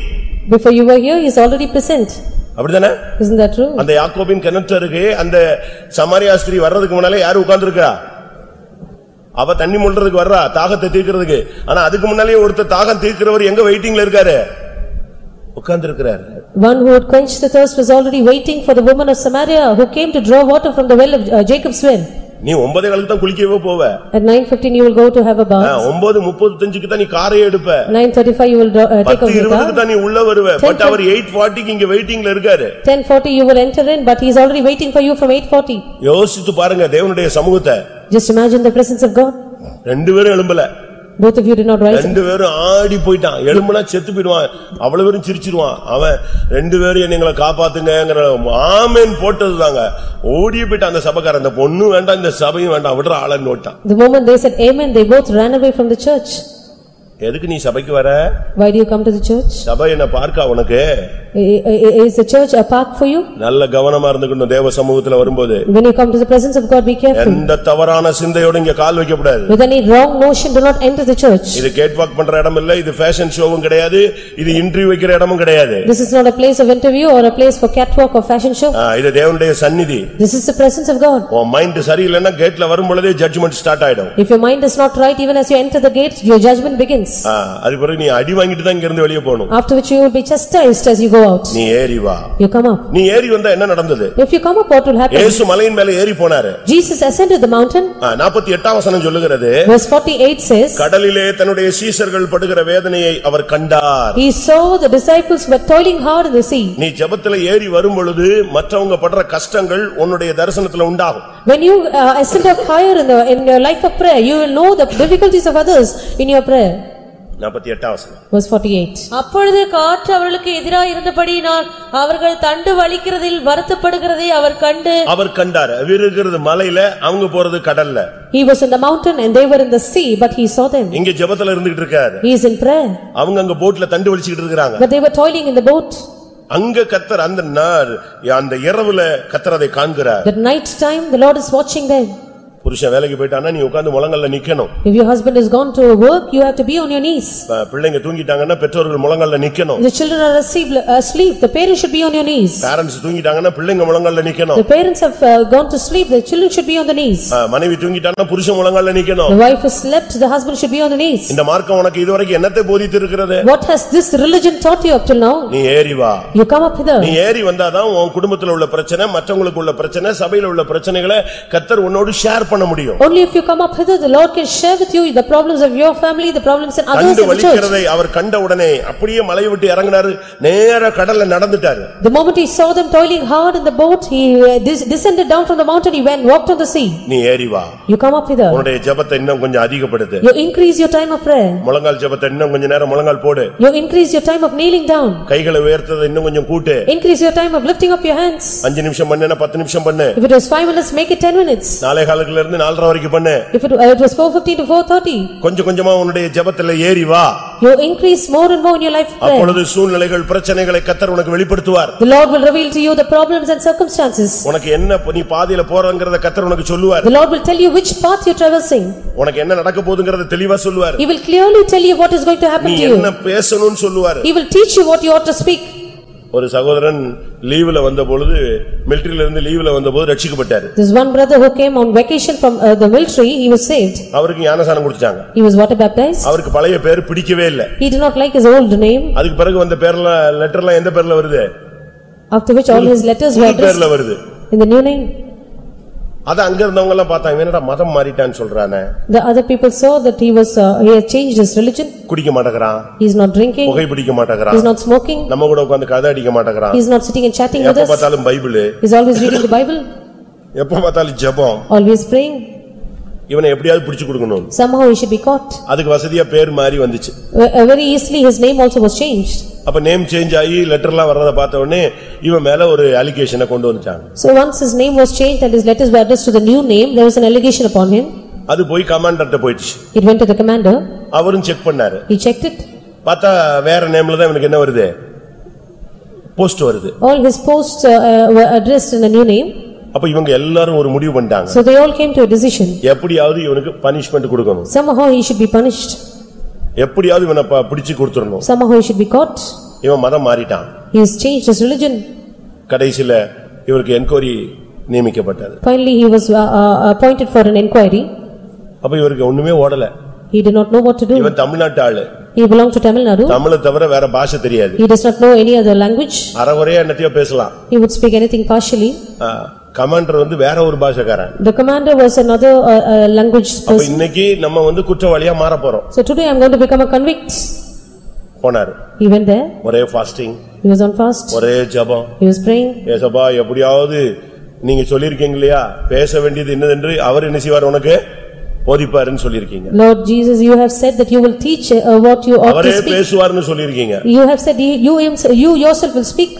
Before you were here, he is already present. அப்படிதானே Isn't that true? அந்த யாக்கோபின் கிணற்றருக்கு அந்த சமாரியா ஸ்திரீ வர்றதுக்கு முன்னாலே யாரு உட்கார்ந்திருக்கா அவ தண்ணி முள்றதுக்கு வர்றா தாகத்தை தீர்க்கிறதுக்கு ஆனா அதுக்கு முன்னாலே ஒருத்தர் தாகம் தீர்க்கிறவர் எங்க வெயிட்டிங்ல இருக்காரு உட்கார்ந்திருக்கிறார் One who would quench the thirst was already waiting for the woman of Samaria who came to draw water from the well of uh, Jacob's well. நீ ஒன்பதே காலுக்கு தான் குளிக்கவே போவ At 9:15 you will go to have a ah, bath. ஒன்பது முப்பத்தஞ்சுக்கு தான் நீ காரை எடுப்ப 9:35 you will draw- uh, take பத்து out your இருபதுக்கு car. தான் நீ உள்ள வருவ பட் அவர் எயிட் ஃபார்ட்டிக்கு இங்க வெயிட்டிங்ல இருக்காரு 10:40 you will enter in, but he is already waiting for you from 8:40. யோசித்து பாருங்க தேவனுடைய சமூகத்தை Just imagine the presence of God. ரெண்டு பேரும் எழும்பல Both of you did not rise. ரெண்டு பேரும் ஆடி போயிட்டான். எலும்புனா செத்து போயிடுவான். அவ்வளவு பேரும் சிரிச்சிருவான். அவன் ரெண்டு பேரும் என்ன எங்களை காப்பாத்துங்கங்கிற ஆமேன் போட்டதுதாங்க. ஓடியே போயிட்டான் அந்த சபைக்காரன். அந்த பொண்ணு வேண்டாம் இந்த சபையும் வேண்டாம். விடுற ஆளன்னு ஓட்டான் The moment they said amen, they both ran away from the church. எதுக்கு நீ சபைக்கு வர Why do you come to the church? சபை என்ன பார்க்கா உனக்கு I- I- Is the church a park for you? நல்ல கவனமா இருந்துக்கணும் தேவ சமூகத்துல வரும்போது When you come to the presence of God, be careful. எந்த தவறான சிந்தையோட இங்க கால் வைக்க கூடாது With any wrong notion, do not enter the church. இது கேட் வாக் பண்ற இடம் இல்ல இது ஃபேஷன் ஷோவும் கிடையாது இது இன்டர்வியூ வைக்கிற இடமும் கிடையாது This is not a place of interview or a place for catwalk or fashion show. ஆ, இது தேவனுடைய சந்நிதி This is the presence of God. உன் மைண்ட் சரியில்லைன்னா கேட்ல வரும் பொழுதே ஜட்ஜ்மெண்ட் ஸ்டார்ட் ஆயிடும் If your mind is not right, even as you enter the gate, your judgment begins. அது பிறகு நீ அடி வாங்கிட்டு தான் இங்க இருந்து வெளியே போகணும் After which you will be chastised as you go out. நீ ஏறி வா You come up. நீ ஏறி வந்தா என்ன நடந்தது If you come up, what will happen? இயேசு மலையின் மேல ஏறி போனாரு Jesus ascended the mountain. நாற்பத்தி எட்டாம் வசனம் சொல்லுகிறது Verse 48 says, கடலிலே தன்னுடைய சீசர்கள் படுகிற வேதனையை அவர் கண்டார் He saw the disciples were toiling hard in the sea. நீ ஜெபத்துல ஏறி வரும் பொழுது மற்றவங்க படுற கஷ்டங்கள் உன்னுடைய தரிசனத்துல உண்டாகும் When you uh, ascend up higher in the, in your life of prayer, you will know the difficulties of others in your prayer. Verse 48. அப்பொழுது காற்று அவர்களுக்கு எதிராய் இருந்தபடியினால் அவர்கள் தண்டு வலிக்கிறதில் வருத்தப்படுகிறதை அவர் கண்டு அவர் கண்டார் அவர் இருக்கிறது மலையில அவங்க போறது கடல்ல He was in the mountain and they were in the sea, but he saw them. இங்க ஜெபத்துல இருந்துகிட்டு இருக்காரு He is in prayer, அவங்க அங்க போட்ல தண்டு வலிச்சுக்கிட்டு இருக்காங்க but they were toiling in the boat. அங்க கத்தர் அந்த நாள் அந்த இரவுல கத்தர் அதை காண்கிறார் That night time, the Lord is watching them. புருஷன் வேலைக்கு போயிட்டானா நீ உட்கார்ந்து முழங்கல்ல நிக்கணும் If your husband has gone to work, you have to be on your knees. பிள்ளைங்க தூங்கிட்டாங்கன்னா பெற்றோர்கள் முழங்கல்ல நிக்கணும் The children are asleep, asleep, the parents should be on your knees. Parents தூங்கிட்டாங்கன்னா பிள்ளைங்க முழங்கல்ல நிக்கணும் The parents have uh, gone to sleep, the children should be on the knees. மனைவி தூங்கிட்டான்னா புருஷன் முழங்கல்ல நிக்கணும் The wife has slept, the husband should be on the knees. இந்த மார்க்கம் உனக்கு இதுவரைக்கும் என்னத்தை போதித்து இருக்கிறது What has this religion taught you up till now? நீ ஏறி வா You come up hither. நீ ஏறி வந்தாதான் உன் குடும்பத்துல உள்ள பிரச்சனை மற்றவங்களுக்கு உள்ள பிரச்சனை சபையில உள்ள பிரச்சனைகளை கத்தர் உன்னோடு ஷேர் பண்ண முடியும் Only if you come up hither, the Lord can share with you the problems of your family, the problems in others கண்டு in the church. வலிக்கிறதை அவர் கண்ட உடனே அப்படியே மலையை விட்டு இறங்கினாரு நேர கடல்ல நடந்துட்டாரு The moment he saw them toiling hard in the boat, he uh, dis- descended down from the mountain, he went, walked on the sea. நீ ஏறி வா You come up hither. உன்னுடைய ஜெபத்தை இன்னும் கொஞ்சம் அதிகப்படுத்து You increase your time of prayer. முழங்கால் ஜெபத்தை இன்னும் கொஞ்ச நேரம் முழங்கால் போடு You increase your time of kneeling down. கைகளை உயர்த்ததை இன்னும் கொஞ்சம் கூட்டு Increase your time of lifting up your hands. அஞ்சு நிமிஷம் பண்ணுனா பத்து நிமிஷம் பண்ணு If it was five minutes, make it ten minutes. நாளை காலத்துல இருந்து நாலரை வரைக்கும் பண்ணு If it, uh, it was four fifty to four thirty, கொஞ்சம் கொஞ்சமா உன்னுடைய ஜெபத்துல ஏறி வா you increase more and more in your life of prayer. அப்பொழுது சூழ்நிலைகள் பிரச்சனைகளை கத்தர் உனக்கு வெளிப்படுத்துவார் The Lord will reveal to you the problems and circumstances. உனக்கு என்ன நீ பாதியில போறங்கிறத கத்தர் உனக்கு சொல்லுவார் The Lord will tell you which path you're traversing. உனக்கு என்ன நடக்க போகுதுங்கறத தெளிவா சொல்லுவார் He will clearly tell you what is going to happen நீ to என்ன you. பேசணும்னு சொல்லுவார் He will teach you what you ought to speak. ஒரு சகோதரன் லீவுல வந்த பொழுது மிலிட்டரியில இருந்து லீவுல வந்தபோது ரட்சிக்கப்பட்டாரு There's one brother who came on vacation from uh, the military, he was saved. அவருக்கு ஞானசானம் கொடுத்தாங்க He was water baptized. அவருக்கு பழைய பேர் பிடிக்கவே இல்ல He did not like his old name, அதுக்கு பிறகு வந்த பேர்ல லெட்டர்லாம் எந்த பேர்ல வருது after which all his letters were புது பேர்ல addressed வருது in the new name. அத அங்க இருந்தவங்க எல்லாம் பார்த்தாங்க "இவன் என்னடா மதம் மாறிட்டான்னு சொல்றானே The other people saw that he was, uh, he had changed his religion. குடிக்க மாட்டேங்கிறான் He is not drinking, புகை பிடிக்க he மாட்டேங்கிறான் is not smoking, நம்ம கூட உட்கார்ந்து கதை அடிக்க மாட்டேங்கிறான் he is not sitting and chatting with எப்ப us. பார்த்தாலும் Bible He is always reading the Bible, எப்ப பார்த்தாலும் ஜெபம் always praying. இவனை எப்படியாவது பிடிச்சு கொடுக்கணும் Somehow he should be caught. அதுக்கு வசதியா பேர் மாறி வந்துச்சு Ve- uh, Very easily his name also was changed. அப்ப நேம் சேஞ்ச் ஆகி லெட்டர்லாம் வர்றத பார்த்த உடனே இவன் மேல ஒரு அலிகேஷனை கொண்டு வந்துட்டாங்க So once his name was changed and his letters were addressed to the new name, there was an allegation upon him. அது போய் கமாண்டர்ட்ட போயிடுச்சு It went to the commander, அவரும் செக் பண்ணாரு he checked it. பார்த்தா வேற நேம்ல தான் இவனுக்கு என்ன வருது போஸ்ட் வருது All his posts uh, uh, were addressed in a new name. அப்ப இவங்க எல்லாரும் ஒரு முடிவு பண்ணிட்டாங்க So they all came to a decision. எப்படியாவது இவனுக்கு பனிஷ்மெண்ட் கொடுக்கணும் Somehow he should be punished. எப்படியாவது இவனை ப- பிடிச்சு கொடுத்துடணும் Somehow he should be caught. இவன் மதம் மாறிட்டான் He has changed his religion. கடைசில இவருக்கு என்கொயரி நியமிக்கப்பட்டது Finally, he was uh, uh, appointed for an inquiry. அப்ப இவருக்கு ஒண்ணுமே ஓடல He did not know what to do. இவன் தமிழ்நாட்டு ஆளு He belonged to Tamil Nadu. தமிழை தவிர வேற பாஷை தெரியாது He does not know any other language. அறகுறையா என்னத்தையோ பேசலாம் He would speak anything partially. Commander வந்து வேற ஒரு பாஷக்காரன் The commander was another uh, uh, language அப்ப person. இன்னைக்கு நம்ம வந்து குற்றவாளியா மாற போறோம் So today I am going to become a convict. போனாரு He went there. ஒரே fasting He was on fast. ஒரே ஜெபம் He was praying. ஏசப்பா எப்படியாவது நீங்க சொல்லிருக்கீங்க இல்லையா பேச வேண்டியது என்னதென்று அவர் என்ன செய்வார் உனக்கு போதிப்பாருன்னு சொல்லிருக்கீங்க Lord Jesus, you have said that you will teach uh, what you ought to அவரே speak. பேசுவார்னு சொல்லிருக்கீங்க You have said you you himself- you yourself will speak.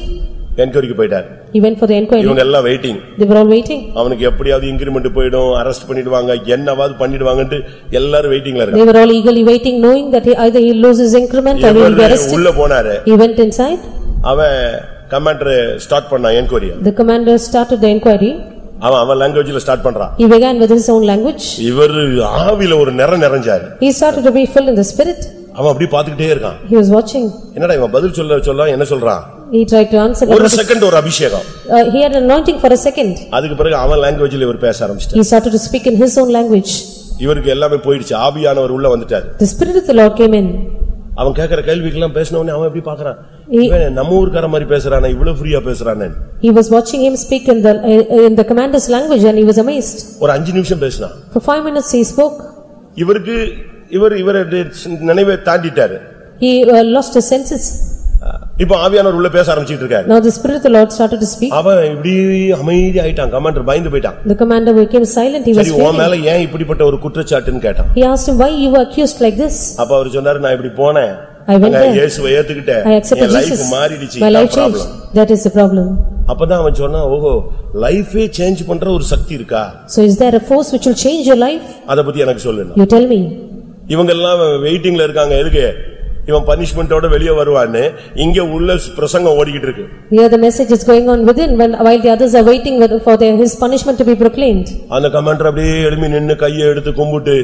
என்கொயரிக்கு போயிட்டார் He went for the inquiry. இவங்க எல்லாம் waiting They were all waiting. அவனுக்கு எப்படியாவது increment போயிடும் arrest பண்ணிடுவாங்க என்னவாவது பண்ணிடுவாங்கன்ட்டு எல்லாரும் வெயிட்டிங்ல They இருக்காங்க were all eagerly waiting knowing that he- either he'll lose his increment or he will be இவரு arrested. உள்ள போனாரு He went inside. அவன் கமாண்டர் ஸ்டார்ட் பண்ணான் enquiry The commander started the inquiry. அவன் அவன் லாங்குவேஜ்ல ஸ்டார்ட் பண்றான் He began with his own language. இவரு ஆவில ஒரு நிற நிறைஞ்சாரு He started to be filled in the spirit. அவன் அப்படி பாத்துக்கிட்டே இருக்கான் He was watching. என்னடா இவன் பதில் சொல்ல சொல்ல என்ன சொல்றான் He tried to answer. but ஒரு what- செகண்ட் ஒரு அபிஷேகம் Uh, He had an anointing for a second. அதுக்கு பிறகு அவன் லாங்குவேஜ்ல இவர் பேச ஆரம்பிச்சிட்டார் He started to speak in his own language. இவருக்கு எல்லாமே போயிடுச்சு ஆவியானவர் உள்ள வந்துட்டாரு The spirit of the Lord came in. அவன் கேக்குற கேள்விக்கெல்லாம் பேசின உடனே அவன் எப்படி பாக்குறான் He- இவன் நம்ம ஊர்க்கார மாதிரி பேசுறானே இவ்வளவு ஃப்ரீயா பேசுறானே He was watching him speak in the, uh, in the commander's language and he was amazed. ஒரு அஞ்சு நிமிஷம் பேசினான் For five minutes he spoke. இவருக்கு இவர் இவர் நினைவை தாண்டிட்டாரு He uh, lost his senses. இப்ப ஆவியானவர் உள்ள பேச ஆரம்பிச்சிட்டு இருக்காரு Now the spirit of the Lord started to speak. அவன் இப்படி அமைதி ஆயிட்டான் கமாண்டர் பயந்து போயிட்டான் The commander became silent, he was சரி உன் fearing. மேல ஏன் இப்படிப்பட்ட ஒரு குற்றச்சாட்டுன்னு கேட்டான் He asked him, why you were accused like this? அப்ப அவர் சொன்னாரு நான் இப்படி போனேன் I went அங்க there. இயேசுவை ஏத்துக்கிட்டேன் I accepted என் லைஃப் Jesus. மாறிடுச்சு My life problem changed. That is the problem. அப்பதான் அவன் சொன்னான் ஓஹோ லைஃபே சேஞ்ச் பண்ற ஒரு சக்தி இருக்கா So is there a force which will change your life? அத பத்தி எனக்கு சொல்லுங்க You tell me. இவங்க எல்லாம் வெயிட்டிங்ல இருக்காங்க எதுக்கு இவன் பனிஷ்மெண்டோட வெளியே வருவான்னு இங்க உள்ள பிரசங்கம் ஓடிக்கிட்டு இருக்கு Here the message is going on within when- while the others are waiting with- for their- his punishment to be proclaimed. அந்த கமாண்டர் அப்படியே எழுப்பி நின்னு கையை எடுத்து கும்பிட்டு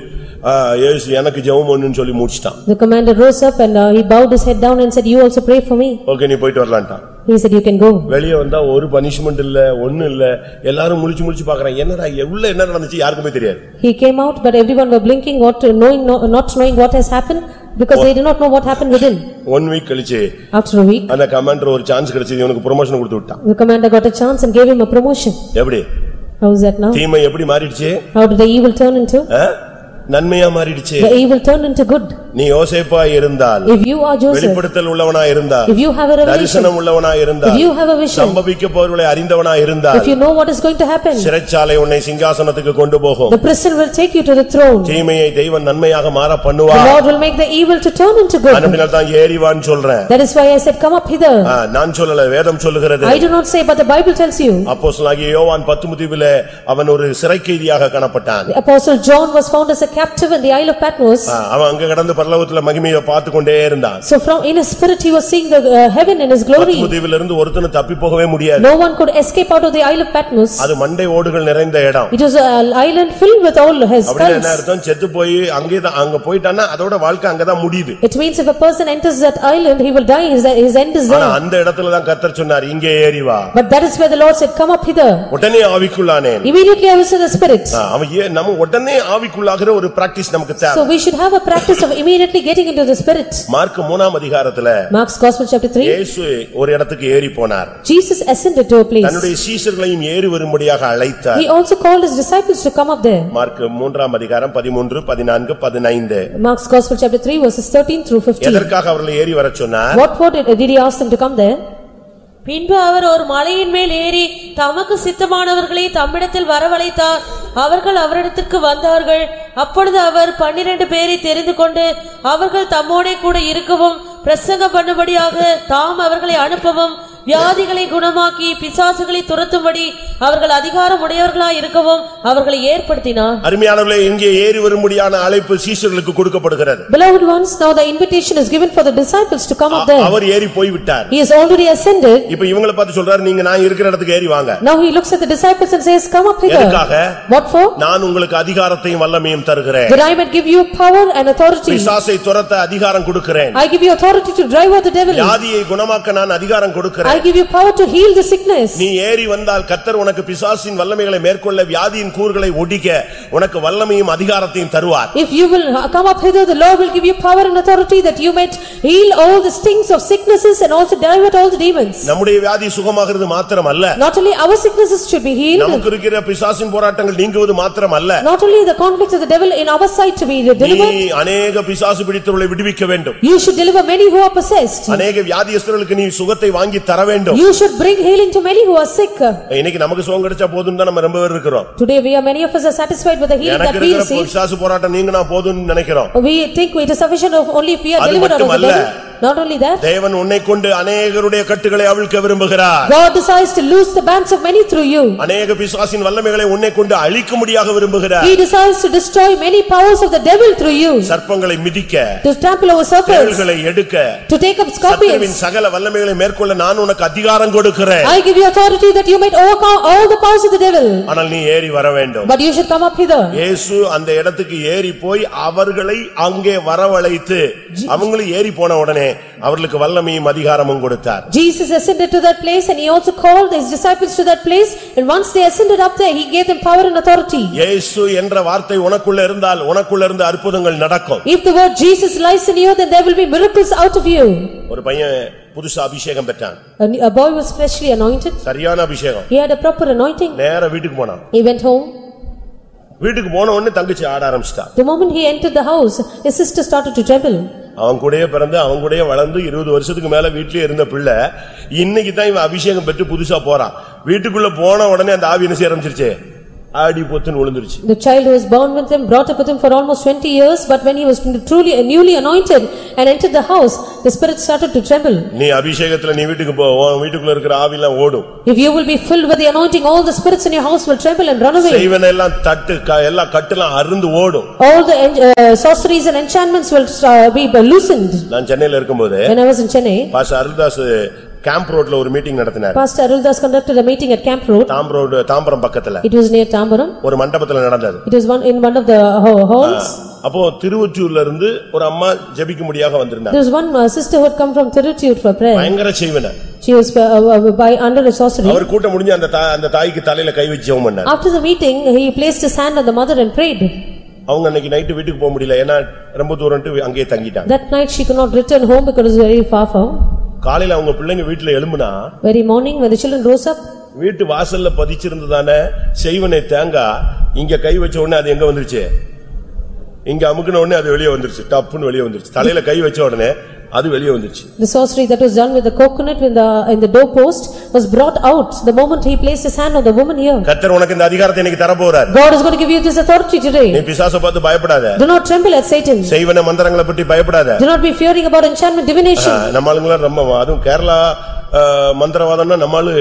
"ஆ, இயேசு எனக்கு ஜெபம் பண்ணுன்னு சொல்லி முடிச்சிட்டான் The commander rose up and uh, he bowed his head down and said, "You also pray for me." Okay நீ போயிட்டு வரலான்ட்டான் He said, "You can go." வெளியே வந்தா ஒரு பனிஷ்மெண்ட் இல்ல ஒண்ணு இல்ல எல்லாரும் முழிச்சு முழிச்சு பாக்குறாங்க என்னடா உள்ள என்ன நடந்துச்சு யாருக்குமே தெரியாது He came out, but everyone were blinking, what, knowing, no- not knowing what has happened, because they did not know what happened within. One week கழிச்சு After a week, அந்த கமாண்டர் ஒரு சான்ஸ் கிடைச்சது இவனுக்கு ப்ரொமோஷன் கொடுத்து விட்டான் the commander got a chance and gave him a promotion. எப்படி How is that now? தீமை எப்படி மாறிடுச்சு How did the evil turn into? ஆ? நன்மையா மாறிடுச்சு The evil turned into good. நீ யோசேப்பா இருந்தால் If you are Joseph, வெளிப்படுத்தல் உள்ளவனா இருந்தால் if you have a revelation, தரிசனம் உள்ளவனா இருந்தால் if you have a vision, சம்பவிக்க போர்களை அறிந்தவனா இருந்தால் if you know what is going to happen, சிறைச்சாலை உன்னை சிங்காசனத்துக்கு கொண்டு போகும் the prison will take you to the throne. தீமையை தெய்வம் நன்மையாக மாற The பண்ணுவார் Lord will make the evil to turn into good. அனுப்பினால் தான் ஏறிவான்னு சொல்றேன் That is why I said, "Come up hither." ஆ, நான் சொல்லல வேதம் சொல்லுகிறது I do not say, but the Bible tells you. அப்போஸ்தலனாகிய யோவான் பத்து முதிவிலே அவன் ஒரு சிறைக்கைதியாக காணப்பட்டான் The apostle John was found as a captive in the Isle of Patmos. ஆ, அவன் அங்க கடந்து பரலோகத்துல மகிமையை பார்த்து கொண்டே இருந்தான் So from, in his spirit, he was seeing the uh, heaven in his பத்து glory. முதிவிலிருந்து ஒருத்தனும் தப்பி போகவே முடியாது No one could escape out of the Isle of Patmos. அது மண்டை ஓடுகள் நிறைந்த இடம் It was an island filled with all his அப்படின்னு என்ன skulls. அர்த்தம் செத்து போய் அங்கேதான் அங்க போயிட்டான்னா அதோட வாழ்க்கை அங்கதான் முடியுது It means if a person enters that island, he will die, his, his end is ஆனா there. அந்த இடத்துல தான் கத்தர் சொன்னார் இங்கே ஏறி வா But that is where the Lord said, "Come up hither." உடனே ஆவிக்குள்ளானேன் Immediately I was in the spirit. ஆ, அவன் ஏன் நம்ம உடனே ஆவிக்குள்ளாகிற ஒரு பிராக்டிஸ் நமக்கு So தேவை we should have a practice of immediately getting into the spirit. Mark மூணாம் அதிகாரத்துல Mark's Gospel chapter 3, இயேசு ஒரு இடத்துக்கு ஏறி போனார் Jesus ascended to a place. தன்னுடைய சீசர்களையும் ஏறி வரும்படியாக அழைத்தார் He also called his disciples to come up there. Mark மூன்றாம் அதிகாரம் பதிமூன்று பதினான்கு பதினைந்து Mark's Gospel chapter 3 verses 13 through 15. எதற்காக அவர்களை ஏறி வரச் சொன்னார் What for did he ask them to come there? பின்பு அவர் ஒரு மலையின் மேல் ஏறி தமக்கு சித்தமானவர்களை தம்மிடத்தில் வரவழைத்தார். அவர்கள் அவரிடத்திற்கு வந்தார்கள். அப்பொழுது அவர் பன்னிரண்டு பேரை தெரிந்து கொண்டு அவர்கள் தம்மோடே கூட இருக்கவும் பிரசங்கம் பண்ணும்படியாக தாம் அவர்களை அனுப்பவும் வியாதிகளை குணமாக்கி பிசாசுகளை துரத்தும்படி அவர்கள் அதிகாரம் உடையவர்களாய் இருக்கவும் அவர்களை ஏற்படுத்தினார் அருமையானவர்களே இங்கே ஏறி வரும்படியான அழைப்பு சீசர்களுக்கு கொடுக்கப்படுகிறது Beloved ones, now the invitation is given for the disciples to come up there. அவர் ஏறி போய்விட்டார் He has already ascended. இப்ப இவங்களை பார்த்து சொல்றாரு நீங்க நான் இருக்கிற இடத்துக்கு ஏறி வாங்க Now he looks at the disciples and says, "Come up hither." எதுக்காக What for? நான் உங்களுக்கு அதிகாரத்தையும் வல்லமையும் தருகிறேன் That I might give you power and authority. பிசாசை துரத்த அதிகாரம் கொடுக்கிறேன் I give you authority to drive out the devil. வியாதியை குணமாக்க நான் அதிகாரம் I கொடுக்கிறேன் give you power to heal the sickness. நீ ஏறி வந்தால் கத்தர் உனக்கு பிசாசின் வல்லமைகளை மேற்கொள்ள வியாதியின் கூறுகளை ஒடிக்க உனக்கு வல்லமையும் அதிகாரத்தையும் தருவார் If you will come up hither, the Lord will give you power and authority that you might heal all the stings of sicknesses and also drive out all the demons. நம்முடைய வியாதி சுகமாகிறது மாத்திரம் அல்ல Not only our sicknesses should be healed, நமக்கு இருக்கிற பிசாசின் போராட்டங்கள் நீங்குவது மாத்திரம் அல்ல not only the conflicts of the devil in our side to be நீ delivered, அநேக பிசாசு பிடித்தவர்களை விடுவிக்க வேண்டும் you should deliver many who are possessed. அநேக வியாதியஸ்தர்களுக்கு நீ சுகத்தை வாங்கி தர வேண்டும் You should bring healing to many who are sick. இன்னைக்கு நமக்கு சுகம் கிடைச்சா போதும் தான் நம்ம ரொம்ப பேர் இருக்கிறோம் Today we are, many of us are satisfied with the healing எனக்கு that we receive. பிசாசு போராட்டம் நீங்க நான் போதும்னு நினைக்கிறோம் We think it is sufficient of only if we are delivered out of the devil. Not only that, தேவன் உன்னை கொண்டு அநேகருடைய கட்டுகளை அவிழ்க்க விரும்புகிறார் God desires to loose the bands of many through you. அநேக பிசாசின் வல்லமைகளை உன்னை கொண்டு அழிக்கும்படியாக விரும்புகிறார் He desires to destroy many powers of the devil through you. சர்ப்பங்களை மிதிக்க To trample over serpents, எடுக்க to take up scorpions. சகல வல்லமைகளை மேற்கொள்ள நான் உனக்கு அதிகாரம் கொடுக்கிறேன் I give you authority that you might overcome all the powers of the devil. ஆனால் நீ ஏறி வர வேண்டும் But you should come up hither. இயேசு அந்த இடத்துக்கு ஏறி போய் அவர்களை அங்கே வரவழைத்து அவங்களும் ஏறி போன உடனே அவர்களுக்கு வல்லமையும் அதிகாரமும் கொடுத்தார் Jesus ascended to that place and he also called his disciples to that place and once they ascended up there, he gave them power and authority. இயேசு என்ற வார்த்தை உனக்குள்ள இருந்தால் உனக்குள்ள இருந்து அற்புதங்கள் நடக்கும் If the word Jesus lies in you, then there will be miracles out of you. ஒரு பையன் புதுசா அபிஷேகம் பெற்றான் A a boy was freshly anointed. சரியான அபிஷேகம் He had a proper anointing. நேர வீட்டுக்கு போனான் He went home. வீட்டுக்கு போன உடனே தங்கச்சி ஆட ஆரம்பிச்சிட்டா The moment he entered the house, his sister started to tremble. அவன் கூடயே பிறந்து அவன் கூடயே வளர்ந்து இருபது வருஷத்துக்கு மேல வீட்லயே இருந்த பிள்ளை இன்னைக்கு தான் இவன் அபிஷேகம் பெற்று புதுசா போறான் வீட்டுக்குள்ள போன உடனே அந்த ஆவி என்ன செய்ய ஆரம்பிச்சிருச்சு ஆடி பொத்துன்னு விழுந்துருச்சு The child who was born with him, brought up with him for almost twenty years, but when he was truly newly anointed and entered the house, the spirit started to tremble. நீ அபிஷேகத்துல நீ வீட்டுக்கு போ உன் வீட்டுக்குள்ள இருக்கிற ஆவிலாம் ஓடும் If you will be filled with the anointing, all the spirits in your house will tremble and run away. செய்வனெல்லாம் தட்டு க- எல்லா கட்டுலாம் அருந்து ஓடும் All the uh, sorceries and enchantments will uh, be loosened. நான் சென்னையில இருக்கும்போது When I was in Chennai, pastor Aruldas camp ரோட்ல ஒரு மீட்டிங் நடத்தினார் Pastor Aruldas conducted a meeting at Camp Road. தாம் ரோடு தாம்பரம் பக்கத்துல It was near Tambaram. ஒரு மண்டபத்துல நடந்தது It was one, in one of the ho- halls. அப்போ திருவொற்றியூர்ல இருந்து ஒரு அம்மா ஜெபிக்க முடியாக வந்திருந்தாங்க There was one uh, sister who had come from Tirutiyur for prayer. பயங்கர செய்வன She was uh, uh, by, under a sorcery. அவர் கூட்டம் முடிஞ்சு அந்த தா- அந்த தாய்க்கு தலையில கை வச்சு ஜெபம் பண்ணார் After the meeting, he placed his hand on the mother and prayed. அவங்க அன்னைக்கு நைட்டு வீட்டுக்கு போக முடியல ஏன்னா ரொம்ப தூரம்ட்டு அங்கேயே தங்கிட்டாங்க That night she could not return home because it was very far from. காலையில அவங்க பிள்ளைங்க வீட்டுல எழும்புனா Very morning when the children rose up, வீட்டு வாசல்ல பதிச்சிருந்ததானே செய்வனை தேங்காய் இங்க கை வச்ச உடனே அது எங்க வந்துருச்சு? இங்க அமுக்குன உடனே அது வெளியே வந்துருச்சு டப்புன்னு வெளியே வந்துருச்சு. தலையில கை வச்ச உடனே அது வெளியே வந்துருச்சு the sorcery that was done with the coconut in the, in the doorpost was brought out the moment he placed his hand on the woman here. கத்தர் உனக்கு இந்த அதிகாரத்தை இன்னைக்கு தர போறார் God is going to give you this authority நீ today. பிசாச பார்த்து பயப்படாத Do not tremble at Satan. செய்வன மந்திரங்களை பற்றி பயப்படாத Do not be fearing about enchantment divination. நம்ம ஆளுங்களாம் ரொம்ப அதுவும் கேரளா மந்திரவாதம்னா நம்மாலு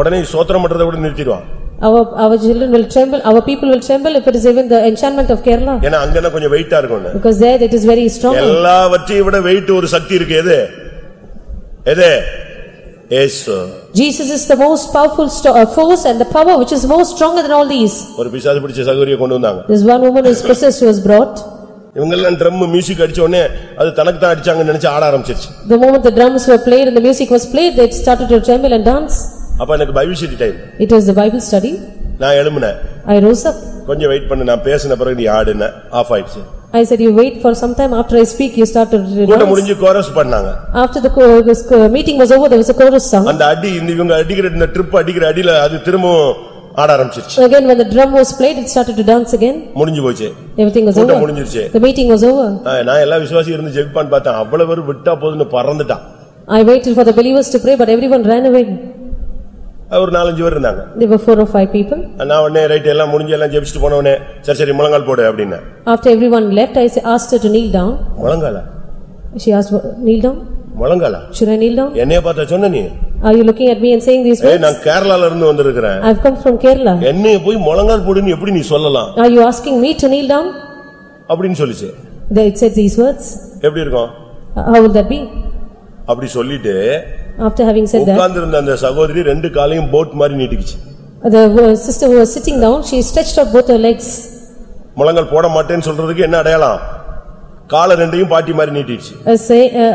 உடனே சோத்திரம் பண்றதை கூட நிறுத்திடுவான் Our, our children will tremble, our people will tremble if it is even the enchantment of Kerala. ஏன்னா அங்கன்னா கொஞ்சம் வெயிட்டா இருக்கும்னு Because there it is very strong. எல்லாவற்றையும் விட வெயிட் ஒரு சக்தி இருக்கு எது எது ஏசு Jesus is the most powerful sto- uh, force and the power which is more stronger than all these. ஒரு பிசாசு பிடிச்ச சகோதரியை கொண்டு வந்தாங்க This one woman who is possessed was brought. இவங்க எல்லாம் ட்ரம் மியூசிக் அடிச்ச உடனே அது தனக்கு தான் அடிச்சாங்கன்னு நினைச்சு ஆட ஆரம்பிச்சிருச்சு The moment the drums were played and the music was played, they started to tremble and dance. அப்ப எனக்கு Bible study time It was the Bible study. நான் எழும்பினேன் I rose up. கொஞ்சம் வெயிட் பண்ணு நான் பேசின பிறகு நீ ஆடுன ஆஃப் ஆயிடுச்சு I said, "You wait for some time, after I speak, you started to கூட்டம் dance." முடிஞ்சு கோரஸ் பண்ணாங்க After the co- this co- meeting was over, there was a chorus song. அந்த அடி இந்த இவங்க அடிக்கிற இந்த ட்ரிப் அடிக்கிற அடியில அது திரும்பவும் ஆட ஆரம்பிச்சிருச்சு Again, when the drum was played, it started to dance again. முடிஞ்சு போச்சு Everything was கூட்டம் over. முடிஞ்சிருச்சு The meeting was over. ஆ, நான் எல்லா விசுவாசி இருந்து ஜெபிப்பான்னு பார்த்தேன் அவ்வளவு பேர் விட்டா போதுன்னு பறந்துட்டான் I waited for the believers to pray, but everyone ran away. ஒரு நாலஞ்சு பேர் இருந்தாங்க There were four or five people. நான் உடனே ரைட் எல்லாம் முடிஞ்சு எல்லாம் ஜெபிச்சுட்டு போன உடனே சரி சரி முழங்கால் போடு அப்படின்னு After everyone left, I sa- asked her to kneel down. முழங்காலா She asked, "Kneel down? முழங்காலா Should I kneel down?" என்னைய பார்த்தா சொன்ன நீ Are you looking at me and saying these ஏய் words? நான் கேரளால இருந்து வந்திருக்கிறேன் I've come from Kerala. என்னைய போய் முழங்கால் போடுன்னு எப்படி நீ சொல்லலாம் Are you asking me to kneel down? அப்படின்னு சொல்லிச்சு There It said these words. எப்படி இருக்கும் How would that be? அப்படி சொல்லிட்டு After having said that, உட்கார்ந்து இருந்த அந்த சகோதரி ரெண்டு காலையும் போட் மாதிரி நீட்டிக்குச்சு the uh, sister who was sitting down, she stretched out both her legs. முழங்கால் போட மாட்டேன்னு சொல்றதுக்கு என்ன அடையாளம் காலை ரெண்டையும் பாட்டி மாதிரி நீட்டிடுச்சு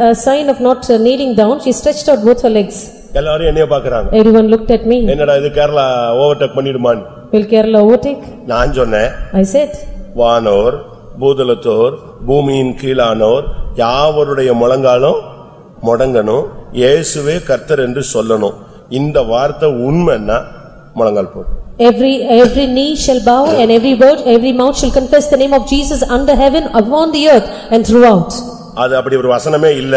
A sign of not uh, kneeling down, she stretched out both her legs. எல்லாரும் என்னைய பாக்குறாங்க Everyone looked at me. என்னடா இது கேரளா ஓவர்டேக் பண்ணிடுமான்னு Will Kerala overtake? நான் சொன்னேன் I said, வானோர் பூதலத்தோர் பூமியின் கீழானோர் யாவருடைய முழங்காலும் முடங்கணும் இயேசுவே கர்த்தர் என்று சொல்லணும் இந்த வார்த்தை உண்மைன்னா முழங்கால் போடும் Every, every knee shall bow and every word, every mouth shall confess the name of Jesus under heaven, upon the earth and throughout. அது அப்படி ஒரு வசனமே இல்ல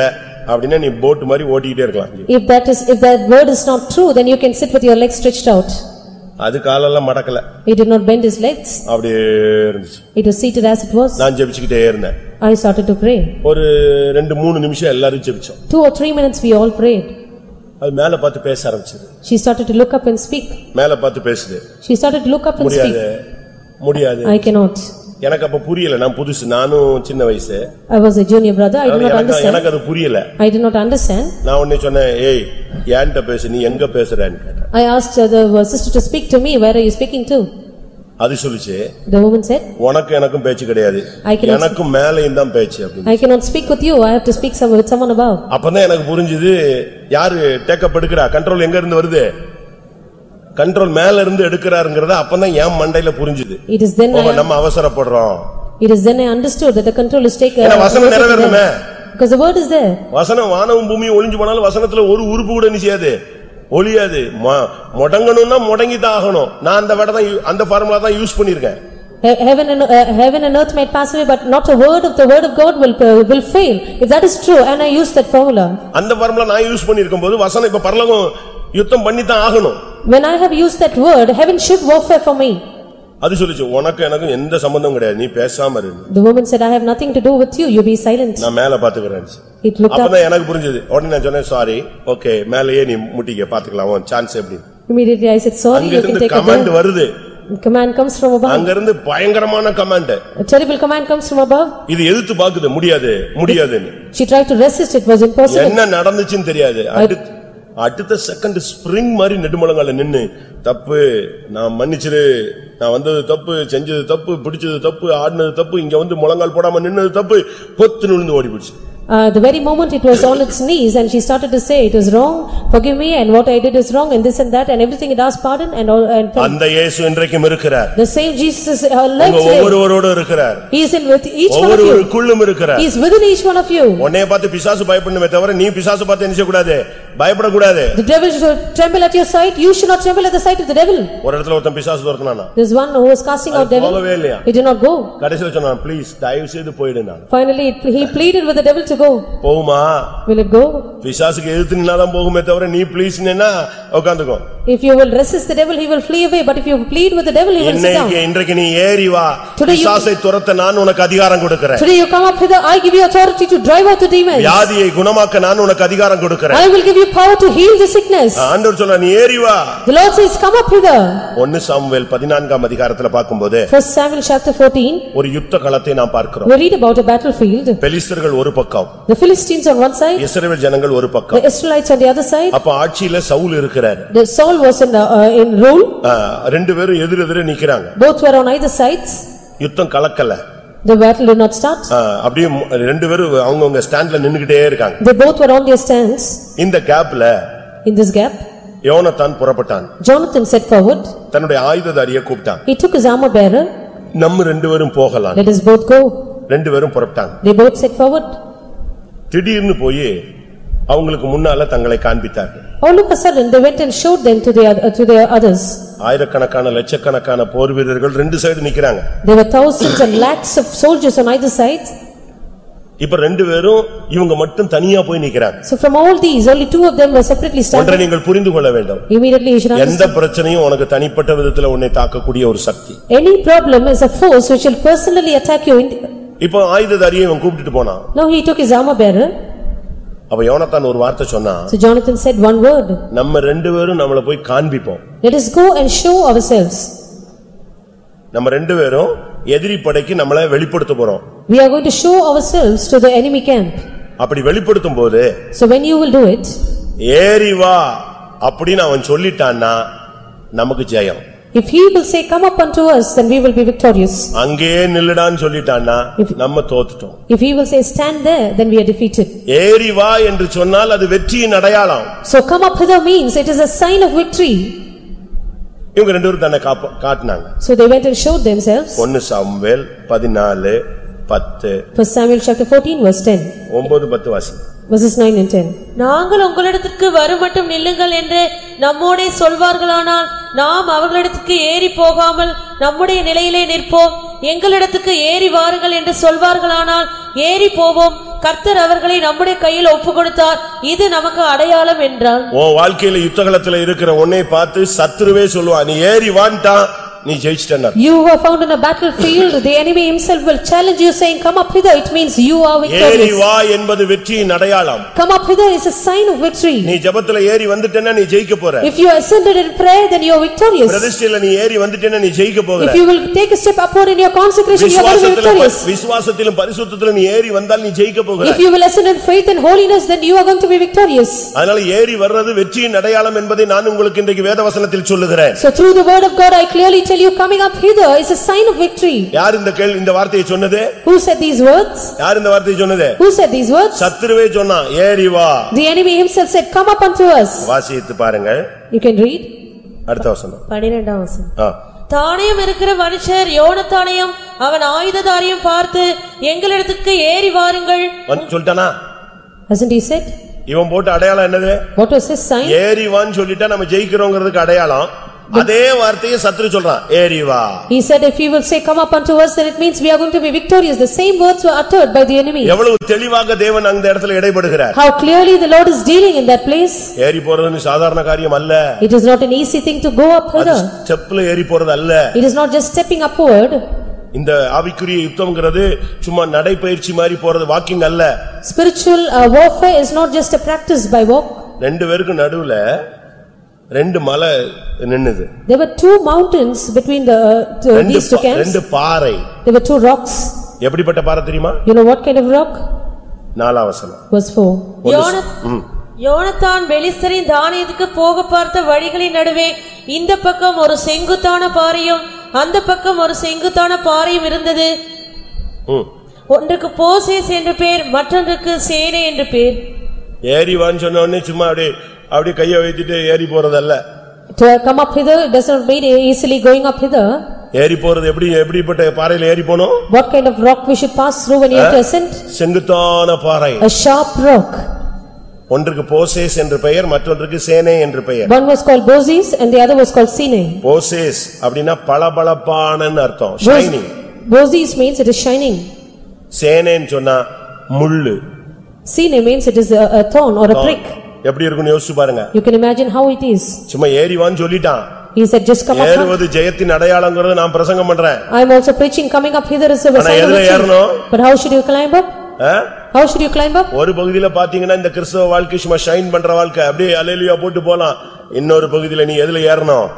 அப்படின்னா நீ போட் மாதிரி ஓட்டிக்கிட்டே இருக்கலாம் If that is, if that word is not true, then you can sit with your legs stretched out. அது காலெல்லாம் மடக்கல He did not bend his legs, அப்படியே இருந்துச்சு it was seated as it was. நான் ஜெபிச்சுக்கிட்டே இருந்தேன் I started to pray. ஒரு ரெண்டு மூணு நிமிஷம் எல்லாரும் ஜெபிச்சோம் Two or three minutes we all prayed. அது மேல பார்த்து பேச ஆரம்பிச்சது She started to look up and speak. மேல பார்த்து பேசுது She started to look up and முடியாது speak. முடியாது I cannot. எனக்கு அப்ப புரியல நான் புதுசு நானும் சின்ன வயசு I was a junior brother, I did not எனக்கு understand. எனக்கு அது புரியல I did not understand. நான் உடனே சொன்னேன் ஏய் ஏன்ட்ட பேசு நீ எங்க பேசுறேன்னு கேட்டேன் I asked uh, the sister to speak to me, where are you speaking to? அது சொல்லுச்சு The woman said, உனக்கு எனக்கும் பேச்சு கிடையாது. எனக்கும் மேலையும் தான் பேச்சு அப்படின்னு I cannot speak with you, I have to speak some- with someone above. அப்பதான் எனக்கு புரிஞ்சுது யாரு டேக்கப் எடுக்கிறா? கண்ட்ரோல் எங்க இருந்து வருது? கண்ட்ரோல் மேல இருந்து எடுக்கிறாருங்கிறத அப்பதான் என் மண்டையில புரிஞ்சுது. It is then நம்ம அவசரப்படுறோம். It is then I understood that the control is taken. வசனம் நிறைவேறணுமே. Because the word is there. வசனம் வானமும் பூமியும் ஒளிஞ்சு போனாலும் வசனத்துல ஒரு உறுப்பு கூட நிச்சயாது ஒளியாது முடங்கணும்னா முடங்கி தான் ஆகணும் நான் அந்த வேட தான் அந்த ஃபார்முலா தான் யூஸ் பண்ணிருக்கேன் He- Heaven and, uh, heaven and earth might pass away, but not a word of the word of God will, uh, will fail. If that is true, and I use that formula. அந்த formula நான் use பண்ணிருக்கும் போது வசனம் இப்ப பரலோகம் யுத்தம் பண்ணித்தான் ஆகணும் When I have used that word, heaven should warfare for me. அது சொல்லுச்சு உனக்கு எனக்கு எந்த சம்பந்தம் கிடையாது நீ பேசாம இரு The woman said, I have nothing to do with you, you be silent. நான் மேல பாத்துக்கிறேன் It looked up, அப்பதான் எனக்கு புரிஞ்சது உடனே நான் சொன்னேன் சாரி ஓகே மேலயே நீ முட்டிக்க பாத்துக்கலாம் உன் சான்ஸ் எப்படி immediately I said, sorry, அங்க you can இருந்து take it கமாண்ட் there. வருது Command comes from above. அங்க இருந்து பயங்கரமான command A terrible command comes from above. இது எதிர்த்து பாக்குது முடியாது முடியாதுன்னு She tried to resist, it was impossible. என்ன நடந்துச்சுன்னு தெரியாது அடுத்த அடுத்த செகண்ட் ஸ்பிரிங் மாதிரி நெடுமலங்கால நின்று தப்பு நான் மன்னிச்சிரு. நான் வந்தது தப்பு செஞ்சது தப்பு பிடிச்சது தப்பு ஆடினது தப்பு இங்க வந்து முழங்கால் போடாம நின்னது தப்பு. பொத்து விழுந்து ஓடி பிடிச்சு Uh, the very moment it was on its knees and she started to say, it was wrong, forgive me and what I did is wrong and this and that and everything it asked pardon and all and அந்த இயேசு இன்றைக்கும் இருக்கிறார் the same Jesus is alive உங்க today. ஒவ்வொருவரோடும் இருக்கிறார் He is in with each one of you. ஒவ்வொருவருக்குள்ளும் இருக்கிறார் He is within each one of you. உன்னைய பார்த்து பிசாசு பயப்படணுமே தவிர நீ பிசாசு பார்த்து என்ன செய்யக்கூடாது பயப்படக்கூடாது The devil should tremble at your sight, you should not tremble at the sight of the devil. ஒரு இடத்துல ஒருத்தன் பிசாசு துரத்துனானா There's one who was casting out devil, போகவே இல்லையா he did not go. கடைசியில சொன்னான் ப்ளீஸ் தயவு செய்து போயிடு நான் Finally, it- he pleaded with the devil to go. போகுமா Will it go? பிசாசுக்கு எதிர்த்து நின்னாதான் போகுமே தவிர நீ ப்ளீஸ் நின்னா உட்காந்துக்கோ If you will resist the devil, he will flee away, but if you plead with the devil, he will sit இன்னைக்கு down. இன்றைக்கு நீ ஏறி வா Today you- பிசாசை துரத்த நான் உனக்கு அதிகாரம் கொடுக்கிறேன் Today you come up hither, I give you authority to drive out the demons. வியாதியை குணமாக்க நான் உனக்கு அதிகாரம் கொடுக்கிறேன் I will give you power to heal the sickness. ஆண்டவர் சொல்ற நீ ஏறி வா The Lord says, come up hither. ஒன்னு சாமுவேல் பதினான்காம் அதிகாரத்துல பார்க்கும்போது First Samuel chapter fourteen, ஒரு யுத்த களத்தை நாம் பார்க்கிறோம் we read about a battlefield. பெலிஸ்தர்கள் ஒரு பக்கம் The Philistines on one side, இஸ்ரவேல் ஜனங்கள் ஒரு the பக்கம் Israelites on the other side. அப்ப ஆட்சியில சவுல் இருக்கிறார் The Saul was in, the, uh, in rule, ரெண்டு பேரும் எதிர் எதிர நிக்கிறாங்க both were on either sides. யுத்தம் கலக்கல The battle did not start. அப்படியே ரெண்டு பேரும் அவங்கவங்க ஸ்டாண்ட்ல நின்னுகிட்டே இருக்காங்க They both were on their stands. இந்த கேப்ல In this gap, யோனத்தான் புறப்பட்டான் Jonathan set forward. தன்னுடைய ஆயுததாரிய கூப்பிட்டான் He took his armor bearer. நம்ம ரெண்டு பேரும் போகலாம் Let us both go. ரெண்டு பேரும் புறப்பட்டாங்க They both set forward. திடீர்னு போய் அவங்களுக்கு முன்னால தங்களை காண்பித்தார்கள் All of a sudden, they went and showed them to the, oth- to the others. ஆயிரக்கணக்கான லட்சக்கணக்கான போர் வீரர்கள் ரெண்டு சைடு நிக்கிறாங்க There were thousands and lakhs of soldiers on either side. இப்ப ரெண்டு பேரும் இவங்க மட்டும் தனியா போய் நிக்கிறாங்க So from all these, only two of them were separately ஒன்றை standing. நீங்கள் புரிந்து கொள்ள வேண்டும் Immediately you should எந்த understand. பிரச்சனையும் உனக்கு தனிப்பட்ட விதத்துல உன்னை தாக்கக்கூடிய ஒரு சக்தி Any problem is a force which will personally attack you. in- இப்போ ஆயுததாரியை இவன் கூப்பிட்டுட்டு போனான் Now he took his armor bearer. அப்ப யோனத்தான் ஒரு வார்த்தை சொன்னான் So Jonathan said one word. நம்ம ரெண்டு பேரும் நம்மள போய் காண்பிப்போம் Let us go and show ourselves. நம்ம ரெண்டு பேரும் எதிரி படைக்கு நம்மள வெளிப்படுத்த போறோம் We are going to show ourselves to the enemy camp. அப்படி வெளிப்படுத்தும் போது So when you will do it, ஏறி வா அப்படின்னு அவன் சொல்லிட்டான்னா நமக்கு ஜெயம் if he will say, "Come up unto us," then we will be victorious. அங்கேயே நில்லுடான்னு சொல்லிட்டான்னா நம்ம தோத்துட்டோம் If he will say, "Stand there," then we are defeated. ஏறி வா என்று சொன்னால் அது வெற்றியின் அடையாளம் So come up hither means it is a sign of victory. இவங்க ரெண்டு பேரும் தன்னை காப்ப- காட்டினாங்க So they went and showed themselves. ஒன்னு சாமுவேல் பதினாலு பத்து First Samuel chapter fourteen verse ten, ஒன்பது பத்து வாசி verses nine and ten. நாங்கள் உங்களிடத்திற்கு வருமட்டும் நில்லுங்கள் என்று நம்மோடே சொல்வார்களானால் நாம் அவர்களிடத்துக்கு ஏறி போகாமல் நம்முடைய நிலையிலே நிற்போம். எங்களிடத்துக்கு ஏறி வாருங்கள் என்று சொல்வார்களானால் ஏறி போவோம். கர்த்தர் அவர்களை நம்முடைய கையில் ஒப்பு கொடுத்தார் இது நமக்கு அடையாளம் என்றால் ஓ வாழ்க்கையில யுத்தகலத்துல இருக்கிற உன்னை பார்த்து சத்துருவே சொல்லுவான் நீ ஏறி வான்ட்டான். நீ ஜெயிச்சிட்டனர் You who are found in a battlefield, the enemy himself will challenge you saying, "Come up hither," it means you are ஏறி victorious. வா என்பது வெற்றியின் அடையாளம் Come up hither is a sign of victory. நீ ஜெபத்துல ஏறி வந்துட்டேன்னா நீ ஜெயிக்க போற If you ascended in prayer, then you are victorious. பிரதிஷ்டையில நீ ஏறி வந்துட்டேன்னா நீ ஜெயிக்க போகிற If you will take a step upward in your consecration, you are going to be விசுவாசத்துல victorious. விசுவாசத்திலும் பரிசுத்தத்திலும் நீ ஏறி வந்தால் நீ ஜெயிக்க போகிற If you will ascend in faith and holiness, then you are going to be victorious. அதனால ஏறி வர்றது வெற்றியின் அடையாளம் என்பதை நான் உங்களுக்கு இன்றைக்கு வேதவசனத்தில் சொல்லுகிறேன் So through the word of God, I clearly tell you, coming up hither is a sign of victory. யார் இந்த கேள்வி இந்த வார்த்தையை சொன்னது Who said these words? யார் இந்த வார்த்தையை சொன்னது Who said these words? சத்துருவே சொன்னான் ஏறி வா The enemy himself said, "Come up unto us." வாசித்து பாருங்கள் You can read. அடுத்த வசனம் பனிரெண்டாம் வசனம் ஆ. தானியம் இருக்கிற மனுஷர் யோனத்தானையும் அவன் ஆயுததாரியும் பார்த்து எங்களிடத்துக்கு ஏறி வாருங்கள் வந்து சொல்லிட்டானா Hasn't he said? இவன் போட்ட அடையாளம் என்னது What was his sign? ஏறி வான்னு சொல்லிட்டா நம்ம ஜெயிக்கிறோங்கிறதுக்கு அடையாளம் அதே வார்த்தையை சத்துரு சொல்றான் ஏறி வா He said, "If you will say, 'Come up unto us,' then it means we are going to be victorious." The same words were uttered by the enemy. எவ்வளவு தெளிவாக தேவன் அந்த இடத்துல இடைபடுகிறார் How clearly the Lord is dealing in that place. ஏறி போறதுன்னு சாதாரண காரியம் அல்ல It is not an easy thing to go up அது hither. ஸ்டெப்ல ஏறி போறது அல்ல It is not just stepping upward. இந்த ஆவிக்குரிய யுத்தம்ங்கிறது சும்மா நடைப்பயிற்சி மாதிரி போறது வாக்கிங் அல்ல Spiritual uh, warfare is not just a practice by walk. ரெண்டு பேருக்கு நடுவுல ரெண்டு மலை நின்னுது There were two mountains between the, uh, two- ரெண்டு these two பா- ரெண்டு camps. பாறை There were two rocks. எப்படிப்பட்ட பாறை தெரியுமா You know what kind of rock? நாலாம் வசனம் Verse 4. ஒன்று- யோன- ம். யோனத்தான் பெலிஸ்தரின் தானியத்துக்கு போக பார்த்த வழிகளின் நடுவே இந்த பக்கம் ஒரு செங்குத்தான பாறையும் அந்த பக்கம் ஒரு செங்குத்தான பாறையும் இருந்தது ம். ஒன்றுக்கு போசேஸ் என்று பேர் மற்றொன்றுக்கு சேனை என்று பேர் ஏறி வான்னு சொன்ன உடனே சும்மா அப்படியே அப்படியே கைய வைத்துட்டு ஏறி போறதல்ல To come up hither it does not mean easily going up hither. ஏறி போறது எப்படி எப்படிப்பட்ட பாறையில ஏறி போனோம் What kind of rock we should pass through when you have to ascend? செங்குத்தான பாறை A sharp rock. ஒன்றுக்கு போசேஸ் என்று பெயர் மற்றொன்றுக்கு சேனை என்று பெயர் One was called Bozis and the other was called Sinai. Bozez அப்படின்னா பளபளப்பானன்னு அர்த்தம் shining Bozis means it is shining. சேனைன்னு சொன்னா முள்ளு Sinai means it is a a thorn or a prick. எப்படி இருக்குன்னு யோசிச்சு பாருங்க You can imagine how it is. சும்மா ஏறிவான்னு சொல்லிட்டான் He said, just come up. ஏறுவது ஜெயத்தின் அடையாளங்கிறத நான் பிரசங்கம் பண்றேன் I am also preaching, coming up hither is a ஆனா sign of எதுல victory. ஏறணும்? But how should you climb up? Ah? How should you climb up? ஒரு பகுதியில பாத்தீங்கன்னா இந்த கிறிஸ்தவ வாழ்க்கை சும்மா ஷைன் பண்ற வாழ்க்கை அப்படியே அலையிலியா போட்டு போலாம் இன்னொரு பகுதியில நீ எதுல ஏறணும்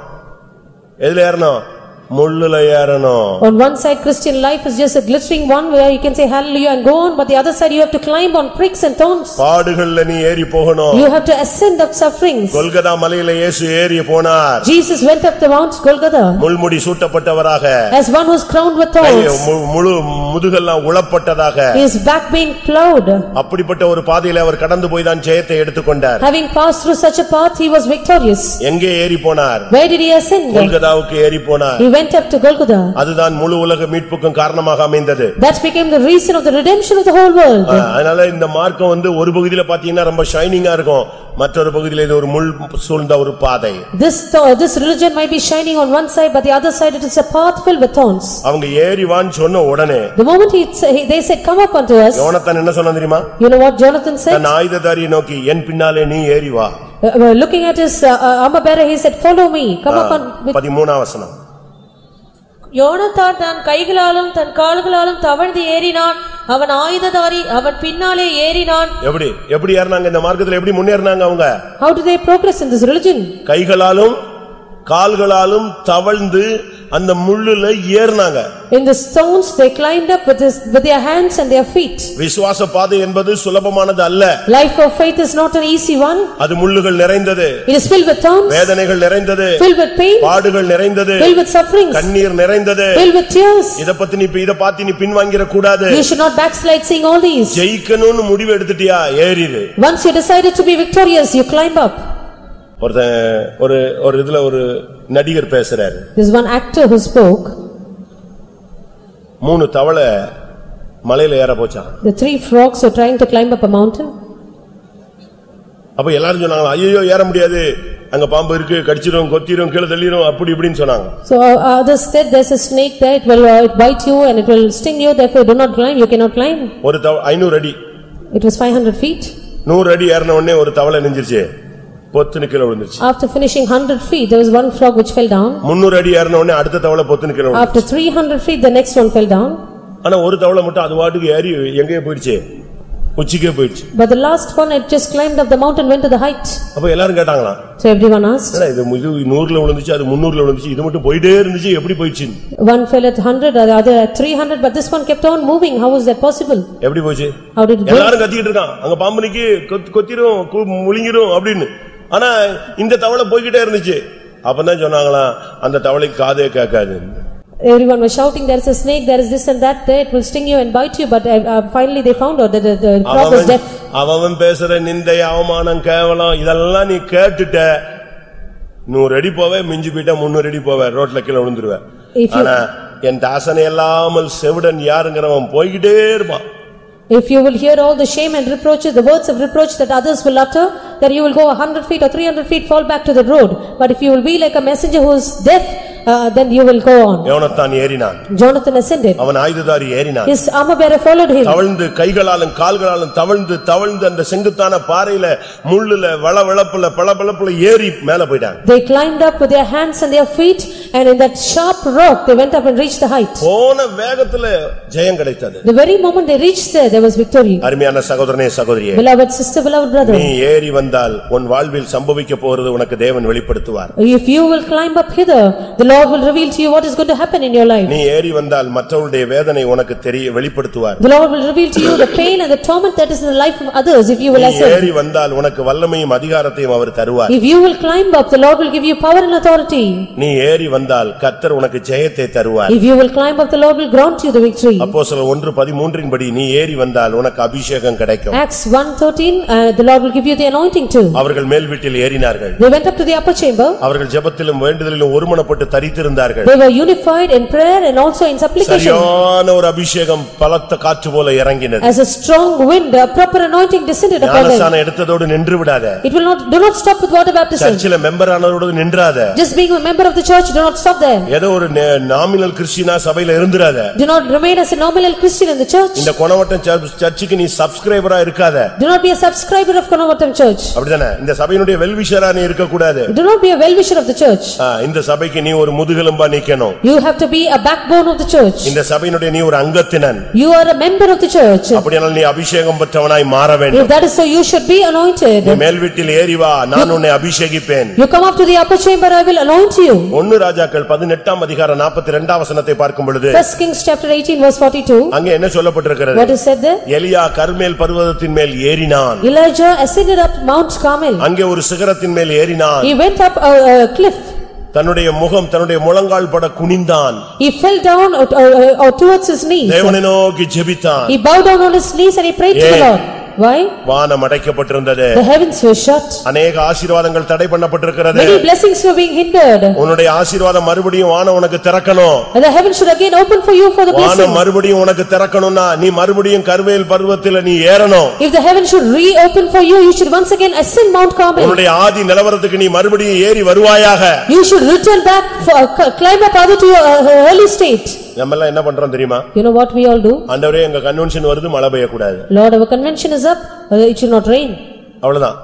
எதுல ஏறணும் முள்ளுல ஏறணும் On one side Christian life is just a glittering one where you can say hallelujah and go on, but the other side you have to climb on pricks and thorns. பாடுகள்ல நீ ஏறி போகணும் You have to ascend up sufferings. Golgotha மலையில இயேசு ஏறி போனார் Jesus went up the Mount Golgotha முள்முடி சூட்டப்பட்டவராக as one who's crowned with guy- thorns. மு- முழு முதுகெல்லாம் உளப்பட்டதாக His back being plowed. அப்படிப்பட்ட ஒரு பாதையில அவர் கடந்து போய் தான் ஜெயத்தை எடுத்துக்கொண்டார் Having passed through such a path, he was victorious. எங்கே ஏறி போனார் Where did he ascend? கொல்கதாவுக்கு ஏறி போனார் He went up to Golgotha. அதுதான் முழு உலக மீட்புக்கும் காரணமாக அமைந்தது That became the reason of the redemption of the whole world. அதனால இந்த மார்க்கம் வந்து ஒரு பகுதியில பாத்தீங்கன்னா ரொம்ப ஷைனிங்கா இருக்கும் மற்றொரு பகுதியில இது ஒரு முள் சூழ்ந்த ஒரு பாதை This, th- this religion might be shining on one side, but the other side it is a path filled with thorns. அவங்க ஏறி வான்னு சொன்ன உடனே The moment he, he- they said, come up unto us, யோனத்தான் என்ன சொன்னா தெரியுமா you know what Jonathan said? தன் ஆயுததாரியை நோக்கி என் பின்னாலே நீ ஏறி வா Uh, uh, Looking at his uh, uh, armor bearer, he said, follow me, come up on, with பதிமூணாம் வசனம் யோனத்தான் தன் கைகளாலும் தன் கால்களாலும் தவழ்ந்து ஏறினான். அவன் ஆயுததாரி அவன் பின்னாலே ஏறினான். எப்படி? எப்படி ஏறினாங்க? இந்த மார்க்கத்துல எப்படி முன்னேறினாங்க அவங்க? How do they progress in this religion? கைகளாலும் கால்களாலும் தவழ்ந்து அந்த முள்ளுல ஏறினாங்க In the stones, they climbed up with, his, with their hands and their feet. விசுவாச பாதை என்பது சுலபமானது அல்ல Life of faith is not an easy one. அது முள்ளுகள் நிறைந்தது It is filled with thorns, வேதனைகள் நிறைந்தது filled with pain, பாடுகள் நிறைந்தது filled with sufferings, கண்ணீர் நிறைந்தது filled with tears. இத பத்தி நீ இப்ப இத பார்த்து நீ பின்வாங்கிர கூடாது You should not backslide seeing all these. ஜெயிக்கணும்னு முடிவு எடுத்துட்டியா ஏறிடு Once you decided to be victorious, you climb up. ஒருத்தன் ஒரு ஒரு இதுல ஒரு நடிகர் பேசுறாரு There's one actor who spoke, மூணு தவளை மலையில ஏற போச்சான் the three frogs were trying to climb up a mountain. அப்ப எல்லாரும் சொன்னாங்க ஐயோ ஏற முடியாது அங்க பாம்பு இருக்கு கடிச்சிரும் கொத்திரும் கீழே தள்ளிரும் அப்படி இப்படின்னு சொன்னாங்க So uh, others said, there's a snake there, it will uh, bite you and it will sting you, therefore do not climb, you cannot climb. ஒரு தவ ஐநூறு அடி It was 500 feet. நூறு அடி ஏறின உடனே ஒரு தவளை நெஞ்சிருச்சு பொத்துன்னு கீழே விழுந்துருச்சு After finishing 100 feet, there was one frog which fell down. முன்னூறு அடி ஏறின உடனே அடுத்த தவளை பொத்துன்னு கீழே விழுந்துருச்சு After 300 feet, the next one fell down. ஆனா ஒரு தவளை மட்டும் அது வாட்டுக்கு ஏறி எங்கேயோ போயிடுச்சு உச்சிக்கே போயிடுச்சு But the last one, it just climbed up the mountain, went to the height. அப்ப எல்லாரும் கேட்டாங்களாம் So everyone asked, என்னடா இது இது நூறுல விழுந்துச்சு அது முன்னூறுல விழுந்துச்சு இது மட்டும் போயிட்டே இருந்துச்சு எப்படி போயிடுச்சு one fell at 100, the other at 300, but this one kept on moving, how was that possible? எப்படி போச்சு How did it go? எல்லாரும் கத்திக்கிட்டு இருக்கான் அங்க பாம்பு நிக்கி கொத்- கொத்திரும் கு- முழுங்கிரும் அப்படின்னு ஆனா இந்த தவளை போய்கிட்டே இருந்துச்சு. அப்பதான் சொன்னாங்களாம் அந்த தவளைக்கு காதே கேட்காது. Everyone was shouting, there is a snake, there is this and that, there, it will sting you and bite you, but uh, uh, finally they found out that the- the frog was அவன் deaf. அவன் பேசுற நிந்தை அவமானம் கேவலம் இதெல்லாம் நீ கேட்டுட்ட. நூறு அடி போவே மிஞ்சி போயிட்டா முன்னூறு அடி போவே ரோட்ல கீழே விழுந்துருவேன் ஆனா என் தாசனை இல்லாமல் செவிடன் யாருங்கிறவன் போய்கிட்டே இருப்பான். If you will hear all the shame and reproaches, the words of reproach that others will utter, then you will go a hundred feet or three hundred feet, fall back to the road. But if you will be like a messenger who is deaf, uh, then you will go on. யோனத்தான் ஏறினான் Jonathan ascended. அவன் ஆயுததாரி ஏறினான் His armor bearer followed him. தவழ்ந்து கைகளாலும் கால்களாலும் தவழ்ந்து தவழ்ந்து அந்த செங்குத்தான பாறையில முள்ளுல வளவளப்புல பளபளப்புல ஏறி மேல போயிட்டாங்க They climbed up with their hands and their feet and in that sharp rock they went up and reached the height. போன வேகத்துல ஜெயம் கிடைத்தது The very moment they reached there, there was victory. அருமையான சகோதரனே சகோதரியே Beloved sister, beloved brother, நீ ஏறி வந்தால் உன் வாழ்வில் சம்பவிக்க போறது உனக்கு தேவன் வெளிப்படுத்துவார் if you will climb up hither, the Lord will reveal to you what is going to happen in your life. நீ ஏறி வந்தால் மற்றவருடைய வேதனை உனக்கு தெரிய வெளிப்படுத்துவார் The Lord will reveal to you the pain and the torment that is in the life of others if you will நீ ascend. ஏறி வந்தால் உனக்கு வல்லமையும் அதிகாரத்தையும் அவர் தருவார் If you will climb up, the Lord will give you power and authority. நீ ஏறி வந்தால் கத்தர் உனக்கு ஜெயத்தை தருவார் If you will climb up, the Lord will grant you the victory. அப்போஸ்தலர் ஒன்று பதிமூன்றின் படி நீ ஏறி வந்தால் உனக்கு அபிஷேகம் கிடைக்கும் Acts 1:13, uh, the Lord will give you the anointing too. அவர்கள் மேல் வீட்டில் ஏறினார்கள் They went up to the upper chamber, அவர்கள் ஜெபத்திலும் வேண்டுதலிலும் ஒருமனப்பட்டு தரித்திருந்தார்கள் they were unified in prayer and also in supplication. சரியான ஒரு அபிஷேகம் பலத்த காற்று போல இறங்கினது As a strong wind, a proper anointing descended upon them. ஞானஸ்தானம் எடுத்ததோடு நின்று விடாத It will not, do not stop with water baptism. சர்ச்சில மெம்பர் ஆனதோடு நின்றாத Just being a member of the church, do not stop there. ஏதோ ஒரு nominal Christina சபையில இருந்துராத Do not remain as a nominal Christian in the church. இந்த Konavattam search- சர்ச்சுக்கு நீ சப்ஸ்கிரைபரா இருக்காத Do not be a subscriber of Konavatam Church. அப்படிதானே இந்த சபையினுடைய வெல்விஷரா நீ இருக்கக்கூடாது Do not be a well-wisher of the church. ஆ, இந்த சபைக்கு நீ ஒரு முதுகெலும்பா நிக்கணும் You have to be a backbone of the church. இந்த சபையினுடைய நீ ஒரு அங்கத்தினன் You are a member of the church. அப்படியானால் நீ அபிஷேகம் பெற்றவனாய் மாற வேண்டும் If that is so, you should be நீ anointed. மேல் வீட்டில் ஏறி வா நான் உன்னை அபிஷேகிப்பேன் You come up to the upper chamber, I will anoint you. ஒன்னு ராஜாக்கள் பதினெட்டாம் அதிகாரம் நாற்பத்தி ரெண்டாம் வசனத்தை பார்க்கும் பொழுது First Kings chapter 18 verse 42. அங்க என்ன சொல்லப்பட்டிருக்கிறது What is said there? எலியா கர்மேல் பர்வதத்தின் மேல் ஏறினான் Elijah ascended up Mount Carmel. அங்கே ஒரு சிகரத்தின் மேல் ஏறினான் He went up a a cliff. தன்னுடைய முகம் தன்னுடைய முழங்கால் பட குனிந்தான் He fell down uh, uh, uh, towards his knees. தேவனை நோக்கி ஜெபித்தான் He bowed down on his knees and he prayed to the. Lord. Why? வானம் அடைக்கப்பட்டிருந்தது The heavens were shut. அநேக ஆசீர்வாதங்கள் தடை பண்ணப்பட்டிருக்கிறது Many blessings were being hindered. உன்னுடைய ஆசீர்வாதம் மறுபடியும் வானம் உனக்கு திறக்கணும் And the heavens should again open for you for the வானம் blessing. மறுபடியும் உனக்கு திறக்கணும்னா நீ மறுபடியும் கர்வேல் பர்வத்தில் நீ ஏறணும் If the heavens should reopen for you, you should once again ascend Mount Carmel. உன்னுடைய ஆதி நிலவரத்துக்கு நீ மறுபடியும் ஏறி வருவாயாக You should return back, for- uh, climb up other to your uh, early state. நம்ம எல்லாம் என்ன பண்றோம் தெரியுமா You know what we all do? ஆண்டவரே எங்க கன்வென்ஷன் வருது மழை பெய்யக்கூடாது Lord, our convention is up, uh, it should not rain. அவ்வளவுதான்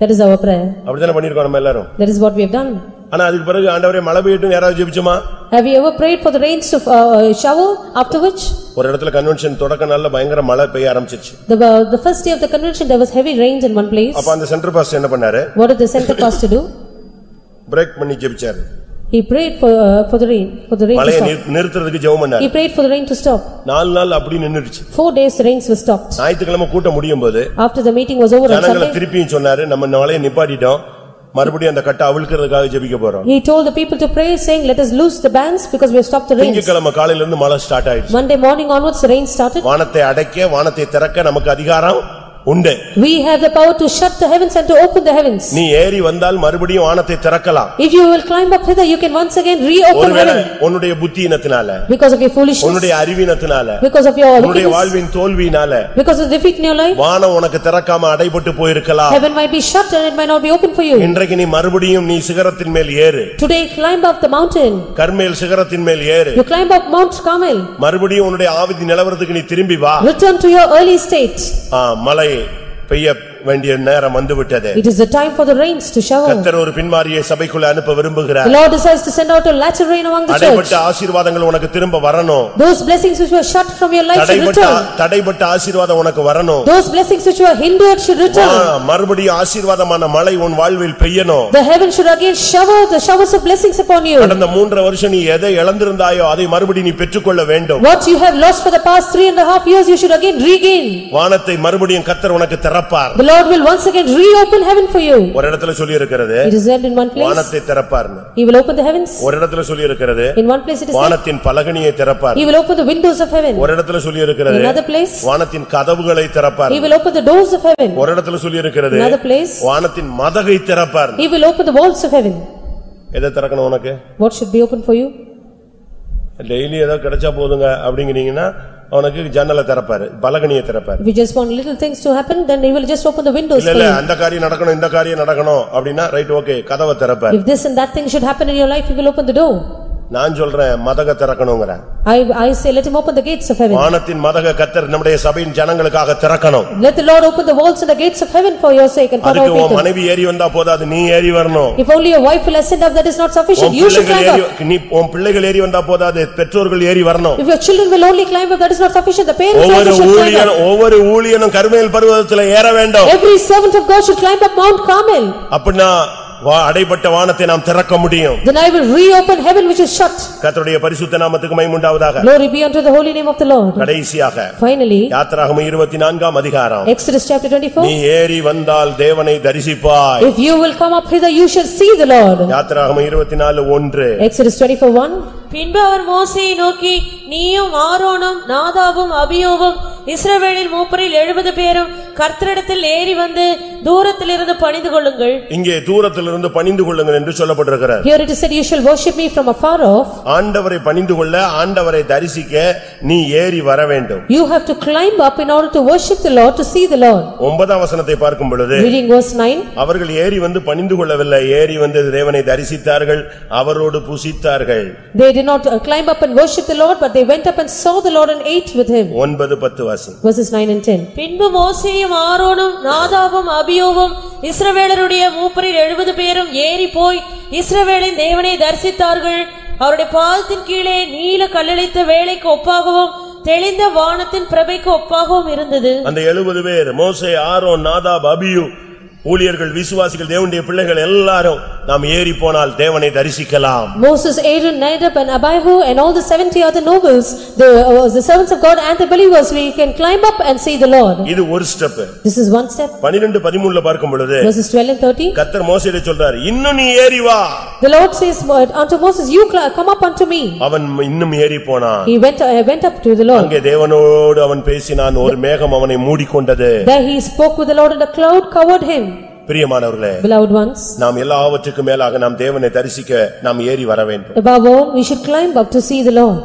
That is our prayer. அப்படித்தானே பண்ணிருக்கோம் நம்ம எல்லாரும் That is what we have done. ஆனா அதுக்கு பிறகு ஆண்டவரே மழை பெய்யட்டும் யாராவது ஜெபிச்சோமா Have you ever prayed for the rains to uh, shower after which? ஒரு இடத்துல கன்வென்ஷன் தொடக்க நாள்ல பயங்கர மழை பெய்ய ஆரம்பிச்சிருச்சு The, uh, the first day of the convention, there was heavy rains in one place. அப்ப அந்த சென்டர் பாஸ்டர் என்ன பண்ணாரு What did the center pastor do? Break பண்ணி ஜெபிச்சாரு He prayed for, uh, for the rain, for the rain to மழையை stop. நிறு- நிறுத்துறதுக்கு ஜெபம் பண்ணாரு He prayed for the rain to stop. நாலு நாள் அப்படி நின்னுடுச்சு Four days the rains were stopped. ஞாயிற்றுக்கிழமை கூட்டம் முடியும் போது After the meeting was over on ஜனங்களை Sunday, திருப்பியும் சொன்னாரு நம்ம மழையை நிப்பாட்டிட்டோம் மறுபடியும் அந்த கட்டை அவிழ்க்கிறதுக்காக ஜெபிக்க போறோம் he told the people to pray saying, "Let us loose the bands because we have stopped the rains." திங்கட்கிழமை காலையில இருந்து மழை ஸ்டார்ட் ஆயிடுச்சு Monday morning onwards, the rain started. வானத்தை அடைக்க வானத்தை திறக்க நமக்கு அதிகாரம் உண்டு We have the power to shut the heavens and to open the heavens. நீ ஏறி வந்தால் மறுபடியும் வானத்தை திறக்கலாம் If you will climb up hither, you can once again reopen ஒருவேளை heaven. உன்னுடைய புத்தியினத்தினால Because of your foolishness, உன்னுடைய அறிவீனத்தினால because of your உன்னுடைய wickedness, வாழ்வின் தோல்வியினால because of defeat in your life, வானம் உனக்கு திறக்காம அடைபட்டு போயிருக்கலாம் heaven might be shut and it might not be open for you. இன்றைக்கு நீ மறுபடியும் நீ சிகரத்தின் மேல் ஏறு Today, climb up the mountain. கர்மேல் சிகரத்தின் மேல் ஏறு You climb up Mount Carmel. மறுபடியும் உன்னுடைய ஆவிதி நிலவரத்துக்கு நீ திரும்பி வா Return to your early state. ஆ, மழை பெய்ய வேண்டிய நேரம் வந்துவிட்டது It is the time for the rains to shower. கத்தர் ஒரு பின்மாரியை சபைக்குள்ள அனுப்ப The விரும்புகிறார் Lord decides to send out a latter rain among the church. அடைபட்ட ஆசீர்வாதங்கள் உனக்கு திரும்ப வரணும் Those blessings which were shut from your life should தடைபட்ட return. தடைபட்ட ஆசீர்வாதம் உனக்கு வரணும் Those blessings which were hindered should வா, return. மறுபடியும் ஆசீர்வாதமான மழை உன் வாழ்வில் பெய்யணும் The heaven should again shower the showers of blessings upon you. கடந்த மூன்றரை வருஷம் நீ எதை இழந்திருந்தாயோ அதை மறுபடியும் நீ பெற்றுக்கொள்ள வேண்டும் What you have lost for the past three and a half years, you should again regain. வானத்தை மறுபடியும் கத்தர் உனக்கு திறப்பார் The Lord will once again reopen heaven for you. ஒரு இடத்துல சொல்லி இருக்கிறது It is said in one place, வானத்தை திறப்பார்னு He will open the heavens. ஒரு இடத்துல சொல்லி இருக்கிறது In one place it is said, வானத்தின் பலகணியை திறப்பார் He will open the windows of heaven. ஒரு இடத்துல சொல்லி இருக்கிறது In another place, வானத்தின் கதவுகளை திறப்பார் He will open the doors of heaven. ஒரு இடத்துல சொல்லி இருக்கிறது In another place, வானத்தின் மதகை திறப்பார் He will open the walls of heaven. எதை திறக்கணும் உனக்கு What should be open for you? Daily ஏதோ கிடைச்சா போதுங்க அப்படிங்கிறீங்கன்னா அவனுக்கு ஜன்னலை திறப்பாரு பலகனியை திறப்பாரு you just want little things to happen, then he will just open the windows இல்ல. அந்த காரியம் நடக்கணும் இந்த காரியம் நடக்கணும் அப்படின்னா ரைட் ஓகே கதவை திறப்பாரு If this and that thing should happen in your life, he will open the door. நான் சொல்றேன் மதக திறக்கணுங்கிறேன் I, I say, let him open the gates of heaven. வானத்தின் மதக கத்தர் நம்முடைய சபையின் ஜனங்களுக்காக திறக்கணும் Let the Lord open the walls and the gates of heaven for your sake and for அதுக்கு our உன் people. மனைவி ஏறி வந்தா போதாது நீ ஏறி வரணும் If only your wife will ascend up, that is not sufficient. உன் You should climb up. நீ உன் பிள்ளைகள் ஏறி வந்தா போதாது பெற்றோர்கள் ஏறி வரணும் If your children will only climb up, that is not sufficient. The parents also should climb up. ஒவ்வொரு ஊழியனும் கருமேல் பருவதத்துல ஏற வேண்டும் Every servant of God should climb up Mount Carmel. அப்படின்னா வா- அடைபட்ட வானத்தை நாம் திறக்க முடியும் Then I will reopen heaven which is shut. கர்த்தருடைய பரிசுத்த நாமத்துக்கு மைமுண்டாவதாக Glory be unto the holy name of the Lord. கடைசியாக Finally, யாத்திராகம இருபத்தி நான்காம் அதிகாரம் Exodus chapter நீ twenty-four. ஏறி வந்தால் தேவனை தரிசிப்பாய் If you will come up hither, you shall see the Lord. யாத்திராகம இருபத்தி நாலு ஒன்று Exodus twenty-four one. பின்பு அவர் மோசேயை நோக்கி நீயும் ஆரோனும் நாதாவும் அபியோவும் இஸ்ரவேலில் மூப்பரில் எழுபது பேரும் கர்த்தரிடத்தில் ஏறி வந்து தூரத்திலிருந்து பணிந்து கொள்ளுங்கள் இங்கே தூரத்திலிருந்து பணிந்து கொள்ளுங்கள் என்று சொல்லப்பட்டிருக்கிறார் Here it is said, you shall worship me from afar off. ஆண்டவரை பணிந்து கொள்ள ஆண்டவரை தரிசிக்க நீ ஏறி வர வேண்டும் You have to climb up in order to worship the Lord, to see the Lord. ஒன்பதாம் வசனத்தை பார்க்கும் பொழுது Reading verse nine. அவர்கள் ஏறி வந்து பணிந்து கொள்ளவில்லை ஏறி வந்து தேவனை தரிசித்தார்கள் அவரோடு புசித்தார்கள் They did not uh, climb up and worship the Lord, but they went up and saw the Lord and ate with him. ஒன்பது பத்து வாசி Verses nine and ten. பின்பு மோசேயும் ஆரோனும் நாதாவும் அபியோவும் இஸ்ரவேலருடைய மூப்பரில் எழுபது பேரும் ஏறி போய் இஸ்ரவேலின் தேவனை தரிசித்தார்கள் அவருடைய பாதத்தின் கீழே நீல கல்லளித்த வேலைக்கு ஒப்பாகவும் தெளிந்த வானத்தின் பிரபைக்கு ஒப்பாகவும் இருந்தது அந்த எழுபது பேர் மோசே ஆரோன் நாதாப் அபியு ஊழியர்கள் விசுவாசிகள் தேவனுடைய பிள்ளைகள் எல்லாரும் நாம் ஏறி போனால் தேவனை தரிசிக்கலாம் Moses, Aaron, Nadab and Abihu and all the seventy other nobles, the uh, the servants of God and the believers, we can climb up and see the Lord. இது ஒரு step This is one step. பனிரெண்டு பதிமூணுல பார்க்கும் பொழுது Verses twelve and thirteen. கத்தர் மோசையிட சொல்றார் இன்னும் நீ ஏறி வா The Lord says unto Moses, you cl- come up unto me. அவன் இன்னும் ஏறி போனான் He went, uh, went up to the Lord. அங்கே தேவனோடு அவன் பேசினான் ஒரு மேகம் அவனை மூடிக்கொண்டது There he spoke with the Lord and a cloud covered him. பிரியமானவர்களே Beloved ones, நாம் எல்லாவற்றுக்கும் மேலாக நாம் தேவனை தரிசிக்க நாம் ஏறி வர வேண்டும் above all, we should climb up to see the Lord.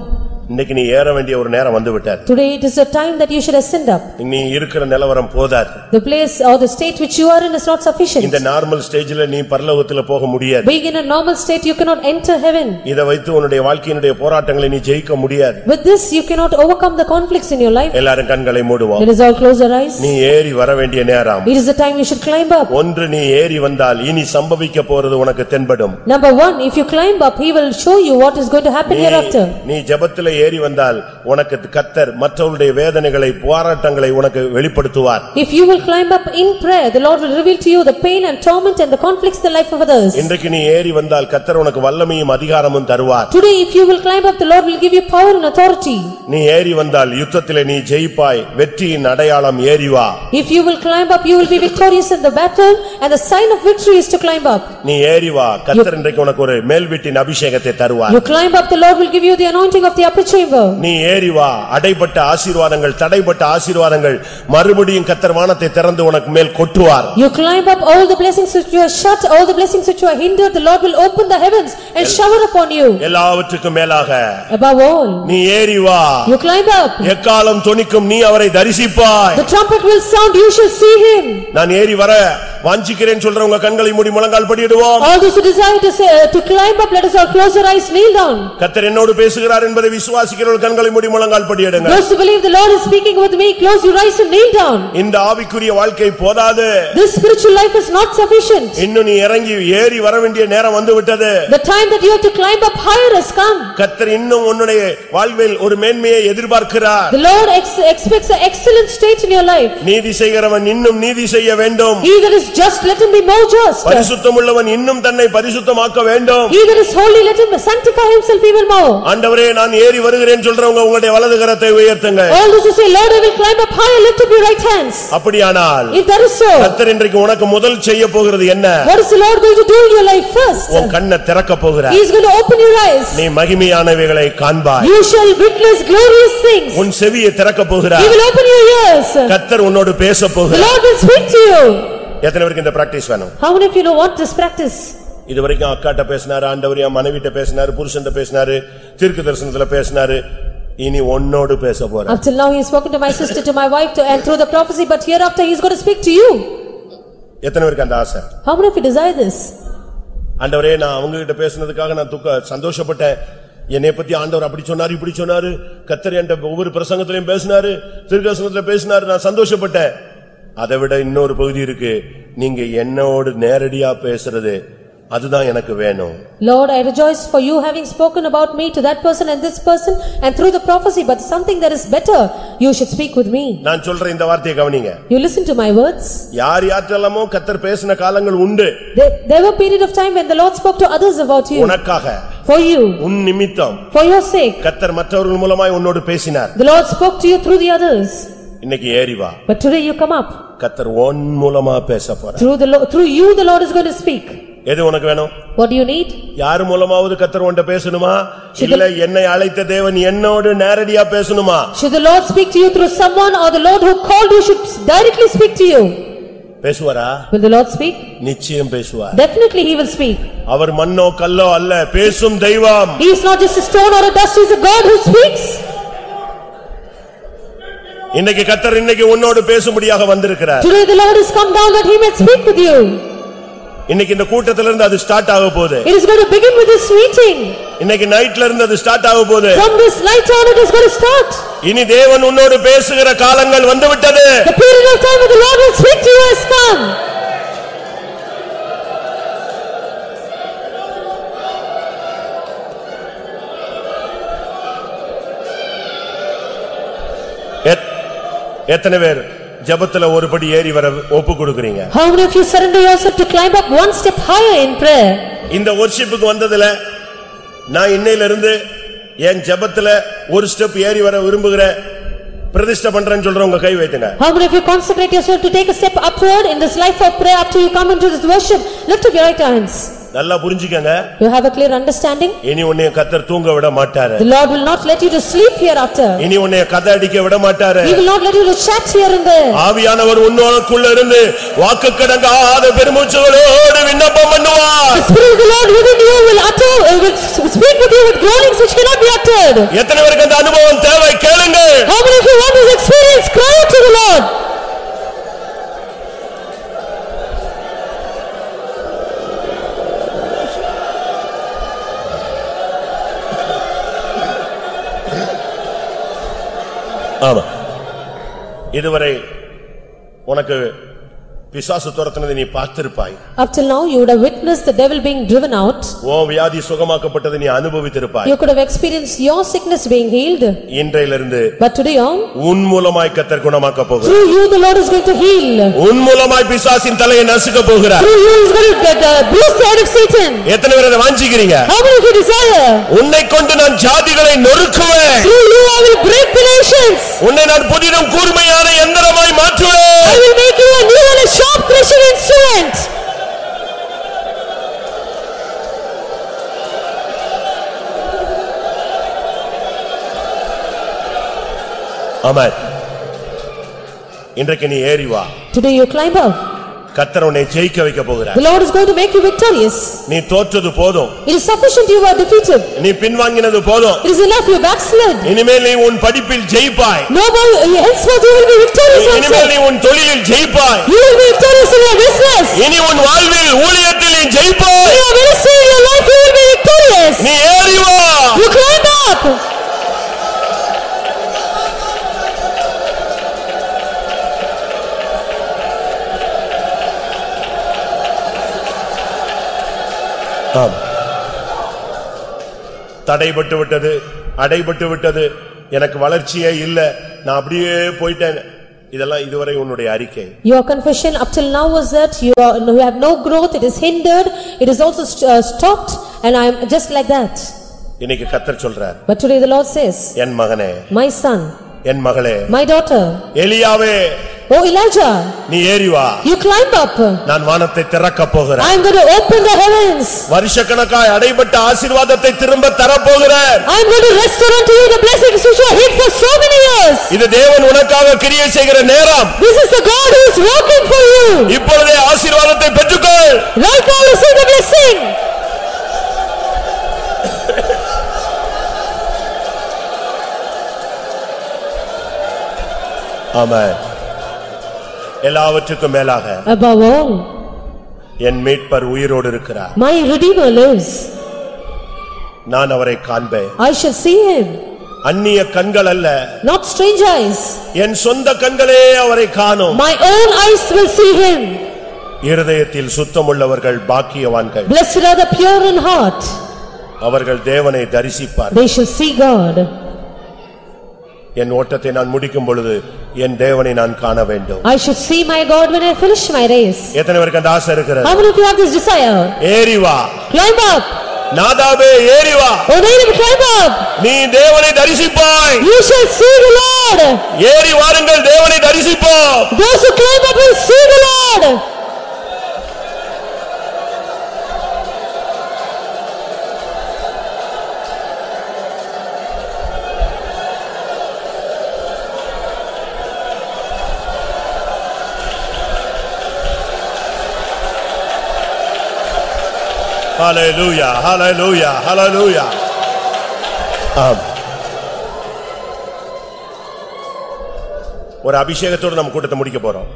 இன்னைக்கு நீ ஏற வேண்டிய ஒரு நேரம் வந்து விட்டார் Today it is a time that you should ascend up. நீ இருக்கிற நிலவரம் போதாது The place or the state which you are in is not sufficient. இந்த நார்மல் ஸ்டேஜ்ல நீ பரலோகத்துல போக முடியாது Being in a normal state, you cannot enter heaven. இதை வைத்து உன்னுடைய வாழ்க்கையினுடைய போராட்டங்களை நீ ஜெயிக்க முடியாது With this, you cannot overcome the conflicts in your life. எல்லாரும் கண்களை மூடுவோம் Let us all close our eyes. நீ ஏறி வர வேண்டிய நேரம் It is the time you should climb up. ஒன்று நீ ஏறி வந்தால் இனி சம்பவிக்க போறது உனக்கு தென்படும் Number one, if you climb up, he will show you what is going to happen hereafter. நீ ஜெபத்துல ஏறி வந்தால் உனக்கு கத்தர் மற்றவருடைய வேதனைகளை போராட்டங்களை உனக்கு வெளிப்படுத்துவார் If you will climb up in prayer, the Lord will reveal to you the pain and torment and the conflicts in the life of others. இன்றைக்கு நீ ஏறி வந்தால் கத்தர் உனக்கு வல்லமையும் அதிகாரமும் தருவார் Today, if you will climb up, the Lord will give you power and authority. நீ ஏறி வந்தால் யுத்தத்திலே நீ ஜெயிப்பாய் வெற்றியின் அடையாளம் ஏறி வா If you will climb up, you will be victorious in the battle and the sign of victory is to climb up. நீ ஏறி வா கத்தர் இன்றைக்கு உனக்கு ஒரு மேல் வீட்டின் அபிஷேகத்தை தருவார் You climb up, the Lord will give you the anointing of the upper chamber. நீ ஏறி வா அடைபட்ட ஆசீர்வாதங்கள் தடைப்பட்ட ஆசீர்வாதங்கள் மறுபடியும் கத்தர் வானத்தை திறந்து உனக்கு மேல் கொட்டுவார் You climb up all the blessings which you are shut, all the blessings which you are hindered, the Lord will open the heavens and shower upon you. எல்லாவற்றுக்கும் மேலாக Above all, நீ ஏறி வா you climb up. எக்காலம் தொனிக்கும் நீ அவரை தரிசிப்பாய் The trumpet will sound, you shall see him. நான் ஏறி வர வாஞ்சிக்கிறேன் சொல்றவங்க கண்களை மூடி முழங்கால் படியிடுவோம் All those who desire to say, uh, to climb up, let us all close our eyes, kneel down. கத்தர் என்னோடு பேசுகிறார் என்பதை விசுவாசிக்கிறவர்கள் கண்களை மூடி முழங்கால் படியிடுங்க Those who believe the Lord is speaking with me, close your eyes and kneel down. இந்த ஆவிக்குரிய வாழ்க்கை போதாது This spiritual life is not sufficient. இன்னும் நீ இறங்கி ஏறி வர வேண்டிய நேரம் வந்து விட்டது The time that you have to climb up higher has come. கத்தர் இன்னும் உன்னுடைய வாழ்வில் ஒரு மேன்மையை எதிர்பார்க்கிறார் The Lord ex- expects an excellent state in your life. நீதி செய்கிறவன் இன்னும் நீதி செய்ய வேண்டும் He that is just, let him be more just. பரிசுத்தம் உள்ளவன் இன்னும் தன்னை பரிசுத்தமாக்க வேண்டும் He that is holy, let him sanctify himself even more. ஆண்டவரே நான் ஏறி வருகிறேன் சொல்றவங்க உங்களுடைய வலது கரத்தை உயர்த்துங்க All those who say, Lord, I will climb up higher, lift up your right hands. அப்படியானால் If that is so, கத்தர் இன்றைக்கு உனக்கு முதல் செய்ய போகிறது என்ன what is the Lord going to do in your life first? உன் கண்ணை திறக்க போகிறார் He is going to open your eyes. நீ மகிமையானவைகளை காண்பாய் You shall witness glorious things. உன் செவியை திறக்க He போகிறார் will open your ears. கத்தர் உன்னோடு பேச The போகிறார் Lord will speak to you. எத்தனை பேருக்கு இந்த பிராக்டிஸ் வேணும் How many of you know what this practice? இதுவரைக்கும் அக்காட்ட பேசினாரு ஆண்டவர் என் மனைவிட்ட பேசினாரு புருஷன்ட்ட பேசினாரு தீர்க்க தரிசனத்துல பேசினாரு. இனி உன்னோடு பேச போறேன். Up till now, he has spoken to my sister, to my wife, to- and through the prophecy, but hereafter, he is going to speak to you. எத்தனை பேருக்கு அந்த ஆசை? How many of you desire this? ஆண்டவரே நான் அவங்க கிட்ட பேசுனதுக்காக நான் துக்க சந்தோஷப்பட்டேன். என்னை பத்தி ஆண்டவர் அப்படி சொன்னாரு இப்படி சொன்னாரு. கத்தர் என்கிட்ட ஒவ்வொரு பிரசங்கத்திலையும் பேசினாரு திருக்கசனத்துல பேசினாரு நான் சந்தோஷப்பட்டேன். அதை விட இன்னொரு பகுதி இருக்கு. நீங்க என்னோடு நேரடியா பேசுறது. அதுதான் எனக்கு வேணும் Lord, I rejoice for you having spoken about me to that person and this person and through the prophecy, but something that is better, you should speak with me. நான் சொல்ற இந்த வார்த்தையை கவனிங்க You listen to my words. யார் யாற்றெல்லாமோ கத்தர் பேசின காலங்கள் உண்டு There there were period of time when the Lord spoke to others about you, உனக்காக for you, உன் நிமித்தம் for your sake. கத்தர் மற்றவர்கள் மூலமாய் உன்னோடு பேசினார் The Lord spoke to you through the others, இன்னைக்கு ஏறி வா but today you come up. கத்தர் உன் மூலமா பேச போற Through the, Lo- through you, the Lord is going to speak. எது உனக்கு வேணும் What do you need? யார் மூலமாவது கத்தர் உன்ட்ட பேசணுமா இல்ல என்னை அழைத்த தேவன் என்னோடு நேரடியா பேசணுமா Should the Lord speak to you through someone or the Lord who called you should directly speak to you? பேசுவாரா Will the Lord speak? நிச்சயம் பேசுவார் Definitely he will speak. அவர் மண்ணோ கல்லோ அல்ல பேசும் தெய்வம் He is not just a stone or a dust, he is a God who speaks. இன்னைக்கு கத்தர் இன்னைக்கு உன்னோடு பேசும்படியாக வந்திருக்கிறார் Today the Lord has come down that he may speak with you. இன்னைக்கு இந்த கூட்டத்துல இருந்து அது ஸ்டார்ட் ஆக போகுது It is going to begin with this meeting. இன்னைக்கு நைட்ல இருந்து அது ஸ்டார்ட் ஆக போகுது From this night on it is going to start. இனி தேவன் உன்னோடு பேசுகிற காலங்கள் வந்து விட்டது The period of time when the Lord will speak to you has come. எத்- எத்தனை பேர் ஜெபத்துல ஒருபடி ஏறி வர ஒப்பு கொடுக்கறீங்க How many of you surrender yourself to climb up one step higher in prayer? இந்த ஒர்ஷிப்புக்கு வந்ததுல நான் இன்னையில இருந்து என் ஜெபத்துல ஒரு ஸ்டெப் ஏறி வர விரும்புகிறேன் பிரதிஷ்டை பண்றேன்னு சொல்றவங்க கை வைத்துங்க How many of you consecrate yourself to take a step upward in this life of prayer after you come into this worship? Lift up your right hands. நல்லா புரிஞ்சுக்கங்க You have a clear understanding? இனி உன்னைய கத்தர் தூங்க விட மாட்டாரு The Lord will not let you to sleep hereafter. இனி உன்னைய கதை அடிக்க விட மாட்டாரு He will not let you to chat here and there. ஆவியானவர் உன்னோக்குள்ள இருந்து வாக்கு கடங்காத பெருமூச்சுகளோடு விண்ணப்பம் பண்ணுவார் The Spirit of the Lord within you will utter, uh, will speak with you with groanings which cannot be uttered. எத்தனை பேருக்கு அந்த அனுபவம் தேவை கேளுங்க How many of you want this experience? Cry out to the Lord. ஆமா. இதுவரை உனக்கு பிசாசு துரத்தினதை நீ பார்த்திருப்பாய் Up till now, you would have witnessed the devil being driven out. உன் வியாதி சுகமாக்கப்பட்டதை நீ அனுபவித்திருப்பாய் You could have experienced your sickness being healed. இன்றையிலிருந்து But today on, உன் மூலமாய் கத்தர் குணமாக்க போகிறார் through you the Lord is going to heal. உன் மூலமாய் பிசாசின் தலையை நசுக்க போகிறார் Through you is going to uh, bruise the head of Satan. எத்தனை பேர் அதை வாஞ்சிக்கிறீங்க How many of you desire? உன்னை கொண்டு நான் ஜாதிகளை நொறுக்குவேன் Through you I will break the nations. உன்னை நான் புதினம் கூர்மையான எந்திரமாய் மாற்றுவேன் I will make you a new and a sharp threshing instrument. ஆமாம் இன்றைக்கு நீ ஏறி வா Today you climb up. கத்தர் உன்னை ஜெயிக்க வைக்க போகிறார் The Lord is going to make you victorious. நீ தோற்றது போதும் It is sufficient you are defeated. நீ பின்வாங்கினது போதும் It is enough you backslid. இனிமேல் நீ உன் படிப்பில் ஜெயிப்பாய் No more, henceforth you will be victorious இனிமேல் நீ also. உன் தொழிலில் ஜெயிப்பாய் You will be victorious in your business. இனி உன் வாழ்வில் ஊழியத்தில் நீ ஜெயிப்பாய் In your ministry, in your life, you will be victorious. நீ ஏறி வா You climb up. தடைபட்டு விட்டது அடைபட்டு விட்டது எனக்கு வளர்ச்சியே இல்ல நான் அப்படியே போயிட்டேன் இதெல்லாம் இதுவரை உன்னுடைய அறிக்கை Your confession up till now was that you are, you have no growth, it is hindered, it is also st- uh, stopped, and I am just like that. இன்னைக்கு கத்தர் சொல்றார் But today the Lord says, என் மகனே My son, என் மகளே my daughter, எலியாவே oh Elijah, நீ ஏறி வா you climb up. நான் வானத்தை திறக்க போகிறேன் I am going to open the heavens. வருஷக்கணக்காய் அடைபட்ட ஆசீர்வாதத்தை திரும்ப தரப்போகிறேன் I am going to restore unto you the blessings which were hid for so many years. இது தேவன் உனக்காக கிரியை செய்கிற நேரம் This is the God who is working for you. இப்பொழுதே ஆசீர்வாதத்தை பெற்றுக்கொள் Right now receive the blessing. ஆமென் எல்லாவற்றுக்கும் மேலாக Above all, என் மீட்பர் உயிரோடு இருக்கிறார் my Redeemer lives. நான் அவரை காண்பேன் I shall see him, அந்நிய கண்கள் அல்ல not strange eyes. என் சொந்த கண்களே அவரை காணும் My own eyes will see him. இருதயத்தில் சுத்தமுள்ளவர்கள் பாக்கியவான்கள் Blessed are the pure in heart, அவர்கள் தேவனை தரிசிப்பார் they shall see God. என் ஓட்டத்தை நான் முடிக்கும் பொழுது என் தேவனை நான் காண வேண்டும் I should see my God when I finish my race. எத்தனை பேருக்கு அந்த ஆசை இருக்கிறது How many of you have this desire? ஏறி வா Climb up! நாதாபே ஏறி வா O Native, climb up! நீ தேவனை தரிசிப்பாய் You shall see the Lord! ஏறி வாருங்கள் தேவனை தரிசிப்போம் Those who climb up will see the Lord! ஹalleluya ஹalleluya ஹalleluya ஆம் ஒரு அபிஷேகத்தோடு நம்ம கூட்டத்தை முடிக்க போறோம்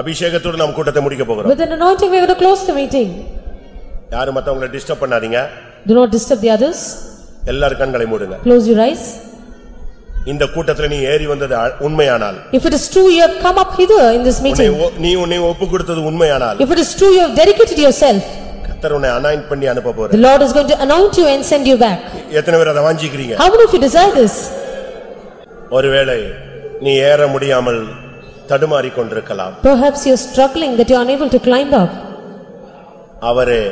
அபிஷேகத்தோடு நம்ம கூட்டத்தை முடிக்க போகிறோம் With an anointing, we are going to close the meeting. யாரும் மத்தவங்களை டிஸ்டர்ப் பண்ணாதீங்க Do not disturb the others. எல்லாரும் கண்களை மூடுங்க Close your eyes. இந்த கூட்டத்துல நீ ஏறி வந்தது உண்மையானால் If it is true you have come up hither in this meeting, நீ உன்னை ஒப்பு கொடுத்தது உண்மையானால் if it is true you have dedicated yourself, கர்த்தர் உன்னை அனாயிண்ட் பண்ணி அனுப்ப the போற Lord is going to anoint you and send you back. எத்தனை பேர் அதை வாஞ்சிக்கிறீங்க How many of you desire this? ஒருவேளை நீ ஏற முடியாமல் தடுமாறிக் கொண்டிருக்கலாம் Perhaps you are struggling that you are unable to climb up. அவரே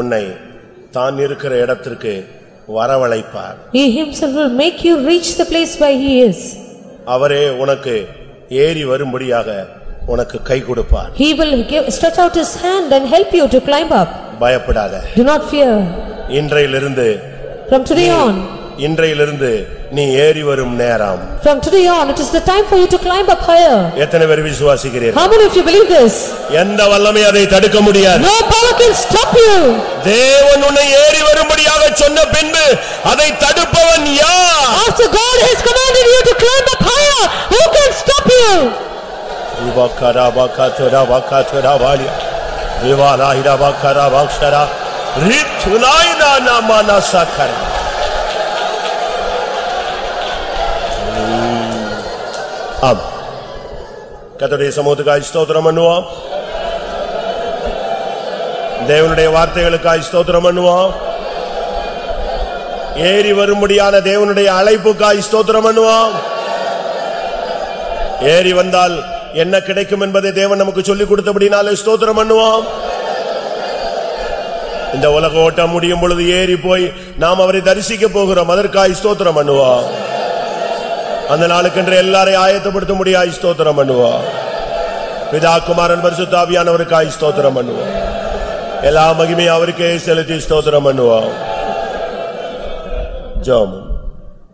உன்னை தான் இருக்கிற இடத்திற்கு வரவழைப்பார் He himself will make you reach the place where he is. அவரே உனக்கு ஏறி வரும்படியாக உனக்கு கை கொடுப்பார் He will give- stretch out his hand and help you to climb up. பயப்படாத Do not fear. இன்றையிலிருந்து From today on, இன்றையிலிருந்து நீ ஏறி வரும் நேரம் from today on, it is the time for you to climb up higher. எத்தனை பேர் விசுவாசிக்கிறீர்கள் How many of you believe this? எந்த வல்லமை அதை தடுக்க முடியாது No power can stop you. தேவன் உன்னை ஏறி வரும்படியாக சொன்ன பின்பு அதை தடுப்பவன் யார் After God has commanded you to climb up higher, who can stop you? Ribakarabakarabakatarabaliya. Rivalahirabakarabaksara. Ritunainanamanasakara. ஆம் கர்த்தருடைய சமூகத்துக்காய் ஸ்தோத்திரம் பண்ணுவோம். தேவனுடைய வார்த்தைகளுக்காய் ஸ்தோத்திரம் பண்ணுவோம். ஏறி வரும்படியான தேவனுடைய அழைப்புக்காய் ஸ்தோத்திரம் பண்ணுவோம். ஏறி வந்தால் என்ன கிடைக்கும் என்பதை தேவன் நமக்கு சொல்லிக் கொடுத்தபடினாலே ஸ்தோத்திரம் பண்ணுவோம். இந்த உலக ஓட்டம் முடியும் பொழுது ஏறி போய் நாம் அவரை தரிசிக்க போகிறோம். அதற்காய் ஸ்தோத்திரம் பண்ணுவோம். அந்த நாளுக்கென்று எல்லாரையும் ஆயத்தப்படுத்த முடியாய் ஸ்தோத்திரம் பண்ணுவோம். பிதா குமாரன் பரிசுத்தாவியானவருக்காய் ஸ்தோத்திரம் பண்ணுவோம். எல்லா மகிமையும் அவருக்கே செலுத்தி ஸ்தோத்திரம் பண்ணுவோம். ஜோம்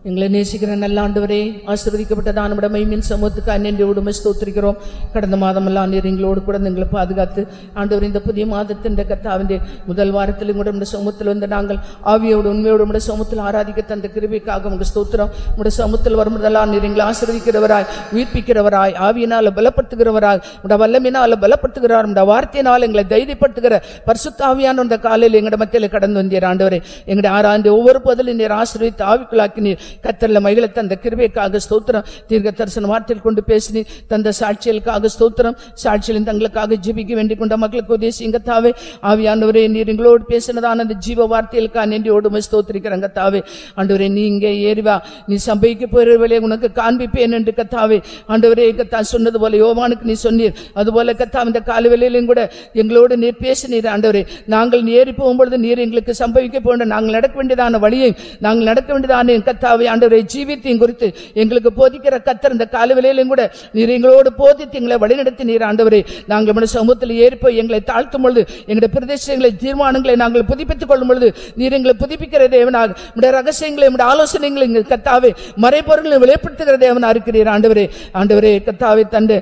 எங்களை நேசிக்கிற நல்ல ஆண்டவரே ஆசீர்வதிக்கப்பட்டதான நம்முடைய மைமின் சமூகத்துக்கு அன்னின்ற உடமை ஸ்தோத்திரிக்கிறோம். கடந்த மாதமெல்லாம் நீர் எங்களோடு கூட எங்களை பாதுகாத்து ஆண்டவர் இந்த புதிய மாதத்தின் கத்தாவிന്റെ முதல் வாரத்திலும் கூட நம்முடைய சமூகத்தில் வந்து நாங்கள் ஆவியோடு உண்மையோடு நம்முடைய சமூகத்தில் ஆராதிக்க தந்த கிருவிக்காக உங்கள் ஸ்தோத்திரம். நம்முடைய சமூகத்தில் வரும்போதெல்லாம் நீர் எங்களை ஆசிர்வதிக்கிறவராய் உயிர்ப்பிக்கிறவராய் ஆவியினால் பலப்படுத்துகிறவராய் நம்முடைய வல்லமினால் பலப்படுத்துகிறார் நம்முடைய வார்த்தையினால் எங்களை தைரியப்படுத்துகிற பரிசுத்தாவியான அந்த காலையில் எங்கட மத்தியில் கடந்து வந்தீர் ஆண்டவரே. எங்களுடைய ஆறாண்டு ஒவ்வொரு பதிலும் நீர் ஆசீர்வதித்து ஆவிக்குள்ளாக்கினீர் கத்தரில் மகிழ தந்த கிருபைக்காக ஸ்தோத்திரம். தீர்க்க தரிசன வார்த்தையில் கொண்டு பேசினி தந்த சாட்சியலுக்காக ஸ்தோத்திரம். சாட்சியலின் தங்களுக்காக ஜிபிக்க வேண்டிக் கொண்ட மக்களுக்கு உதேசிங்க தாவே ஆவியானவரே நீர் எங்களோடு பேசினதான அந்த ஜீவ வார்த்தைகளுக்கா நன்றியோடு உம்மை ஸ்தோத்திரிக்கிறங்க தாவே ஆண்டவரே நீ இங்கே ஏறிவா. நீ சம்பவிக்க போறவர்களே உனக்கு காண்பிப்பேன் என்று கத்தாவே. ஆண்டவரே கத்தா சொன்னது போல யோவானுக்கு நீ சொன்னீர். அதுபோல கத்தா இந்த காலவெளியிலும் கூட எங்களோடு நீர் பேசினீர் ஆண்டவரே. நாங்கள் ஏறி போகும்பொழுது நீர் எங்களுக்கு சம்பவிக்க போன்ற நாங்கள் நடக்க வேண்டியதான வழியை நாங்கள் நடக்க வேண்டியதான கத்தாவை ஆண்டவரை ஜீவித்தையும் குறித்து எங்களுக்கு போதிக்கிற கத்தர் இந்த காலவெளியிலும் கூட நீர் எங்களோடு போதித்து எங்களை வழிநடத்தி நீர் ஆண்டவரை. நாங்கள் நம்முடைய சமூகத்தில் ஏறி எங்களை தாழ்த்தும் பொழுது எங்களுடைய பிரதேசங்களை தீர்மானங்களை நாங்கள் புதுப்பித்துக் கொள்ளும் பொழுது நீர் எங்களை புதுப்பிக்கிற தேவனாக நம்முடைய ரகசியங்களை நம்முடைய ஆலோசனைகளை எங்கள் கத்தாவே மறைபொருளை வெளிப்படுத்துகிற தேவனா இருக்கிறீர் ஆண்டவரே. ஆண்டவரே கத்தாவை தந்து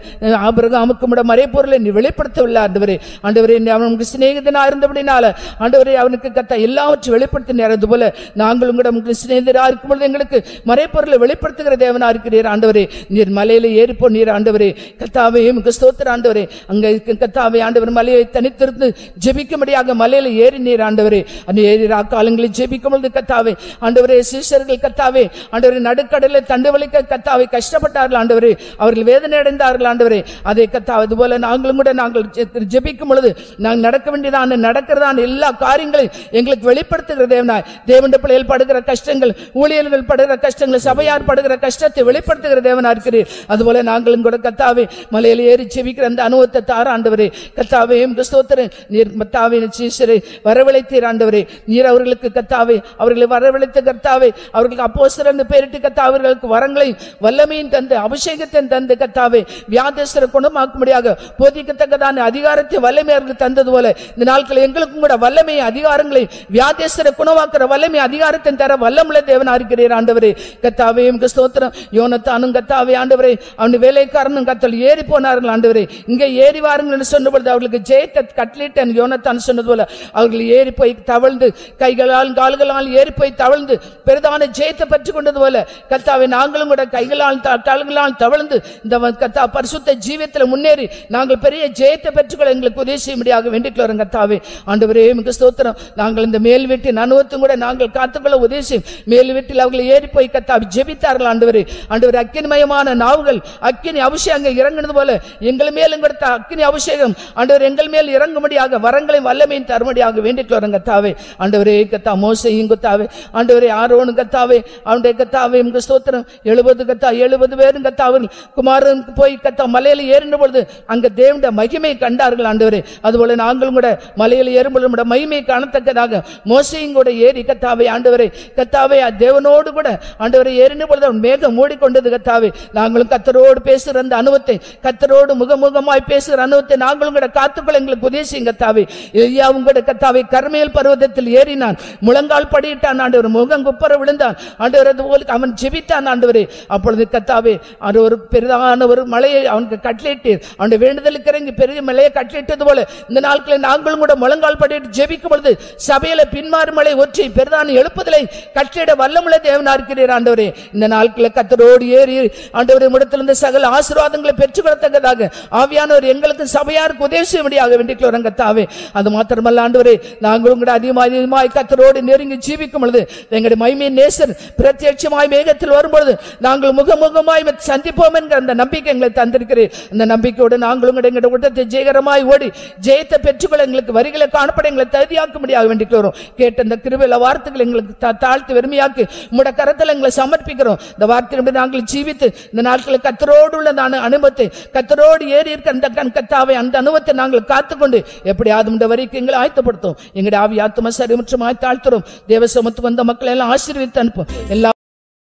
ஆபிரகாமுக்கு முட மறைபொருளை நீ வெளிப்படுத்தவில்லை ஆண்டவரே. ஆண்டவரே அவனுக்கு சிநேகிதனாக இருந்தபடினால ஆண்டவரே அவனுக்கு கத்தா எல்லாவற்றையும் வெளிப்படுத்தினார். அதுபோல நாங்கள் உங்களிடம் உங்களுக்கு சிநேகிதரா இருக்கும் பொழுது எங்களுக்கு எங்களுக்கு மறைப்பொருளை வெளிப்படுத்துகிற தேவனா இருக்கிறீர் ஆண்டவரே. நீர் மலையில ஏறிப்போ நீர் ஆண்டவரே. கத்தாவே உமக்கு ஸ்தோத்திர ஆண்டவரே. அங்க இருக்கும் கத்தாவே ஆண்டவர் மலையை தனித்திருந்து ஜெபிக்கும்படியாக மலையில ஏறி நீர் ஆண்டவரே. அந்த ஏறி காலங்களில் ஜெபிக்கும் பொழுது கத்தாவே ஆண்டவரே சீஷர்கள் கத்தாவே ஆண்டவரே நடுக்கடலில் தண்டு வலிக்க கத்தாவை கஷ்டப்பட்டார்கள் ஆண்டவரே. அவர்கள் வேதனை அடைந்தார்கள் ஆண்டவரே. அதை கத்தாவது அதுபோல நாங்களும் கூட நாங்கள் ஜெபிக்கும் பொழுது நாங்கள் நடக்க வேண்டியதான நடக்கிறதான எல்லா காரியங்களையும் எங்களுக்கு வெளிப்படுத்துகிற தேவனாய். தேவண்ட பிள்ளைகள் படுகிற கஷ்டங்கள் ஊழியர்கள் படுகிற கஷ்டங்களை சபையார் படுகிற கஷ்டத்தை வெளிப்படுத்துகிற தேவனா இருக்கிறீர். அதுபோல நாங்களும் கூட கத்தாவே மலையில் ஏறி செவிக்கிற அந்த அனுபவத்தை தார ஆண்டவரே கத்தாவே எமக்கு நீர் மத்தாவே சீசரை வரவழைத்தீர் ஆண்டவரே. நீர் அவர்களுக்கு கத்தாவே அவர்களை வரவழைத்த கத்தாவே அவர்களுக்கு அப்போ சிறந்து பேரிட்டு கத்தா அவர்களுக்கு வரங்களையும் வல்லமையும் தந்து அபிஷேகத்தையும் தந்து கத்தாவே. வியாதேஸ்வர குணமாக்கும்படியாக போதிக்கத்தக்கதான அதிகாரத்தை வல்லமை அவர்களுக்கு தந்தது போல இந்த நாட்கள் எங்களுக்கும் கூட வல்லமையை அதிகாரங்களை வியாதேசரை குணமாக்குற வல்லமை அதிகாரத்தை தர வல்லமுள்ள தேவனா இருக்கிறீர் ஆண்டு ஆண்டவரே கத்தாவே எமக்கு ஸ்தோத்திரம் யோனத்தானும் கத்தாவே ஆண்டவரே அவன் வேலைக்காரனும் கத்தல் ஏறி போனார்கள் ஆண்டவரே. இங்கே ஏறி வாருங்கள் என்று சொன்ன பொழுது அவர்களுக்கு ஜெயத்த கட்லிட்டன் யோனத்தான் சொன்னது போல அவர்கள் ஏறி போய் தவழ்ந்து கைகளால் கால்களால் ஏறி போய் தவழ்ந்து பெரிதான ஜெயத்தை பற்றி கொண்டது போல கத்தாவை நாங்களும் கூட கைகளால் கால்களால் தவழ்ந்து இந்த கத்தா பரிசுத்த ஜீவியத்தில் முன்னேறி நாங்கள் பெரிய ஜெயத்தை பெற்றுக்கொள்ள எங்களுக்கு உதவி செய்யும்படியாக வேண்டிக் வரோம் கத்தாவே. ஆண்டவரே மிக ஸ்தோத்திரம். நாங்கள் இந்த மேல் வீட்டின் அனுபவத்தும் கூட நாங்கள் காத்துக்கொள்ள உதவி செய்யும். மேல் வீட்டில் அவர்களை ஏறி போய் கத்தாவி ஜெபித்தார்கள் ஆண்டவர். ஆண்டவர் அக்கினிமயமான நாவுகள் அக்கினி அபிஷேகங்கள் இறங்குனது போல எங்கள் மேலும் கொடுத்த அக்கினி அபிஷேகம் ஆண்டவர் எங்கள் மேல் இறங்கும்படியாக வரங்களையும் வல்லமையும் தரும்படியாக வேண்டிக் வரோம் கத்தாவே. ஆண்டவரே கத்தா மோசையும் கத்தாவே. ஆண்டவரே ஆரோனும் கத்தாவே. அவனுடைய கத்தாவே உங்க ஸ்தோத்திரம். எழுபது கத்தா எழுபது பேரும் கத்தாவில் குமாரன் போய் கத்தா மலையில ஏறின பொழுது அங்க தேவனுடைய மகிமை கண்டார்கள் ஆண்டவரே. அதுபோல நாங்களும் கூட மலையில ஏறும்பொழுது நம்முடைய மகிமை காணத்தக்கதாக மோசையும் கூட ஏறி கத்தாவே ஆண்டவரே கத்தாவே தேவனோடு கூட ஆண்டவரை ஏறின பொழுது அவன் மேகம் மூடிக்கொண்டது கத்தாவே நாங்களும் கத்தரோடு பேசுகிற அந்த அனுபவத்தை கத்தரோடு முகமுகமாய் பேசுகிற அனுபவத்தை நாங்களும் கூட காத்துக்கொள்ள எங்களுக்கு உதேசியும் கத்தாவே எலியாவும் கூட கத்தாவை கர்மேல் பர்வதத்தில் ஏறினான் முழங்கால் படியிட்டான் ஆண்டவர் முகம் குப்பர விழுந்தான். ஆண்டவர் அது போல அவன் ஜெபித்தான் ஆண்டவரே. அப்பொழுது கத்தாவே அது ஒரு பெரிதான ஒரு மலையை அவனுக்கு கட்டளிட்டீர் அவனுடைய வேண்டுதலுக்கு இறங்கி பெரிய மலையை கட்டளிட்டது போல இந்த நாட்களில் நாங்களும் கூட முழங்கால் படியிட்டு ஜெபிக்கும் பொழுது சபையில பின்மாறு மலை ஒற்றி பெரிதான எழுப்புதலை கட்டளிட வல்லமுள்ள தேவனா இருக்கிறீர் ஆண்டவரே. இந்த நாட்களில் கத்தரோடு ஏறி ஆண்டவரே இடத்திலிருந்து சகல ஆசீர்வாதங்களை பெற்றுக் கொடுத்ததாக ஆவியானவர் எங்களுக்கு சபையாருக்கு உதவி செய்யும்படியாக வேண்டிக் கத்தாவே. அது மாத்திரமல்ல ஆண்டவரே நாங்களும் கூட அதிகமாக அதிகமாய் கத்தரோடு நெருங்கி ஜீவிக்கும் பொழுது எங்களுடைய மைமையின் நேசர் பிரத்யட்சமாய் மேகத்தில் வரும்பொழுது நாங்கள் முகமுகமாய் சந்திப்போம் என்கிற அந்த நம்பிக்கை எங்களை தந்திருக்கிறேன் அந்த நம்பிக்கையோடு நாங்களும் எங்களுடைய உடத்தை ஜெயகரமாய் ஓடி ஜெயத்தை பெற்றுக்கொள்ள எங்களுக்கு வரிகளை காணப்பட எங்களை தகுதியாக்க முடியாக வேண்டிக்கிறோம் கேட்ட இந்த திருவிழா வார்த்தைகள் எங்களுக்கு தாழ்த்து தாழ்த்தி வெறுமையாக்கி முடக்க கரத்தில் எங்களை சமர்ப்பிக்கிறோம். இந்த வார்த்தையின்படி நாங்கள் ஜீவித்து இந்த நாட்களில் கத்தரோடு உள்ள அந்த அனுபவத்தை கத்தரோடு ஏறி இருக்க அந்த கண் கத்தாவை அந்த அனுபவத்தை நாங்கள் காத்துக்கொண்டு எப்படியாவது இந்த வரைக்கும் எங்களை ஆயத்தப்படுத்தும். எங்களுடைய ஆவி ஆத்ம சரி மற்றும் தாழ்த்துறோம் தேவ சமத்து வந்த மக்களை எல்லாம் ஆசீர்வித்து அனுப்பும் எல்லா